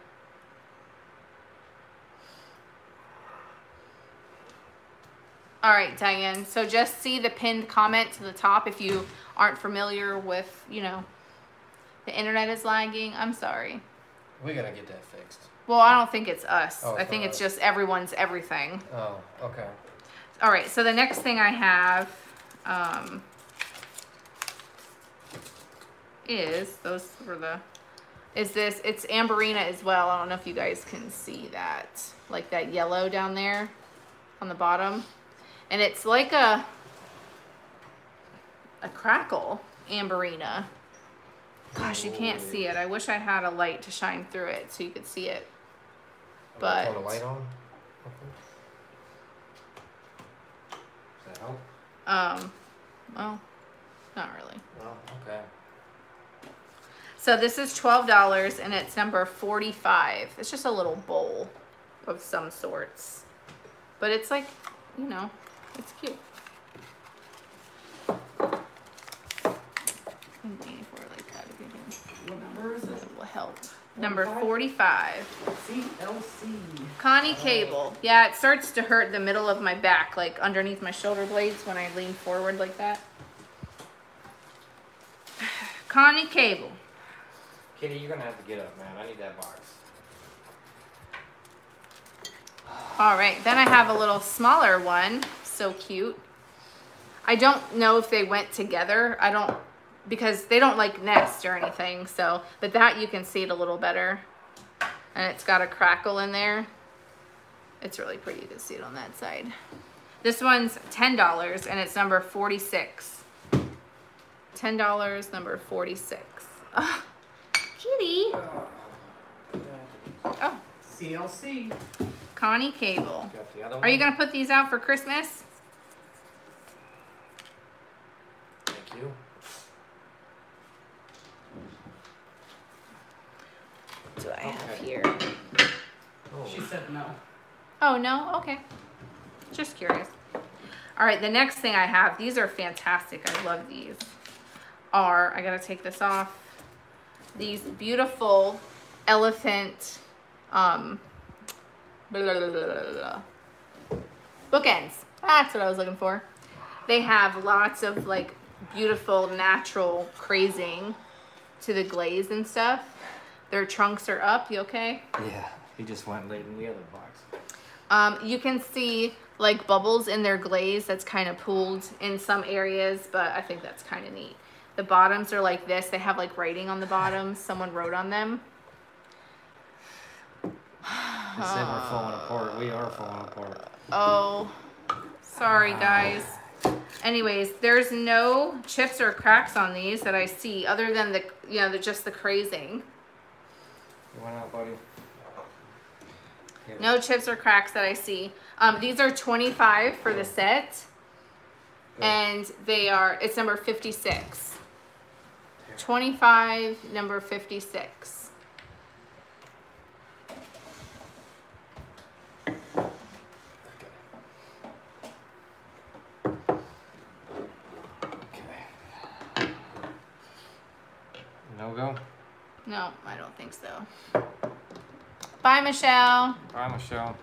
All right, Diane. So just see the pinned comment to the top if you aren't familiar with, you know, the internet is lagging. I'm sorry. We gotta get that fixed. Well, I don't think it's us. Oh, I think it's us. just everyone's everything. Oh, okay. All right, so the next thing I have um, is those were the is this it's amberina as well. I don't know if you guys can see that, like that yellow down there on the bottom, and it's like a a crackle amberina. Gosh, you can't see it. I wish I had a light to shine through it so you could see it. I'm gonna But- light on. Does that help? Um, well, not really. Oh, okay. So this is twelve dollars and it's number forty-five. It's just a little bowl of some sorts, but it's like, you know, it's cute. I'm waiting for like that if you can. What number is it? It will help. Number 45? forty-five. CLC. Connie Cable. Yeah, it starts to hurt the middle of my back, like underneath my shoulder blades when I lean forward like that. <sighs> Connie Cable. Kitty, you're gonna have to get up, man. I need that box. All right, then I have a little smaller one. So cute. I don't know if they went together. I don't, because they don't like nest or anything. So, but that you can see it a little better. And it's got a crackle in there. It's really pretty. You can see it on that side. This one's $10 and it's number 46. $10, number 46. Ugh, kitty. Oh, CLC. Connie Cable. Got the other one. Are you gonna put these out for Christmas? Thank you. Do I have Okay. here? Oh, She said no. Oh no, okay. Just curious. All right, the next thing I have, these are fantastic. I love these. Are I gotta take this off? These beautiful elephant um blah, blah, blah, blah, blah, blah. bookends. That's what I was looking for. They have lots of like beautiful natural crazing to the glaze and stuff. Their trunks are up. You okay? yeah. He just went and laid in the other box. Um, you can see like bubbles in their glaze that's kind of pooled in some areas, but I think that's kind of neat. The bottoms are like this. They have like writing on the bottoms. <laughs> Someone wrote on them. They said we're falling apart. We are falling apart. Oh, sorry guys. Anyways, there's no chips or cracks on these that I see other than the, you know, the, just the crazing. You went out, buddy. Here. No chips or cracks that I see. Um, these are 25 for the set. Good. And they are, it's number 56. 25, number 56. Okay. No go. No, I don't think so. Bye, Michelle. Bye, Michelle.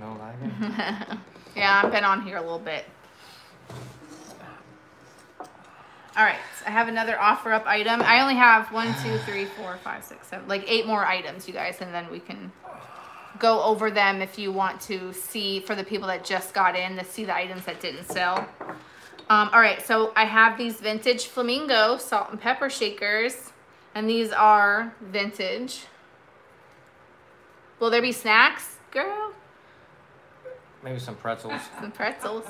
No lagging. <laughs> yeah, I've been on here a little bit. All right, so I have another offer up item. I only have one, two, three, four, five, six, seven, like eight more items, you guys, and then we can go over them if you want to see for the people that just got in to see the items that didn't sell. Um, all right, so I have these vintage flamingo salt and pepper shakers, and these are vintage. Will there be snacks, girl? Maybe some pretzels. <laughs> Some pretzels.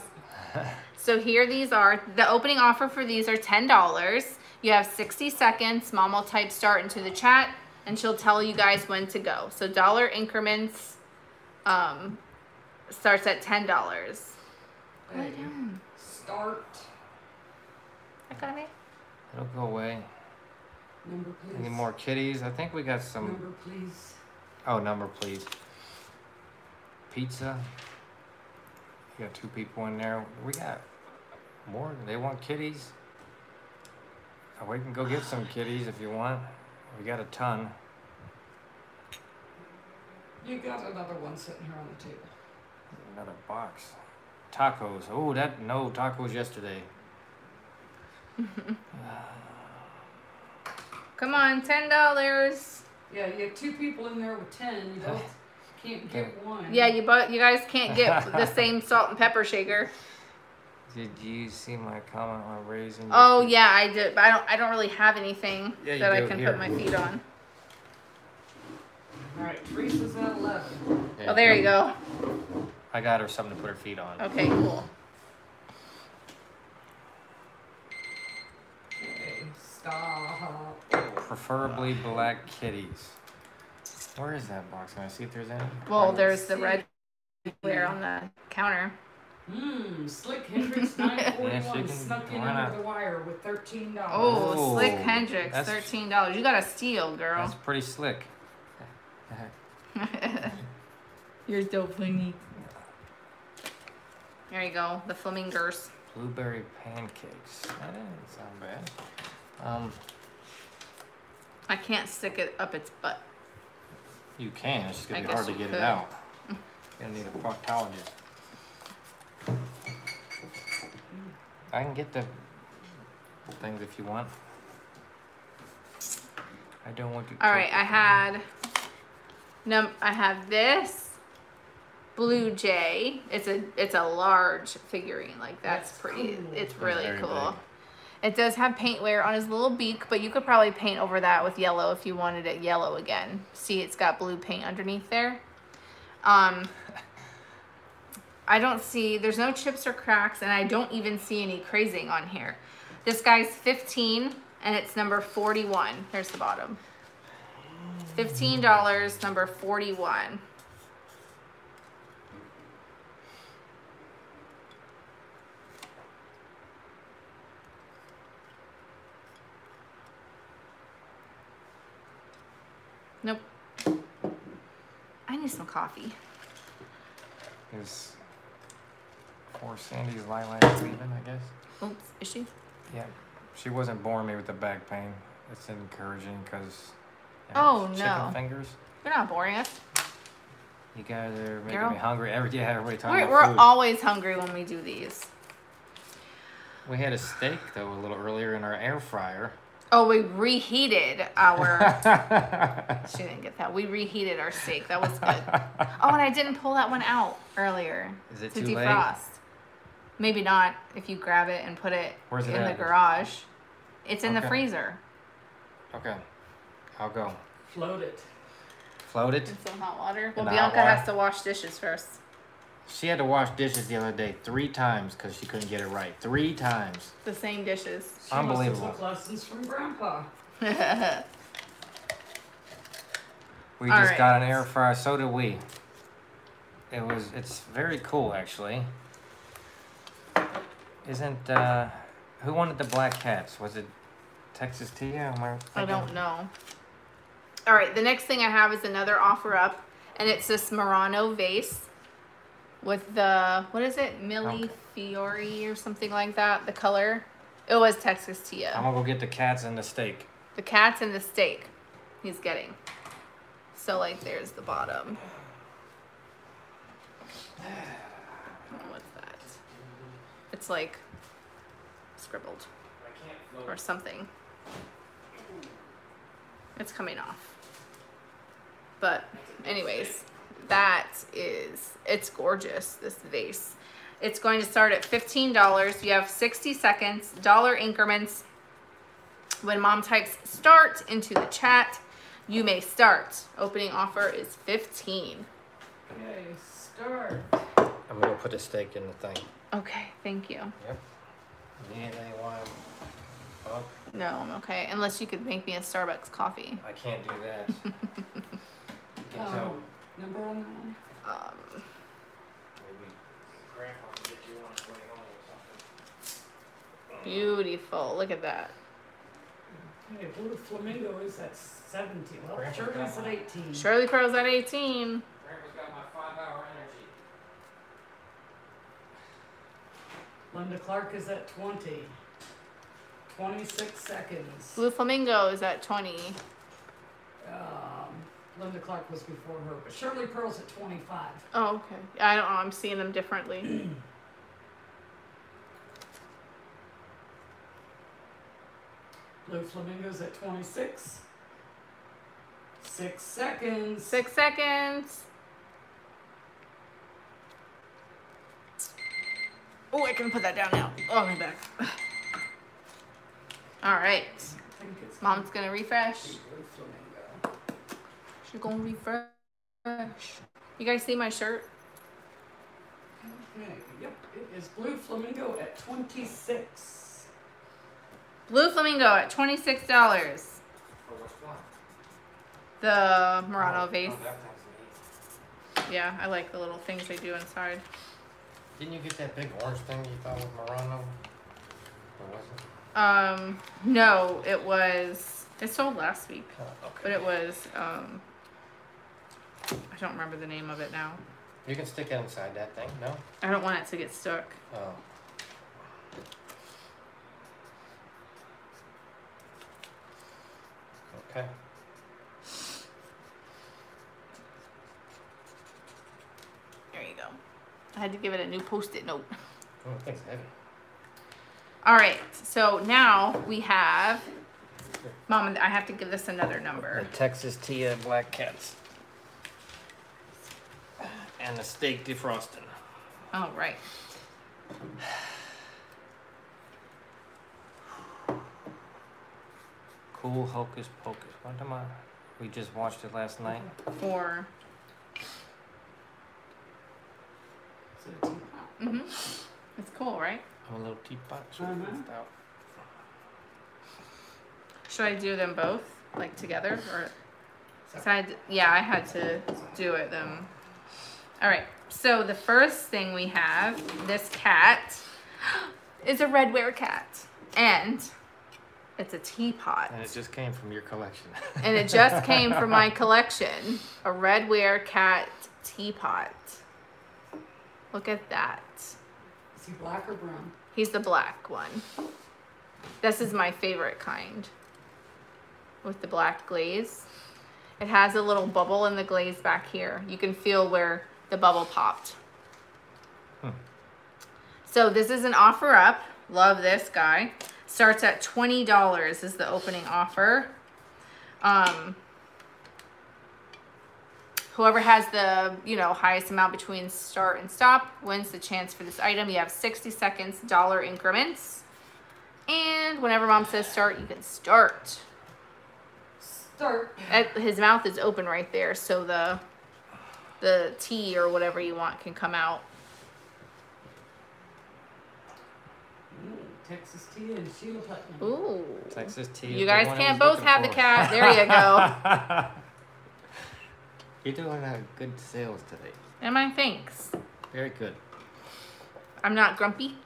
So here these are. The opening offer for these are ten dollars. You have 60 seconds. Mom will type start into the chat and she'll tell you guys when to go. So dollar increments um, starts at $10. Lie Okay. down. Start. I got it. It'll go away. Number, please. Any more kitties? I think we got some. Number, please. Oh, number, please. Pizza. You got two people in there. We got more. They want kitties. Uh, We can go get some <sighs> kitties if you want. We got a ton. You got another one sitting here on the table. Another box. Tacos. Oh, that no tacos yesterday. <laughs> Come on, $10. Yeah, you have two people in there with ten. You oh. both can't get one. Yeah, you but you guys can't get <laughs> the same salt and pepper shaker. Did you see my comment on raising? Oh feet? yeah, I did. But I don't. I don't really have anything Yeah, you that I can Here. put my feet on. All right, Teresa's at eleven. Oh, there you go. I got her something to put her feet on. Okay, cool. Okay, stop. Preferably black kitties. Where is that box? Can I see if there's any? Well, there's the red ware on the counter. Mmm, Slick Hendrix nine Yes, <laughs> forty you one can- snuck in under not? the wire with thirteen dollars. Oh, Oh, Slick Hendrix, thirteen dollars. You got a steal, girl. That's pretty slick. <laughs> <laughs> You're so funny. There you go, the flamingers. Blueberry pancakes. That didn't sound bad. Um, I can't stick it up its butt. you can. It's just gonna I be hard to get could. it out. You're <laughs> gonna need a proctologist. I can get the things if you want. I don't want to. All right, I had num. I have this blue jay. It's a it's a large figurine. Like that's, That's pretty. cool. It's really very cool. big. It does have paint wear on his little beak, but you could probably paint over that with yellow if you wanted it yellow again. See, it's got blue paint underneath there. Um, I don't see, there's no chips or cracks, and I don't even see any crazing on here. This guy's 15, and it's number 41. There's the bottom. $15, number 41. Nope. I need some coffee. Is poor Sandy's lilac leaving? I guess. Oops, is she? Yeah, she wasn't boring me with the back pain. It's encouraging because. Oh, chicken no. fingers. You're not boring us. You guys are making Girl. me hungry. Every yeah, everybody talking We're, about we're food. always hungry when we do these. we had a steak though a little earlier in our air fryer. Oh, we reheated our. <laughs> she didn't get that. We reheated our steak. That was good. Oh, and I didn't pull that one out earlier Is it to too late? defrost. Maybe not if you grab it and put it Where's it in the garage. It's in the freezer. Okay, I'll go. Float it. Float it. In some hot water. Well, In hot Bianca water? has to wash dishes first. She had to wash dishes the other day three times because she couldn't get it right. Three times. The same dishes. She Unbelievable. Must have took lessons from Grandpa. <laughs> We All just got an air fryer. So did we. It was. It's very cool actually. Isn't uh, who wanted the black cats? Was it Texas Tia? Am I, I thinking? don't know. All right, the next thing I have is another offer up, and it's this Murano vase with the what is it, Millie Okay. Fiore or something like that. The color. It was Texas Tia. I'm gonna go get the cats and the steak. The cats and the steak. He's getting. So like, there's the bottom. <sighs> What's that? It's like scribbled or something. It's coming off. But anyways, that is it's gorgeous, this vase. It's going to start at $15. You have 60 seconds, dollar increments. When mom types start into the chat, you may start. Opening offer is 15. Okay, start. I'm gonna put a stake in the thing. Okay, thank you. Yep. Need anyone? Oh. No, I'm okay. Unless you could make me a Starbucks coffee. I can't do that. <laughs> You can tell. Um, number one? Um, Maybe Grandpa can get you on his way home or something. beautiful. Look at that. Okay, Blue Flamingo is at seventeen. Well, Grandpa's Shirley's at eighteen. Shirley Pearl's at 18. Grandpa's got my five-hour energy. Linda Clark is at twenty. Twenty-six seconds. Blue Flamingo is at 20. Um, Linda Clark was before her, but Shirley Pearl's at twenty-five. Oh, okay. I don't know. I'm seeing them differently. <clears throat> Blue Flamingo's at twenty-six. Six seconds. Six seconds. Oh, I can put that down now. Oh, my back. <sighs> All right. I think it's Mom's gonna refresh. She's gonna refresh. You guys see my shirt? Okay, yep, it is Blue Flamingo at twenty-six. Blue Flamingo at $26. For which one? The Murano Oh, vase. Oh. Yeah, I like the little things they do inside. Didn't you get that big orange thing you thought was Murano? Or was it? Um, no, it was, it sold last week, Oh, okay. but it was, um, I don't remember the name of it now. You can stick it inside that thing, no? I don't want it to get stuck. Oh. Okay. There you go. I had to give it a new post-it note. <laughs> Oh, that thing's heavy. All right, so now we have, Mom, I have to give this another number. The Texas Tia Black Cats. And the steak defrosting. All right. <sighs> Cool Hocus Pocus. What am I? We just watched it last night. For, Is it a teapot? mm-hmm. It's cool, right? I'm a little teapot. so Uh-huh. Should I do them both, like together, or? 'cause I had- yeah, I had to do it them. All right. So the first thing we have, this cat, <gasps> is a red ware cat, and it's a teapot, And it just came from your collection. <laughs> and it just came from my collection, a redware cat teapot. Look at that. Is he black or brown? He's the black one. This is my favorite kind. With the black glaze. It has a little bubble in the glaze back here. You can feel where the bubble popped. Hmm. So this is an offer up. Love this guy. Starts at $20 is the opening offer. Um, Whoever has the, you know, highest amount between start and stop wins the chance for this item. You have 60 seconds, dollar increments. And whenever mom says start, you can start. Start. His mouth is open right there, so the the tea or whatever you want can come out. Ooh, Texas tea and Sheila Putnam. Ooh. Texas Tia. You guys can't both looking have the cat. There you go. <laughs> You're doing uh, good sales today. Am I? thanks. Very good. I'm not grumpy.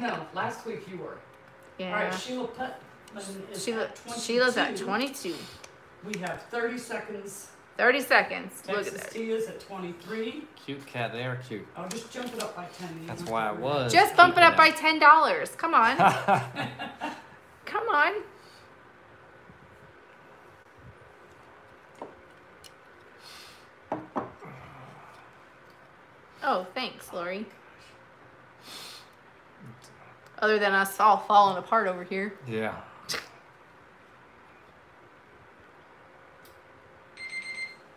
No, last week you were. Yeah. All right, Sheila Putnam is Sheila, at 22. Sheila's at 22. We have 30 seconds. 30 seconds. Look at Texas that. Tia's at 23. Cute cat. They are cute. I'll just jump it up by 10. That's why I was. Just bump it keeping up by $10. Come on. <laughs> Come on. Oh, thanks, Lori. Other than us all falling apart over here. yeah.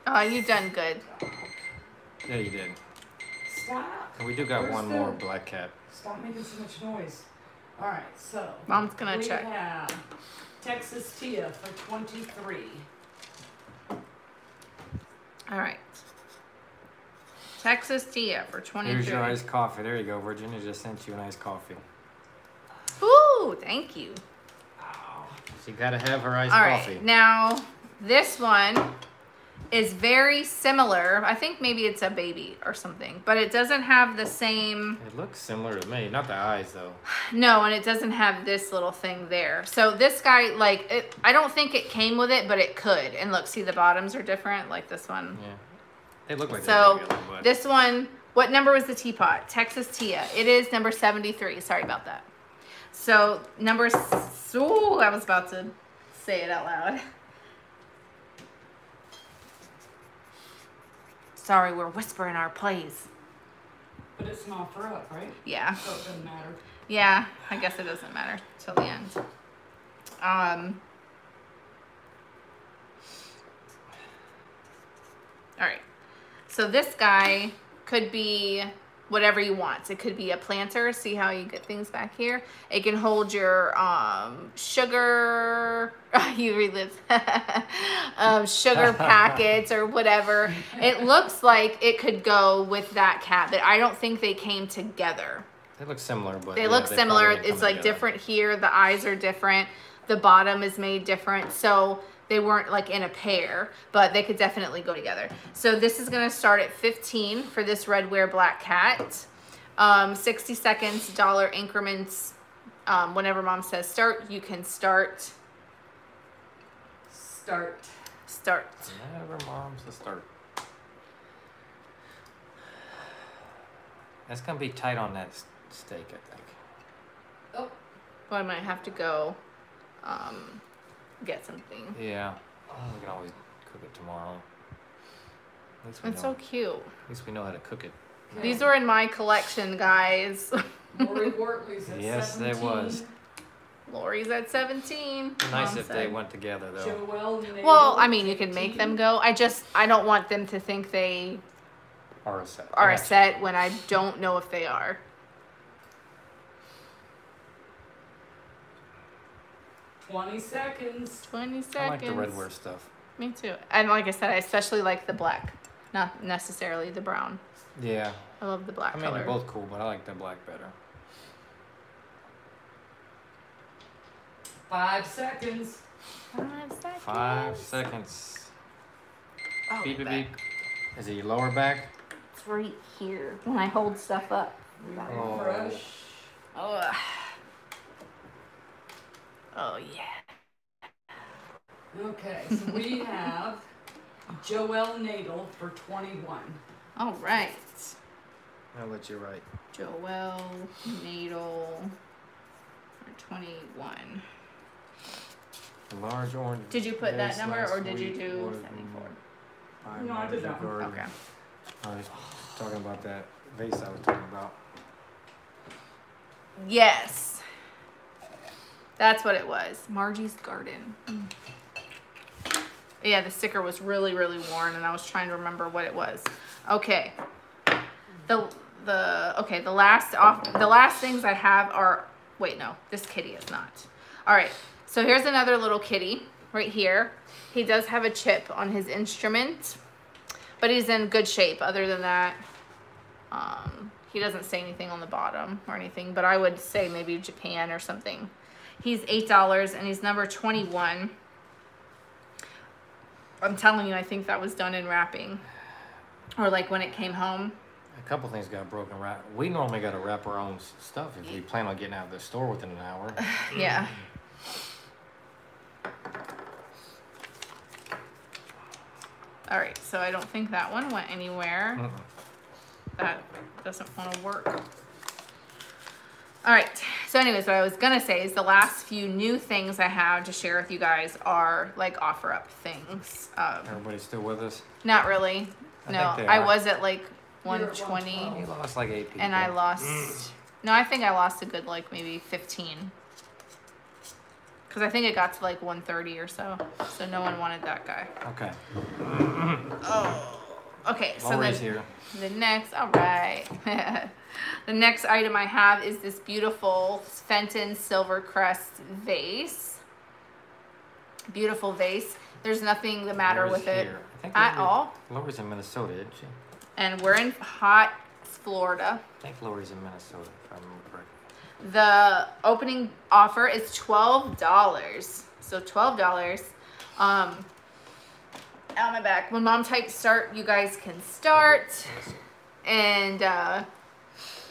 Oh, you've done good. Yeah, you did. Stop. We do got Where's one the- more black cat. Stop making so much noise. All right, so. Mom's gonna we check. have Texas Tia for 23. All right. Texas Tia for 23. Here's your iced coffee. There you go. Virginia just sent you an iced coffee. Ooh, Ooh, thank you. Ow. So you gotta have her iced All right, coffee. now this one is very similar. I think maybe it's a baby or something, but it doesn't have the same. It looks similar to me. Not the eyes though. <sighs> No, and it doesn't have this little thing there. So this guy, like, it, I don't think it came with it, but it could. And look, see the bottoms are different, like this one. Yeah. They look like So this one, what number was the teapot? Texas Tia. It is number 73. Sorry about that. So number, s- ooh, I was about to say it out loud. <laughs> Sorry, we're whispering our plays. But it's an offer up, right? Yeah. So it doesn't matter. Yeah, I guess it doesn't matter till the end. Um. All right. So this guy could be whatever you want. It could be a planter. See how you get things back here? It can hold your um, sugar. <laughs> you relive <laughs> um, sugar <laughs> packets or whatever. It looks like it could go with that cat, but I don't think they came together. they look similar, but They yeah, look probably similar. It's like together. different here. The eyes are different. The bottom is made different. So they weren't like in a pair, but they could definitely go together. So this is gonna start at 15 for this redware black cat. Um, 60 seconds, dollar increments. Um, whenever mom says start, you can start. Start. Start. Never mom's the start. That's gonna be tight on that s- steak, I think. Oh, Well, I might have to go um, get something. Yeah. Oh, we can always cook it tomorrow. At least we It's know. so cute. At least we know how to cook it. These are in my collection, guys. <laughs> Lori Wortley's at Yes, they 17. was. Lori's at 17. Nice Mom if they said. went together though. Joelle Nagle, Well, I mean, you can make them go. I just, I don't want them to think they Or a set. are a set when I don't know if they are. Twenty seconds. 20 seconds. I like the redware stuff. Me too. And like I said, I especially like the black, not necessarily the brown. Yeah. I love the black I mean, color. they're both cool, but I like the black better. Five seconds. Five seconds. Five seconds. Oh, beep, beep, beep. Is it your lower back? It's right here when I hold stuff up. Oh. Refresh. Oh. Oh yeah. Okay, so we <laughs> have Joel Nadel for twenty-one. All right. I'll let you write. Joelle Nadel for 21. A large orange. Did you put that number or did you do 74? by No, I did that one. Margie Okay. I was talking about that vase I was talking about. Yes. That's what it was. Margie's Garden. Mm. Yeah, the sticker was really, really worn and I was trying to remember what it was. Okay. The the okay, the last off the last things I have are wait, no, this kitty is not. Alright, so here's another little kitty right here. He does have a chip on his instrument, but he's in good shape other than that. Um, he doesn't say anything on the bottom or anything, but I would say maybe Japan or something. He's eight dollars and he's number twenty-one. I'm telling you, I think that was done in wrapping, or like when it came home. A couple things got broken right. We normally got to wrap our own stuff if we plan on getting out of the store within an hour. <sighs> Yeah. All right, so I don't think that one went anywhere. Mm-mm. that doesn't want to work. All right. So, anyways, what I was gonna say is the last few new things I have to share with you guys are like offer up things. Um, Everybody still with us? not really. I no, I was at like You're 120, 112. We lost like eight people. and I lost. No, I think I lost a good like maybe 15. Because I think it got to like 130 or so. So no one wanted that guy. Okay. Oh. Okay, so Lori's then here. the next, all right. <laughs> the next item I have is this beautiful Fenton Silver Crest vase. Beautiful vase. There's nothing the matter with it here. I at all. Lori's in Minnesota, isn't she? And we're in hot Florida. I think Lori's in Minnesota, if I remember correctly. The opening offer is twelve dollars. So twelve dollars. Um, out my back. When mom types start, you guys can start, and uh,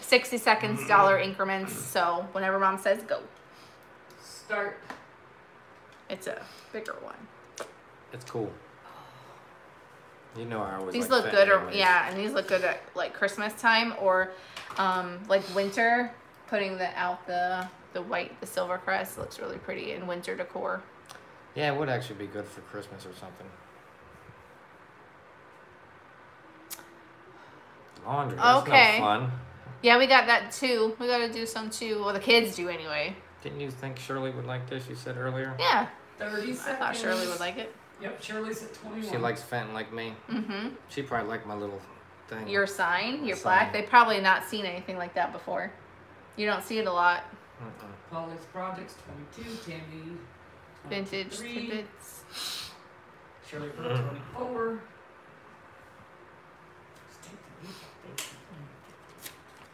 sixty seconds dollar increments. So whenever mom says go, Start. it's a bigger one. It's cool. You know I always These like look good, or, yeah, and these look good at like Christmas time or um, like winter. Putting the out the the white, the silver crest looks really pretty in winter decor. Yeah, it would actually be good for Christmas or something. Laundry. That's Okay. no fun. Yeah, we got that too. We got to do some too. Well, the kids do anyway. Didn't you think Shirley would like this? You said earlier. Yeah, 30 I thought Shirley would like it. Yep, Shirley's at 21. She likes Fenton like me. Mm-hmm. She probably liked my little thing. Your sign, your Sign. plaque. They probably not seen anything like that before. You don't see it a lot. Mm-mm. Polly's Projects 22. Tammy. Vintage 23, tidbits. Shirley Pearl Mm. 24.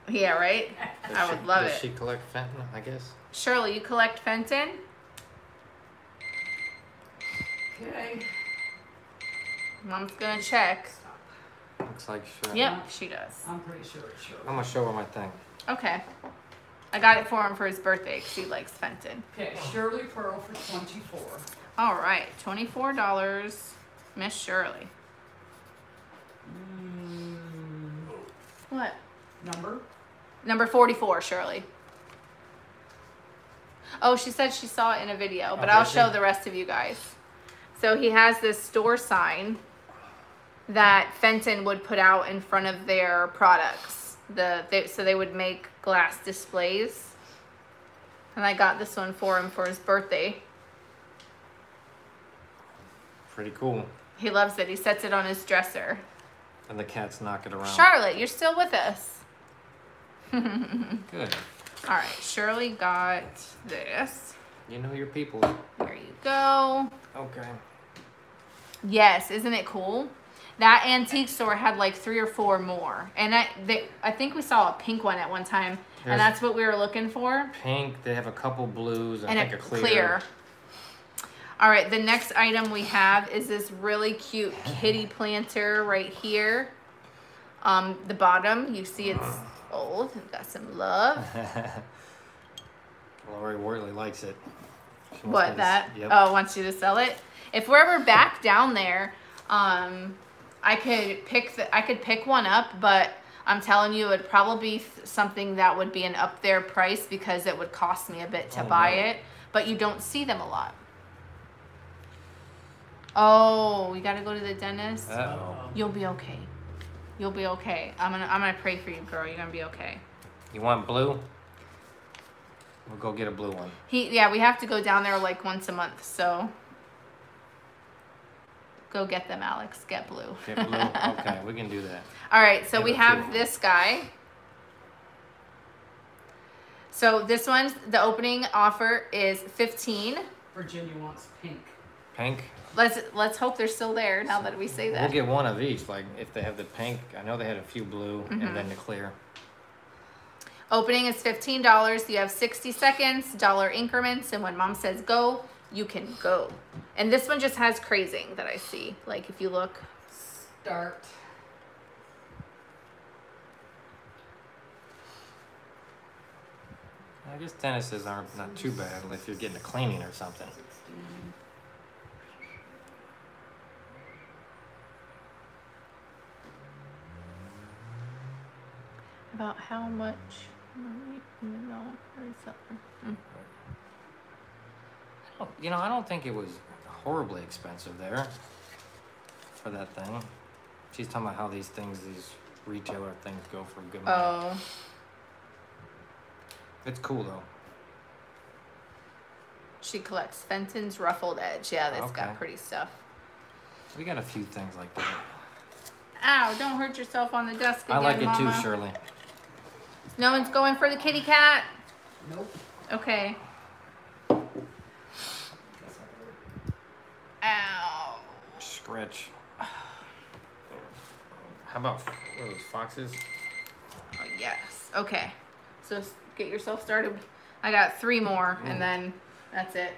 Yeah, right. Does I she- would love does it. she collect Fenton? I guess. Shirley, you collect Fenton. Okay. Mom's gonna check. Stop. Looks like Shirley. Yep, she does. I'm pretty sure it's Shirley. I'm gonna show her my thing. Okay. I got it for him for his birthday because he likes Fenton. Okay, Shirley Pearl for 24. All right, twenty-four dollars, Miss Shirley. Mm, What? Number? Number forty-four, Shirley. Oh, she said she saw it in a video, but Oh, I'll show the rest of you guys. So he has this store sign that Fenton would put out in front of their products. The they, so they would make glass displays. And I got this one for him for his birthday. Pretty cool. He loves it. He sets it on his dresser. And the cats knock it around. Charlotte, you're still with us. <laughs> Good. All right, Shirley got this. You know your people. There you go. Okay. Yes, isn't it cool? That antique store had like three or four more, and I they I think we saw a pink one at one time, There's- and that's what we were looking for. Pink. They have a couple blues. I and think a a clear. clear. All right, the next item we have is this really cute kitty planter right here. Um, the bottom, you see it's old. It's got some love. <laughs> Lori Worley likes it. She wants me What that? Yep. Oh, wants you to sell it. If we're ever back down there, um, I could pick the. I could pick one up, but I'm telling you, it'd probably be something that would be an up there price because it would cost me a bit to Oh, buy no. it. But you don't see them a lot. Oh, we gotta go to the dentist. Uh-oh. You'll be okay. You'll be okay. I'm gonna. I'm gonna pray for you, girl. You're gonna be okay. You want blue? We'll go get a blue one. He yeah, we have to go down there like once a month, so go get them, Alex. Get blue. Get blue? <laughs> okay, we can do that. All right, so Get we have few. this guy. So this one's the opening offer is 15. Virginia wants pink. Pink? Let's let's hope they're still there now that we say that. We'll get one of each. Like if they have the pink, I know they had a few blue Mm-hmm. and then the clear. Opening is $15. You have 60 seconds, dollar increments, and when mom says go, you can go. And this one just has crazing that I see. Like if you look, Start. I guess tennises aren't not too bad if you're getting a cleaning or something. About how much no, where's that one? Oh, You know, I don't think it was horribly expensive there for that thing. She's talking about how these things, these retailer things, go for good money. Oh, It's cool though. she collects Fenton's ruffled edge. Yeah, that's Okay. got pretty stuff. We got a few things like that. Ow, don't hurt yourself on the desk again, I like it Mama. too, Shirley. No one's going for the kitty cat? Nope. Okay. Ow. Scratch. How about what those foxes? Oh, yes. Okay. So get yourself started. I got three more, and then that's it.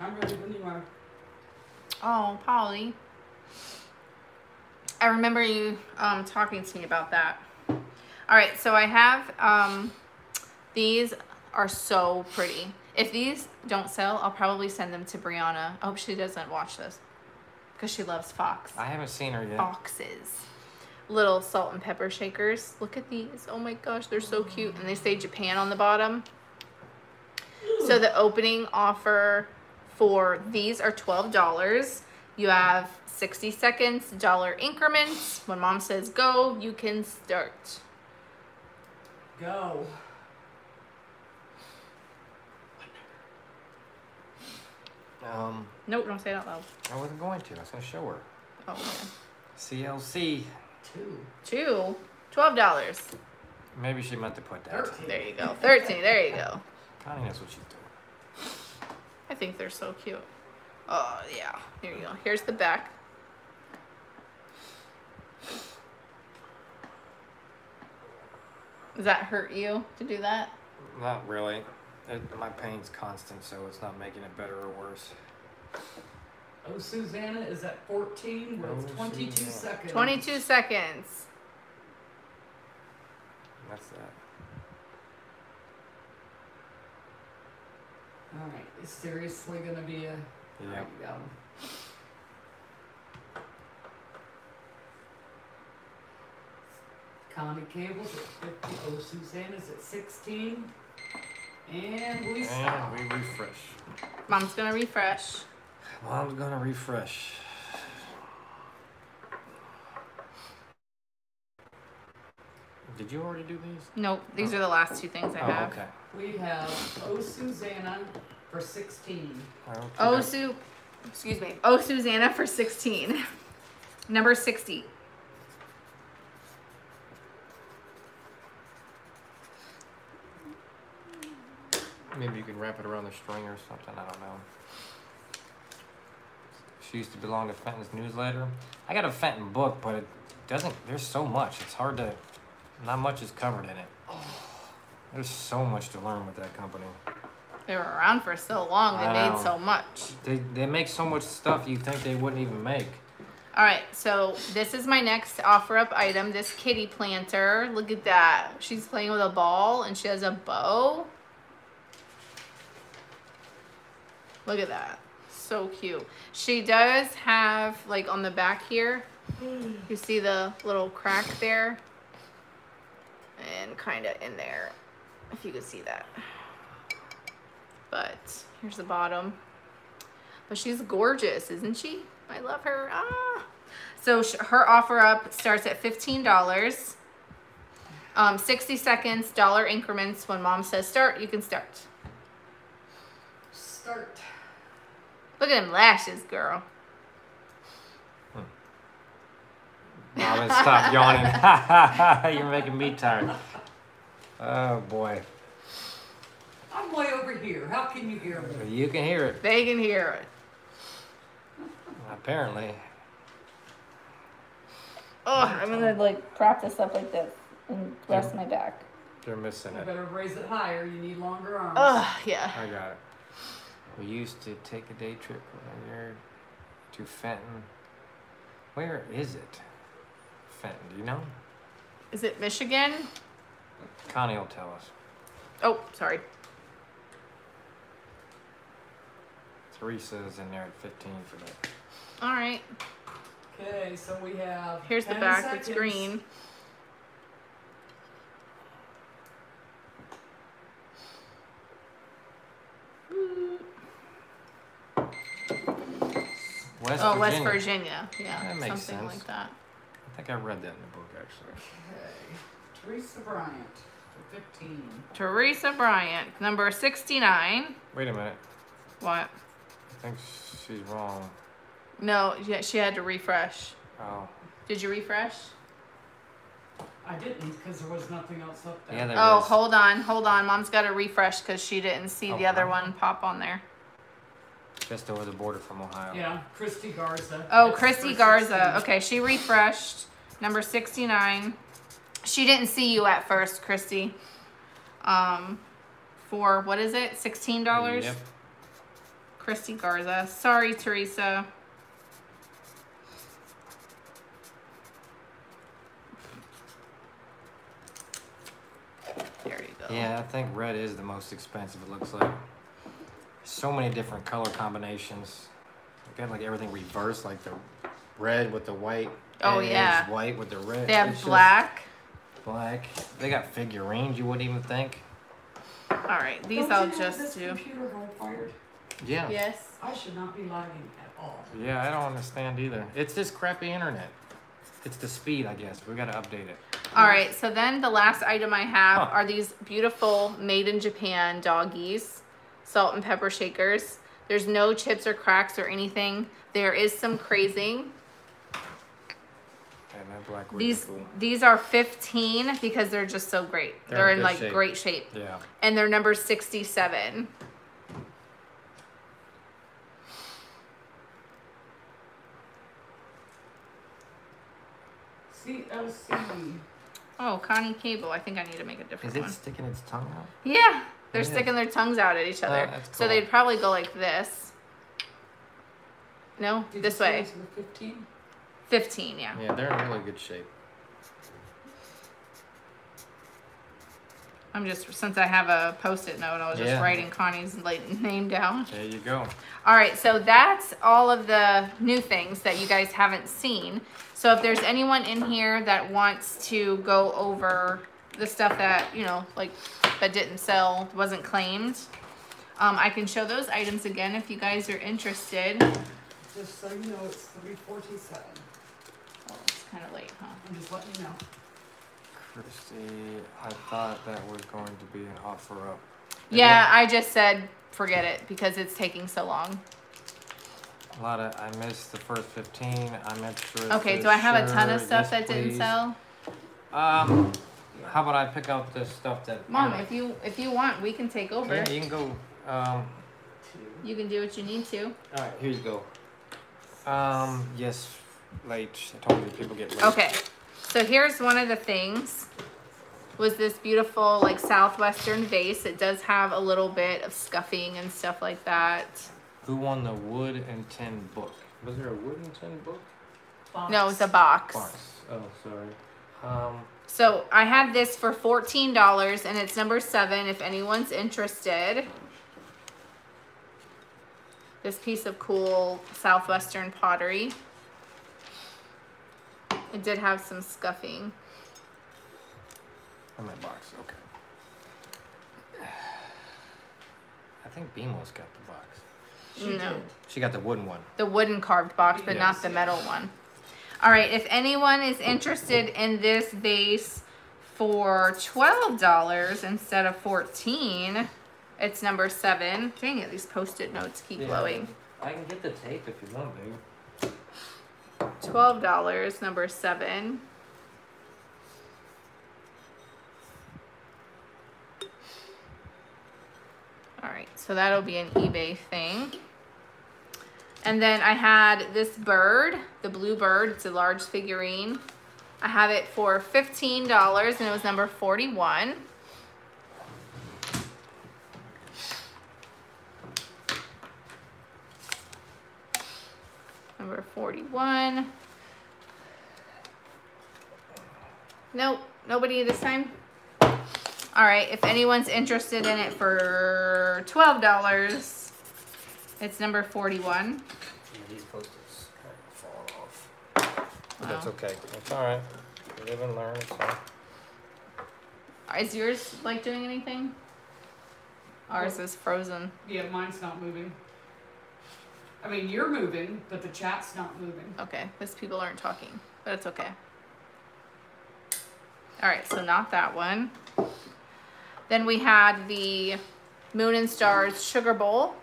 I'm ready when you are. Oh, Polly. I remember you um, talking to me about that. All right, so I have um, these are so pretty. If these don't sell, I'll probably send them to Brianna. I hope she doesn't watch this because she loves Fox. I haven't seen her yet. Foxes. Little salt and pepper shakers. Look at these. Oh my gosh, they're so cute. And they say Japan on the bottom. So the opening offer for these are $12. You have 60 seconds, dollar increments. When mom says go, you can start. Go. Um, Nope, don't say it out loud. I wasn't going to. I was going to show her. Oh, man. CLC. Two. Two. $12. Maybe she meant to put that. Thirteen. There you go. 13. There you go. Connie knows what she's doing. I think they're so cute. Oh, yeah. Here you go. Here's the back. Does that hurt you to do that? Not really. It, my pain's constant, so it's not making it better or worse. Oh, Susanna is at 14 with Oh, 22 Susanna. seconds. 22 seconds. That's that. All right. It's seriously going to be a. Yeah. There you go. Connie Cable's at 50. Oh, Susanna's at 16. And we stop. And we refresh. Mom's gonna refresh. Mom's gonna refresh. Did you already do these? Nope, these oh. are the last two things I Oh, have. okay. We have Oh, Susanna for 16. Okay. Oh, Su, excuse me. Oh, Susanna for 16. <laughs> Number 60. Maybe you can wrap it around the string or something. I don't know. She used to belong to Fenton's newsletter. I got a Fenton book, but it doesn't. There's so much. It's hard to. Not much is covered in it. <sighs> There's so much to learn with that company. They were around for so long. They I made know. so much. They they make so much stuff you think they wouldn't even make. All right, so this is my next offer up item. This kitty planter. Look at that. She's playing with a ball and she has a bow. Look at that. So cute. She does have, like, on the back here, you see the little crack there? And kind of in there, if you could see that. But here's the bottom. But she's gorgeous, isn't she? I love her. Ah. So sh- her offer up starts at $15. Um, 60 seconds, dollar increments. When mom says start, you can start. Start. Look at them lashes, girl. Robin, stop yawning. <laughs> You're making me tired. Oh boy. I'm way over here. How can you hear me? You can hear it. They can hear it. Apparently. Oh, I'm gonna like prop this up like this and rest my back. They're missing I it. better raise it higher. You need longer arms. Oh, yeah. I got it. We used to take a day trip one year to Fenton. Where is it? Fenton, do you know? Is it Michigan? Connie will tell us. Oh, sorry. Teresa's in there at 15 for that. All right. Okay, so we have. Here's the back. seconds. It's green. West oh, Virginia. West Virginia. Yeah, That makes something sense. like that. I think I read that in the book actually. Okay. Teresa Bryant 15. Teresa Bryant, number 69. Wait a minute. What? I think she's wrong. No, yeah, she had to refresh. Oh. Did you refresh? I didn't because there was nothing else up there. Yeah, there Oh, is. hold on, hold on. Mom's got to refresh because she didn't see the other Okay. one pop on there. Just over the border from Ohio. Yeah, Christy Garza. Oh, That's Christy Garza. 16. Okay, she refreshed. number 69. She didn't see you at first, Christy. Um, for what is it? $16? Yep. Christy Garza. Sorry, Teresa. There you go. Yeah, I think red is the most expensive. It looks like so many different color combinations. They got like everything reversed, like the red with the white. Oh, edge, yeah. white with the red. They have It's black. black. They got figurines. You wouldn't even think. All right, these Don't I'll just this do. Computer? Yeah. Yes. I should not be lagging at all. Yeah, I don't understand either. It's this crappy internet. It's the speed, I guess. We gotta update it. All right, so then the last item I have Huh. are these beautiful made in Japan doggies, salt and pepper shakers. There's no chips or cracks or anything. There is some crazing. And that black These cool. these are 15 because they're just so great. They're They're, in in like shape. great shape. Yeah. And they're number 67. CLC. Oh, Connie Cable. I think I need to make a difference. Is it one. sticking its tongue out? Yeah, they're Yeah. sticking their tongues out at each Oh, other. that's So they'd probably go like this. No, Did this you way. 15? 15, yeah. Yeah, they're in really good shape. I'm just since I have a post-it note, I was just Yeah. writing Connie's like name down. There you go. All right, so that's all of the new things that you guys haven't seen. So if there's anyone in here that wants to go over the stuff that you know, like that didn't sell, wasn't claimed, um, I can show those items again if you guys are interested. Just so you know, it's 347. Oh, it's kind of late, huh? I'm just letting you know. Christy, I thought that was going to be an offer up. Yeah, I just said forget it because it's taking so long. A lot of, I missed the first 15. I'm interested. Okay, do I have a ton of stuff yes, that didn't sell? Um, how about I pick out the stuff that. Mom, if you if you want, we can take over. Yeah, you can go. Um, You can do what you need to. all right, here you go. Um, yes, late. I told you people get late. Okay, so here's one of the things. Was this beautiful like southwestern vase? It does have a little bit of scuffing and stuff like that. Who won the wood and tin book? Was there a wood and tin book? No, it's a box. Box. Oh, sorry. Um, So I had this for fourteen dollars, and it's number seven. If anyone's interested, this piece of cool southwestern pottery. It did have some scuffing. in my box. Okay. <sighs> I think Beamos got the box. She No. did. She got the wooden one. the wooden carved box, but not the metal one. All right, if anyone is interested in this vase for twelve dollars instead of fourteen, it's number seven. Dang it, these post-it notes keep blowing. I can get the tape if you want, babe. Twelve dollars, number seven. All right, so that'll be an eBay thing. And then I had this bird, the blue bird. It's a large figurine. I have it for fifteen dollars, and it was number forty-one. Number forty-one. Nope, nobody this time. All right, if anyone's interested in it for twelve dollars, it's number forty-one. Yeah, these post-its kind of fall off. But That's okay. It's all right. Live and learn. It's all. Is yours like doing anything? Ours is frozen. Yeah, mine's not moving. I mean, you're moving, but the chat's not moving. Okay, because people aren't talking, but it's okay. All right, so not that one. Then we had the Moon and Stars Sugar Bowl.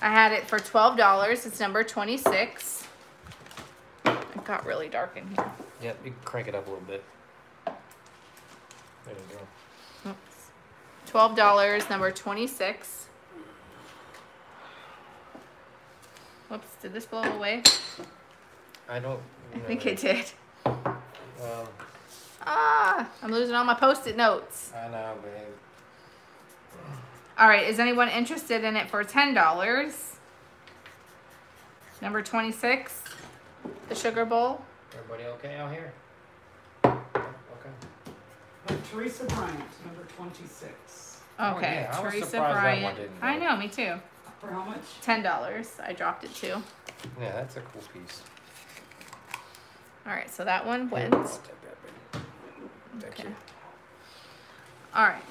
I had it for twelve dollars. It's number twenty-six. It got really dark in here. Yep, you can crank it up a little bit. There you go. Oops. Twelve dollars, number twenty-six. Whoops, did this blow away? I don't I think it did. Well, Ah, I'm losing all my post-it notes. I know, babe. All right, is anyone interested in it for ten dollars? Number twenty-six, the sugar bowl. Everybody okay out here? Okay. Uh, Teresa Bryant, number twenty-six. Oh, Okay, yeah, I was Teresa that one Bryant. didn't I know, me too. For how much? Ten dollars. I dropped it too. Yeah, that's a cool piece. All right, so that one went. I'll take that, baby. Thank Okay. you. All right,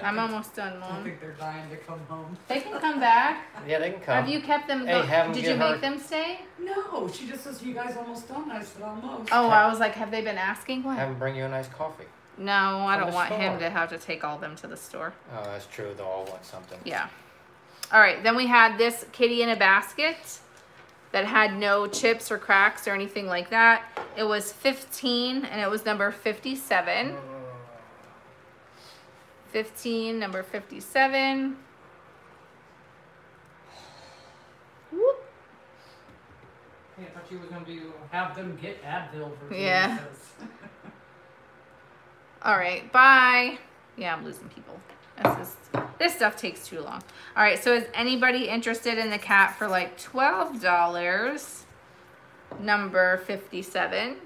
I I'm almost done, Mom. I think they're dying to come home. They can come back. Yeah, they can come. Have you kept them? Hey, go- have 'em Did you make her- them stay? No, she just says, you guys almost done? I said, almost. Oh, I was like, have they been asking what? Have them bring you a nice coffee. No, I don't the want him to have to take all them to the store. Oh, that's true. They'll all want something. Yeah. All right, then we had this kitty in a basket that had no chips or cracks or anything like that. It was 15 and it was number 57. 15, number 57. Whoop. Hey, I thought you were gonna do, have them get Advil for Yeah. <laughs> All right, bye. Yeah, I'm losing people. This is this stuff takes too long. All right, so is anybody interested in the cat for like twelve dollars? Number fifty-seven.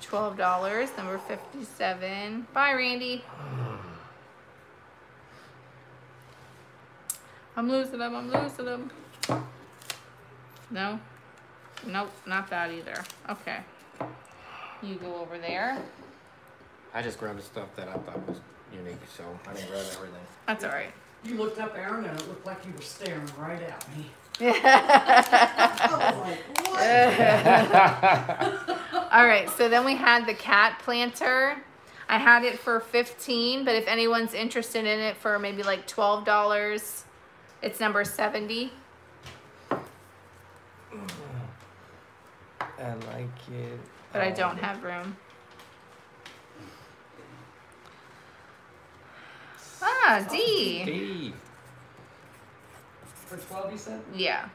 Twelve dollars, number fifty-seven. Bye, Randy. I'm losing them. I'm losing them. No. Nope, not that either. Okay. You go over there. I just grabbed the stuff that I thought was unique, so I didn't grab everything. That's all right. You looked up Aaron and it looked like you were staring right at me. all <laughs> I was like, what? <laughs> right, so then we had the cat planter. I had it for 15, but if anyone's interested in it for maybe like $12, it's number 70. Mm. I like it. But I don't um, have room. Ah, D. D. For twelve, you said? Yeah.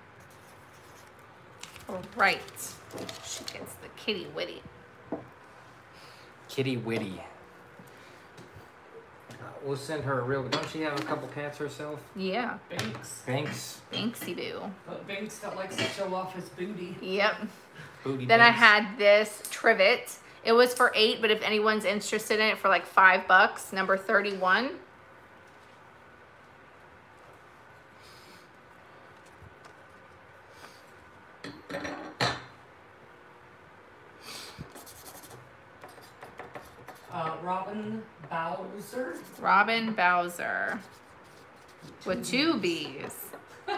All right. She gets the kitty witty. Kitty Witty. Uh, We'll send her a real. Don't she have a couple cats herself? Yeah. Binks. Banks. Banksy do. But Binks that likes to show off his booty. Yep. Booty Then I had this trivet. It was for eight, but if anyone's interested in it for like five bucks, number 31. Uh, Robin Bowser. Robin Bowser. With two B's.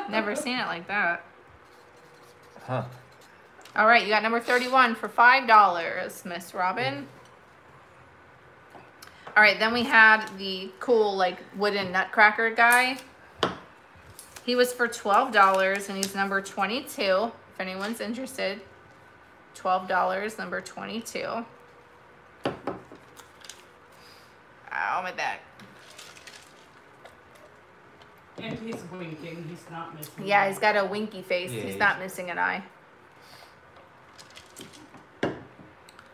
Never seen it like that. Huh. All right, you got number 31 for $5, Miss Robin. All right, then we had the cool, like, wooden nutcracker guy. He was for $12, and he's number 22, if anyone's interested. $12, number 22. Ow, my back. And he's winking. He's not missing. Yeah, he's got a winky face. Yeah, he's he's- not missing an eye.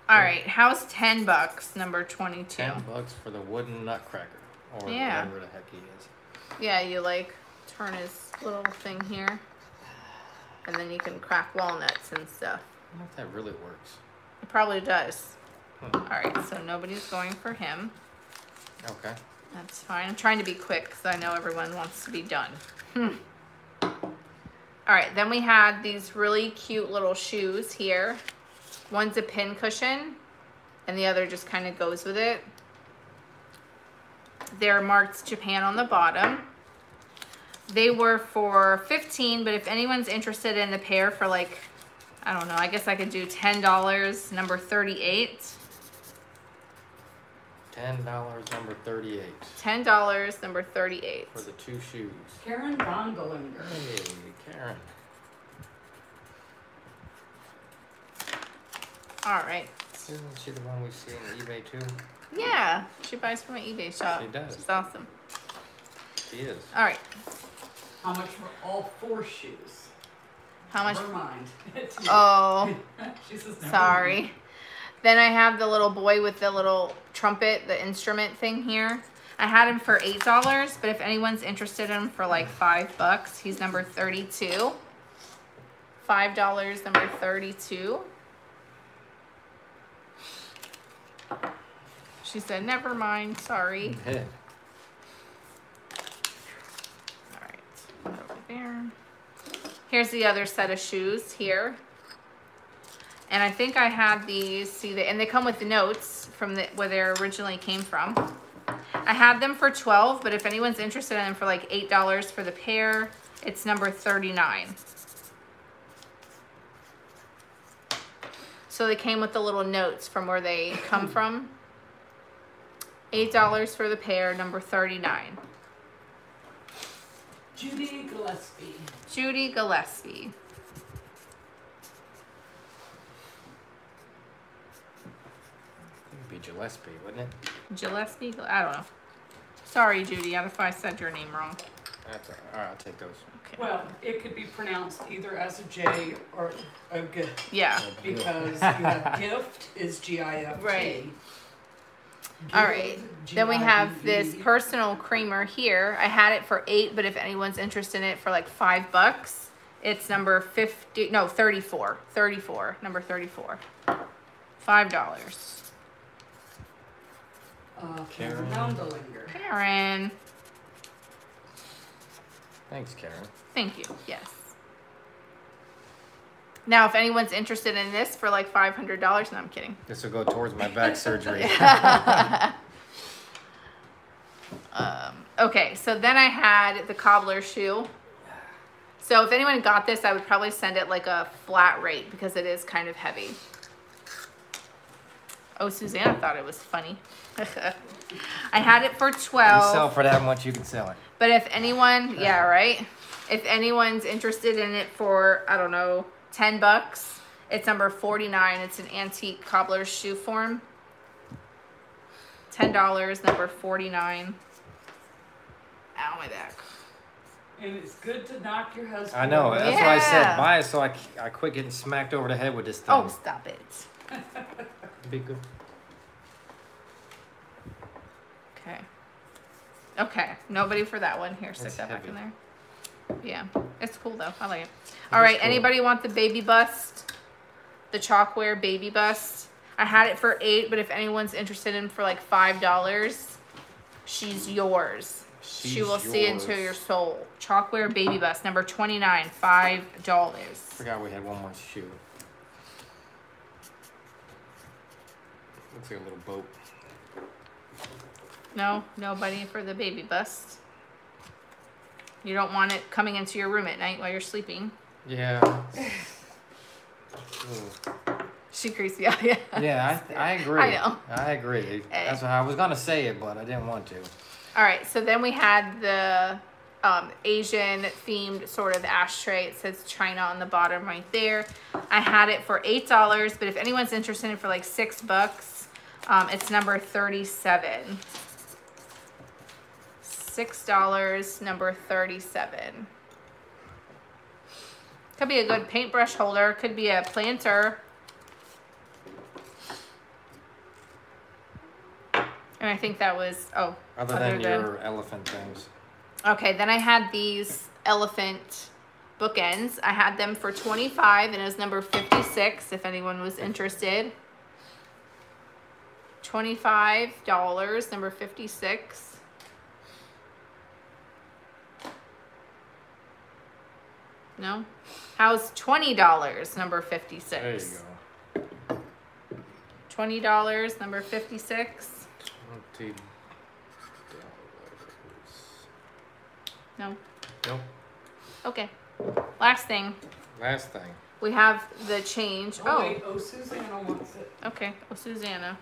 All right, how's 10 bucks, number 22? Ten bucks for the wooden nutcracker, or Yeah. whatever the heck he is. Yeah, you like turn his little thing here. And then you can crack walnuts and stuff. I wonder if that really works. It probably does. Hmm. All right, so nobody's going for him. Okay. That's fine. I'm trying to be quick because I know everyone wants to be done. Hmm. All right, then we had these really cute little shoes here. One's a pin cushion, and the other just kind of goes with it. They're marked Japan on the bottom. They were for 15, but if anyone's interested in the pair for like, I don't know, I guess I could do $10, number 38. Ten dollars, number thirty-eight, $10, number 38. for the two shoes. Karen Dongelinger. Hey, Karen. All right. Isn't she the one we see on eBay too? Yeah, she buys from my eBay shop. She does. She's awesome. She is. All right. How much for all four shoes? How much? Never mind. <laughs> Oh, <laughs> she says never sorry. mind. Then I have the little boy with the little trumpet, the instrument thing here. I had him for eight dollars, but if anyone's interested in him for like five bucks, he's number thirty-two. Five dollars, number thirty-two. She said, "Never mind, sorry." All right, over there. Here's the other set of shoes here. And I think I had these, see, the, and they come with the notes from the, where they originally came from. I had them for 12, but if anyone's interested in them for like $8 for the pair, it's number 39. So they came with the little notes from where they come <laughs> from. $8 for the pair, number 39. Judy Gillespie. Judy Gillespie. Be Gillespie, wouldn't it? Gillespie? I don't know. Sorry, Judy, if I said your name wrong. That's all right. All right, I'll take those. Okay. Well, it could be pronounced either as a J or a G Yeah. because you have <laughs> gift is G I F T. Right. All right. Then we have this personal creamer here. I had it for eight, but if anyone's interested in it for like five bucks, it's number 50, no, 34. 34. Number 34. Five dollars. Uh, Karen. Karen Karen. Thanks, Karen. Thank you. Yes. Now, if anyone's interested in this for like $500, no, I'm kidding. This will go towards my back <laughs> surgery. <laughs> Um, okay, so then I had the cobbler shoe. So if anyone got this, I would probably send it like a flat rate because it is kind of heavy. Oh, Susanna thought it was funny. <laughs> I had it for You sell for that much, you can sell it. But if anyone, yeah, right? If anyone's interested in it for, I don't know, 10 bucks, it's number 49. It's an antique cobbler's shoe form. $10, number 49. Ow, my back. And it's good to knock your husband. I know. over. That's why I said buy it so I quit getting smacked over the head with this oh, thing. Oh, stop it. Be good. Okay. Okay, nobody for that one. Here, stick that back in there. Yeah, it's cool though. I like it. All right, cool. anybody want the baby bust? The chalkware baby bust. I had it for eight, but if anyone's interested in for like five dollars, she's yours. she She's will see into your soul. Chalkware baby bust, number twenty nine, five dollars. Forgot we had one more shoe. Looks like a little boat. No, nobody for the baby bust. You don't want it coming into your room at night while you're sleeping. Yeah. <laughs> She creeps me out. <laughs> Yeah. yeah, I, I agree. I know. I agree. That's why I was gonna say it, but I didn't want to. All right, so then we had the um, Asian themed sort of ashtray. It says China on the bottom right there. I had it for eight dollars, but if anyone's interested in it for like six bucks, um, it's number thirty-seven. Six dollars, number thirty-seven. Could be a good paintbrush holder. Could be a planter. And I think that was oh. Other, than, your elephant things. Okay, then I had these elephant bookends. I had them for 25 and it was number 56 if anyone was interested. $25, number 56. No? How's $20, number 56? There you go. $20, number 56. Twenty dollars. No? Nope. Okay. Last thing. Last thing. We have the change. Oh, Oh, wait, oh, Susanna wants it. okay. Oh, Susanna.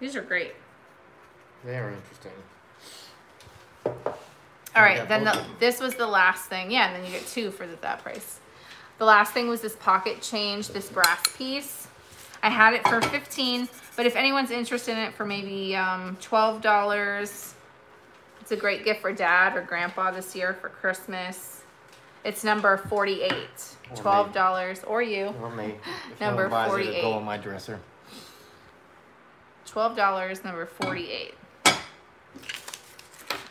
These are great. They are interesting. All right, then the, this was the last thing. Yeah, and then you get two for the, that price. The last thing was this pocket change, this brass piece. I had it for 15, but if anyone's interested in it for maybe um, $12, It's a great gift for dad or grandpa this year for Christmas. It's number 48. $12 or you. Or me. <laughs> If Number no one buys it, 48. go on my dresser. $12, number 48.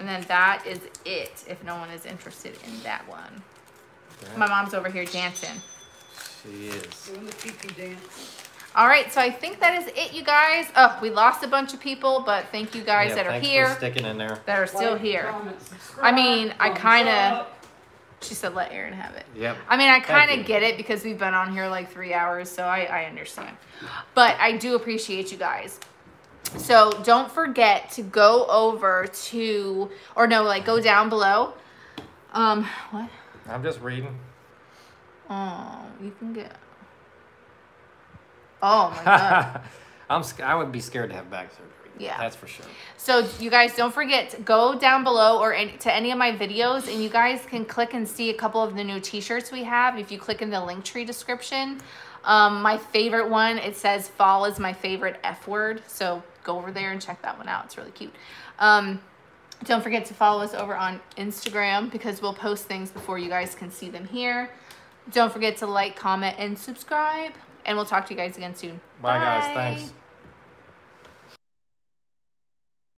And then that is it if no one is interested in that one. Okay. My mom's over here dancing. She is. Doing the pee-pee dance. All right, so I think that is it, you guys. Oh, we lost a bunch of people, but thank you guys Yeah, that are here, For sticking in there. that are still Like, here. comment, I mean, I kinda- She said, let Aaron have it. Yep. I mean, I kind of get it because we've been on here like three hours, so I, I understand. But I do appreciate you guys. So don't forget to go over to, or no, like go down below. Um, what? I'm just reading. Oh, you can get. Oh my god. <laughs> I'm. I would be scared to have back surgery. Yeah. That's for sure. So you guys don't forget to go down below or any, to any of my videos and you guys can click and see a couple of the new t-shirts we have if you click in the Linktree description. Um, my favorite one, it says fall is my favorite F word. So go over there and check that one out. It's really cute. Um, don't forget to follow us over on Instagram because we'll post things before you guys can see them here. Don't forget to like, comment, and subscribe. And we'll talk to you guys again soon. Bye, guys. Thanks.